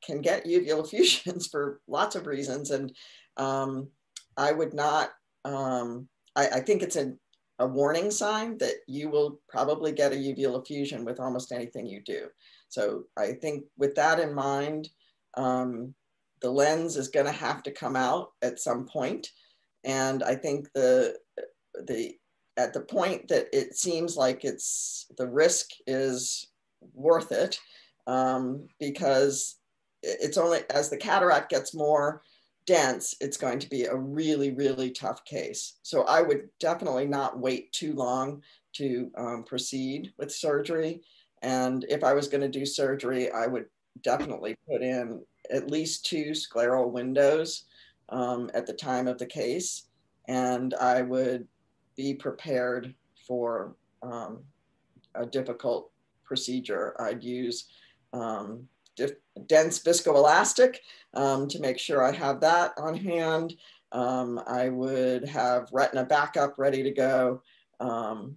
can get uveal [LAUGHS] effusions for lots of reasons. And um, I would not, um, I, I, think it's a, a warning sign that you will probably get a uveal effusion with almost anything you do. So I think with that in mind, um, the lens is going to have to come out at some point. And I think the, the, at the point that it seems like it's, the risk is worth it um, because it's only as the cataract gets more dense, it's going to be a really, really tough case. So I would definitely not wait too long to um, proceed with surgery. And if I was going to do surgery, I would definitely put in at least two scleral windows um, at the time of the case. And I would be prepared for um, a difficult procedure. I'd use um, dense viscoelastic um, to make sure I have that on hand. Um, I would have retina backup ready to go. Um,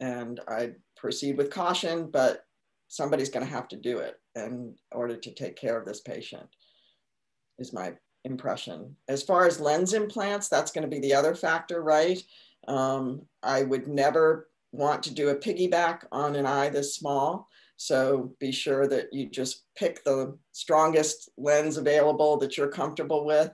and I'd proceed with caution, but somebody's going to have to do it in order to take care of this patient, is my impression. As far as lens implants, that's going to be the other factor, right? Um, I would never want to do a piggyback on an eye this small. So be sure that you just pick the strongest lens available that you're comfortable with.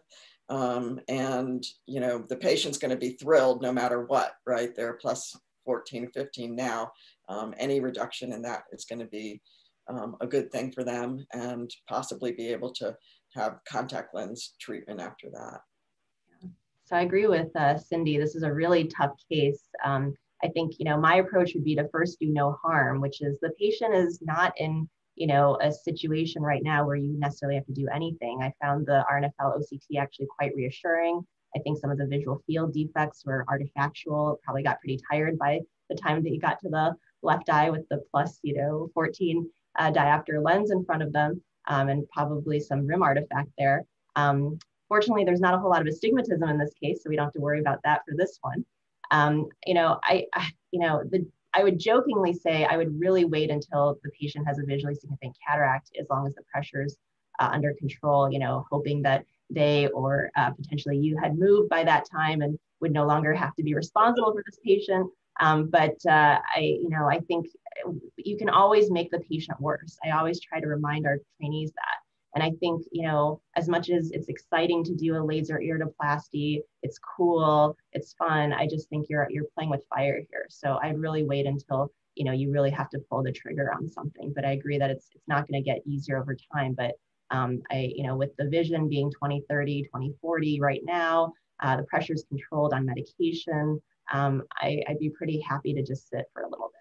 Um, and, you know, the patient's going to be thrilled no matter what, right? They're plus 14, 15 now. Um, any reduction in that is going to be um, a good thing for them and possibly be able to have contact lens treatment after that. So I agree with uh, Cindy. This is a really tough case. Um, I think you know my approach would be to first do no harm, which is the patient is not in you know a situation right now where you necessarily have to do anything. I found the RNFL OCT actually quite reassuring. I think some of the visual field defects were artifactual. Probably got pretty tired by the time that you got to the left eye with the plus you know 14 uh, diopter lens in front of them um, and probably some rim artifact there. Um, fortunately, there's not a whole lot of astigmatism in this case, so we don't have to worry about that for this one. Um, you know, I, I, you know, the, I would jokingly say I would really wait until the patient has a visually significant cataract as long as the pressure's uh, under control, you know, hoping that they or uh, potentially you had moved by that time and would no longer have to be responsible for this patient. Um, but uh, I, you know, I think you can always make the patient worse. I always try to remind our trainees that. And I think, you know, as much as it's exciting to do a laser iridoplasty, it's cool, it's fun. I just think you're you're playing with fire here. So I'd really wait until, you know, you really have to pull the trigger on something. But I agree that it's it's not going to get easier over time. But Um, I, you know, with the vision being 2030, 2040 right now, uh, the pressure is controlled on medication. Um, I, I'd be pretty happy to just sit for a little bit.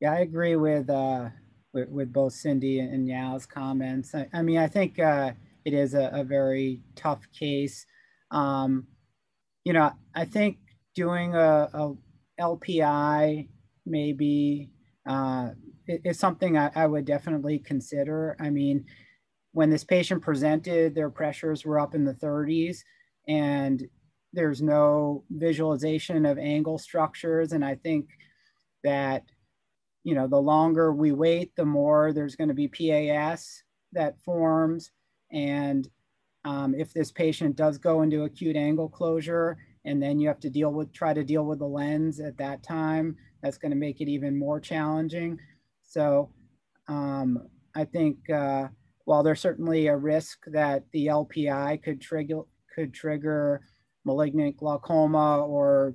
Yeah, I agree with uh, with, with both Cindy and Yao's comments. I, I mean, I think uh, it is a, a, very tough case. Um, you know, I think doing a, a LPI maybe uh, is something I, I would definitely consider. I mean, when this patient presented, their pressures were up in the 30s and there's no visualization of angle structures. And I think that you know, the longer we wait, the more there's going to be PAS that forms. And um, if this patient does go into acute angle closure, and then you have to deal with, try to deal with the lens at that time, that's going to make it even more challenging. So um, I think uh, while there's certainly a risk that the LPI could trigger could trigger malignant glaucoma or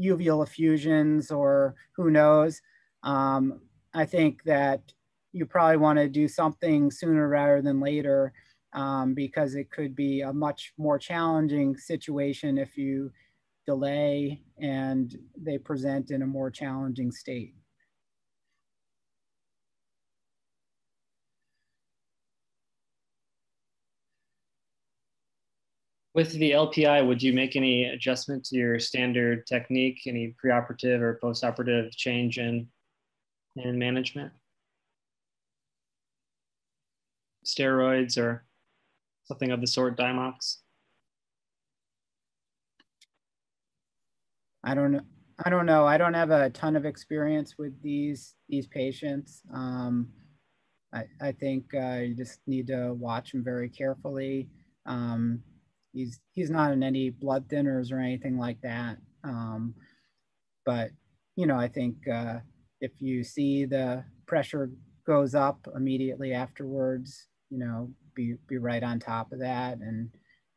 uveal effusions or who knows, um, I think that you probably want to do something sooner rather than later um, because it could be a much more challenging situation if you delay and they present in a more challenging state. With the LPI, would you make any adjustment to your standard technique, any preoperative or postoperative change in and management? Steroids or something of the sort, Diamox? I don't know. I don't know. I don't have a ton of experience with these these patients. Um, I, I think uh, you just need to watch him very carefully. Um, he's he's not in any blood thinners or anything like that. Um, but you know, I think uh, if you see the pressure goes up immediately afterwards, you know, be, be right on top of that. And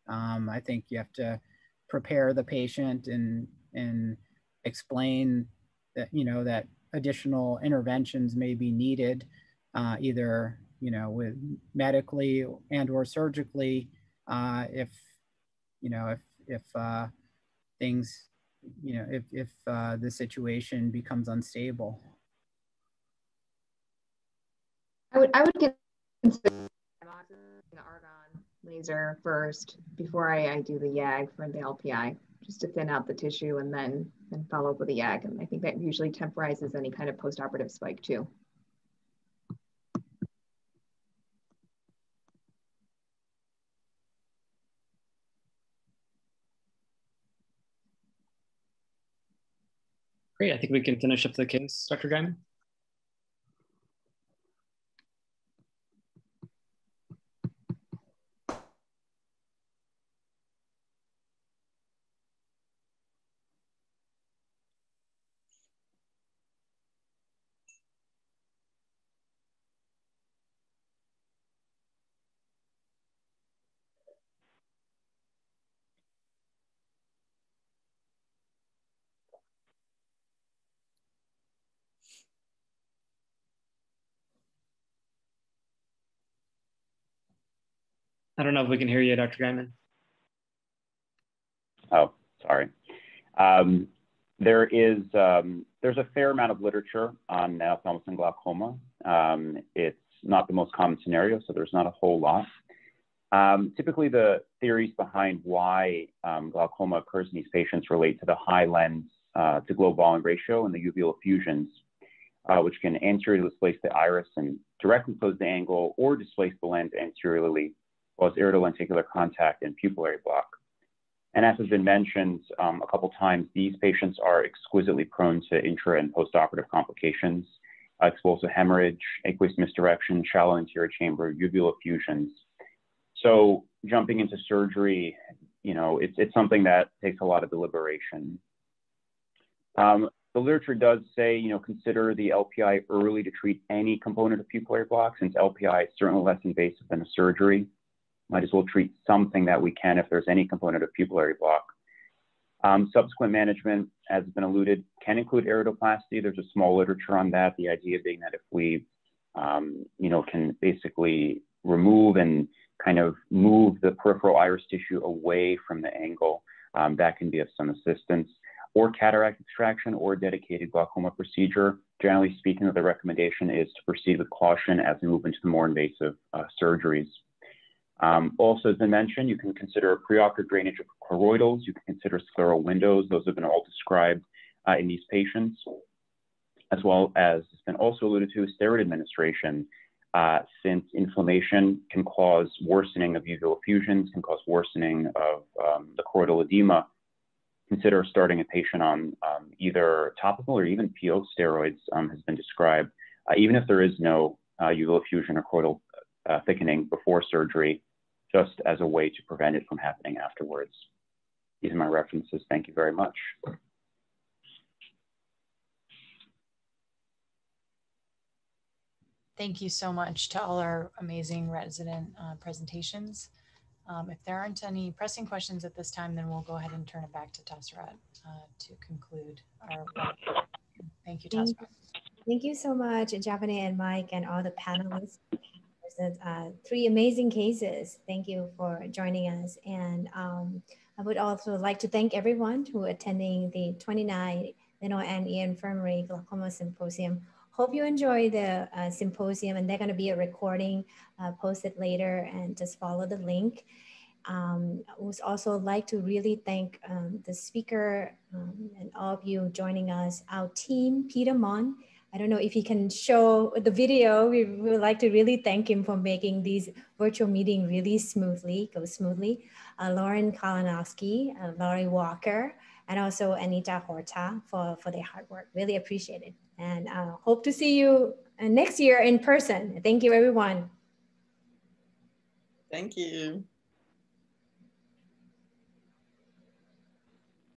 um, I think you have to prepare the patient and, and explain that, you know, that additional interventions may be needed uh, either, you know, with medically and or surgically uh, if, you know, if, if uh, things you know, if, if uh, the situation becomes unstable? I would, I would consider the argon laser first before I, I do the YAG for the LPI, just to thin out the tissue and then, then follow up with the YAG. And I think that usually temporizes any kind of postoperative spike too. Great. I think we can finish up the case, Dr. Guyman. I don't know if we can hear you, Dr. Guyman. Oh, sorry. Um, there is um, there's a fair amount of literature on nail and glaucoma. Um, it's not the most common scenario, so there's not a whole lot. Um, typically, the theories behind why um, glaucoma occurs in these patients relate to the high lens uh, to globe volume ratio and the uveal effusions, uh, which can anteriorly displace the iris and directly close the angle or displace the lens anteriorly well as iridolenticular contact and pupillary block. And as has been mentioned um, a couple times, these patients are exquisitely prone to intra and postoperative complications, uh, expulsive hemorrhage, aqueous misdirection, shallow anterior chamber, uveal effusions. So jumping into surgery, you know, it's, it's something that takes a lot of deliberation. Um, the literature does say, you know, consider the LPI early to treat any component of pupillary block, since LPI is certainly less invasive than a surgery might as well treat something that we can if there's any component of pupillary block. Um, subsequent management, as has been alluded, can include iridoplasty. There's a small literature on that. The idea being that if we, um, you know, can basically remove and kind of move the peripheral iris tissue away from the angle, um, that can be of some assistance. Or cataract extraction or dedicated glaucoma procedure. Generally speaking, the recommendation is to proceed with caution as we move into the more invasive uh, surgeries. Um, also, as I mentioned, you can consider preoperative drainage of choroidals. You can consider scleral windows. Those have been all described uh, in these patients, as well as it's been also alluded to steroid administration, uh, since inflammation can cause worsening of uveal effusions, can cause worsening of um, the choroidal edema. Consider starting a patient on um, either topical or even PO steroids um, has been described, uh, even if there is no uh, uveal effusion or choroidal uh, thickening before surgery just as a way to prevent it from happening afterwards. These are my references. Thank you very much. Thank you so much to all our amazing resident uh, presentations. Um, if there aren't any pressing questions at this time, then we'll go ahead and turn it back to Thasarat uh, to conclude our work. Thank you, Thasarat. Thank you so much, Javaneh and Mike and all the panelists uh, three amazing cases. Thank you for joining us. And um, I would also like to thank everyone who attending the 29 Illinois and Ear Infirmary Glaucoma Symposium. Hope you enjoy the uh, symposium and they're gonna be a recording uh, posted later and just follow the link. Um, I would also like to really thank um, the speaker um, and all of you joining us, our team, Peter Mon, I don't know if he can show the video. We, would like to really thank him for making these virtual meeting really smoothly, go smoothly. Uh, Lauren Kalinowski, uh, Laurie Walker, and also Anita Horta for, for their hard work. Really appreciate it. And uh, hope to see you uh, next year in person. Thank you, everyone. Thank you.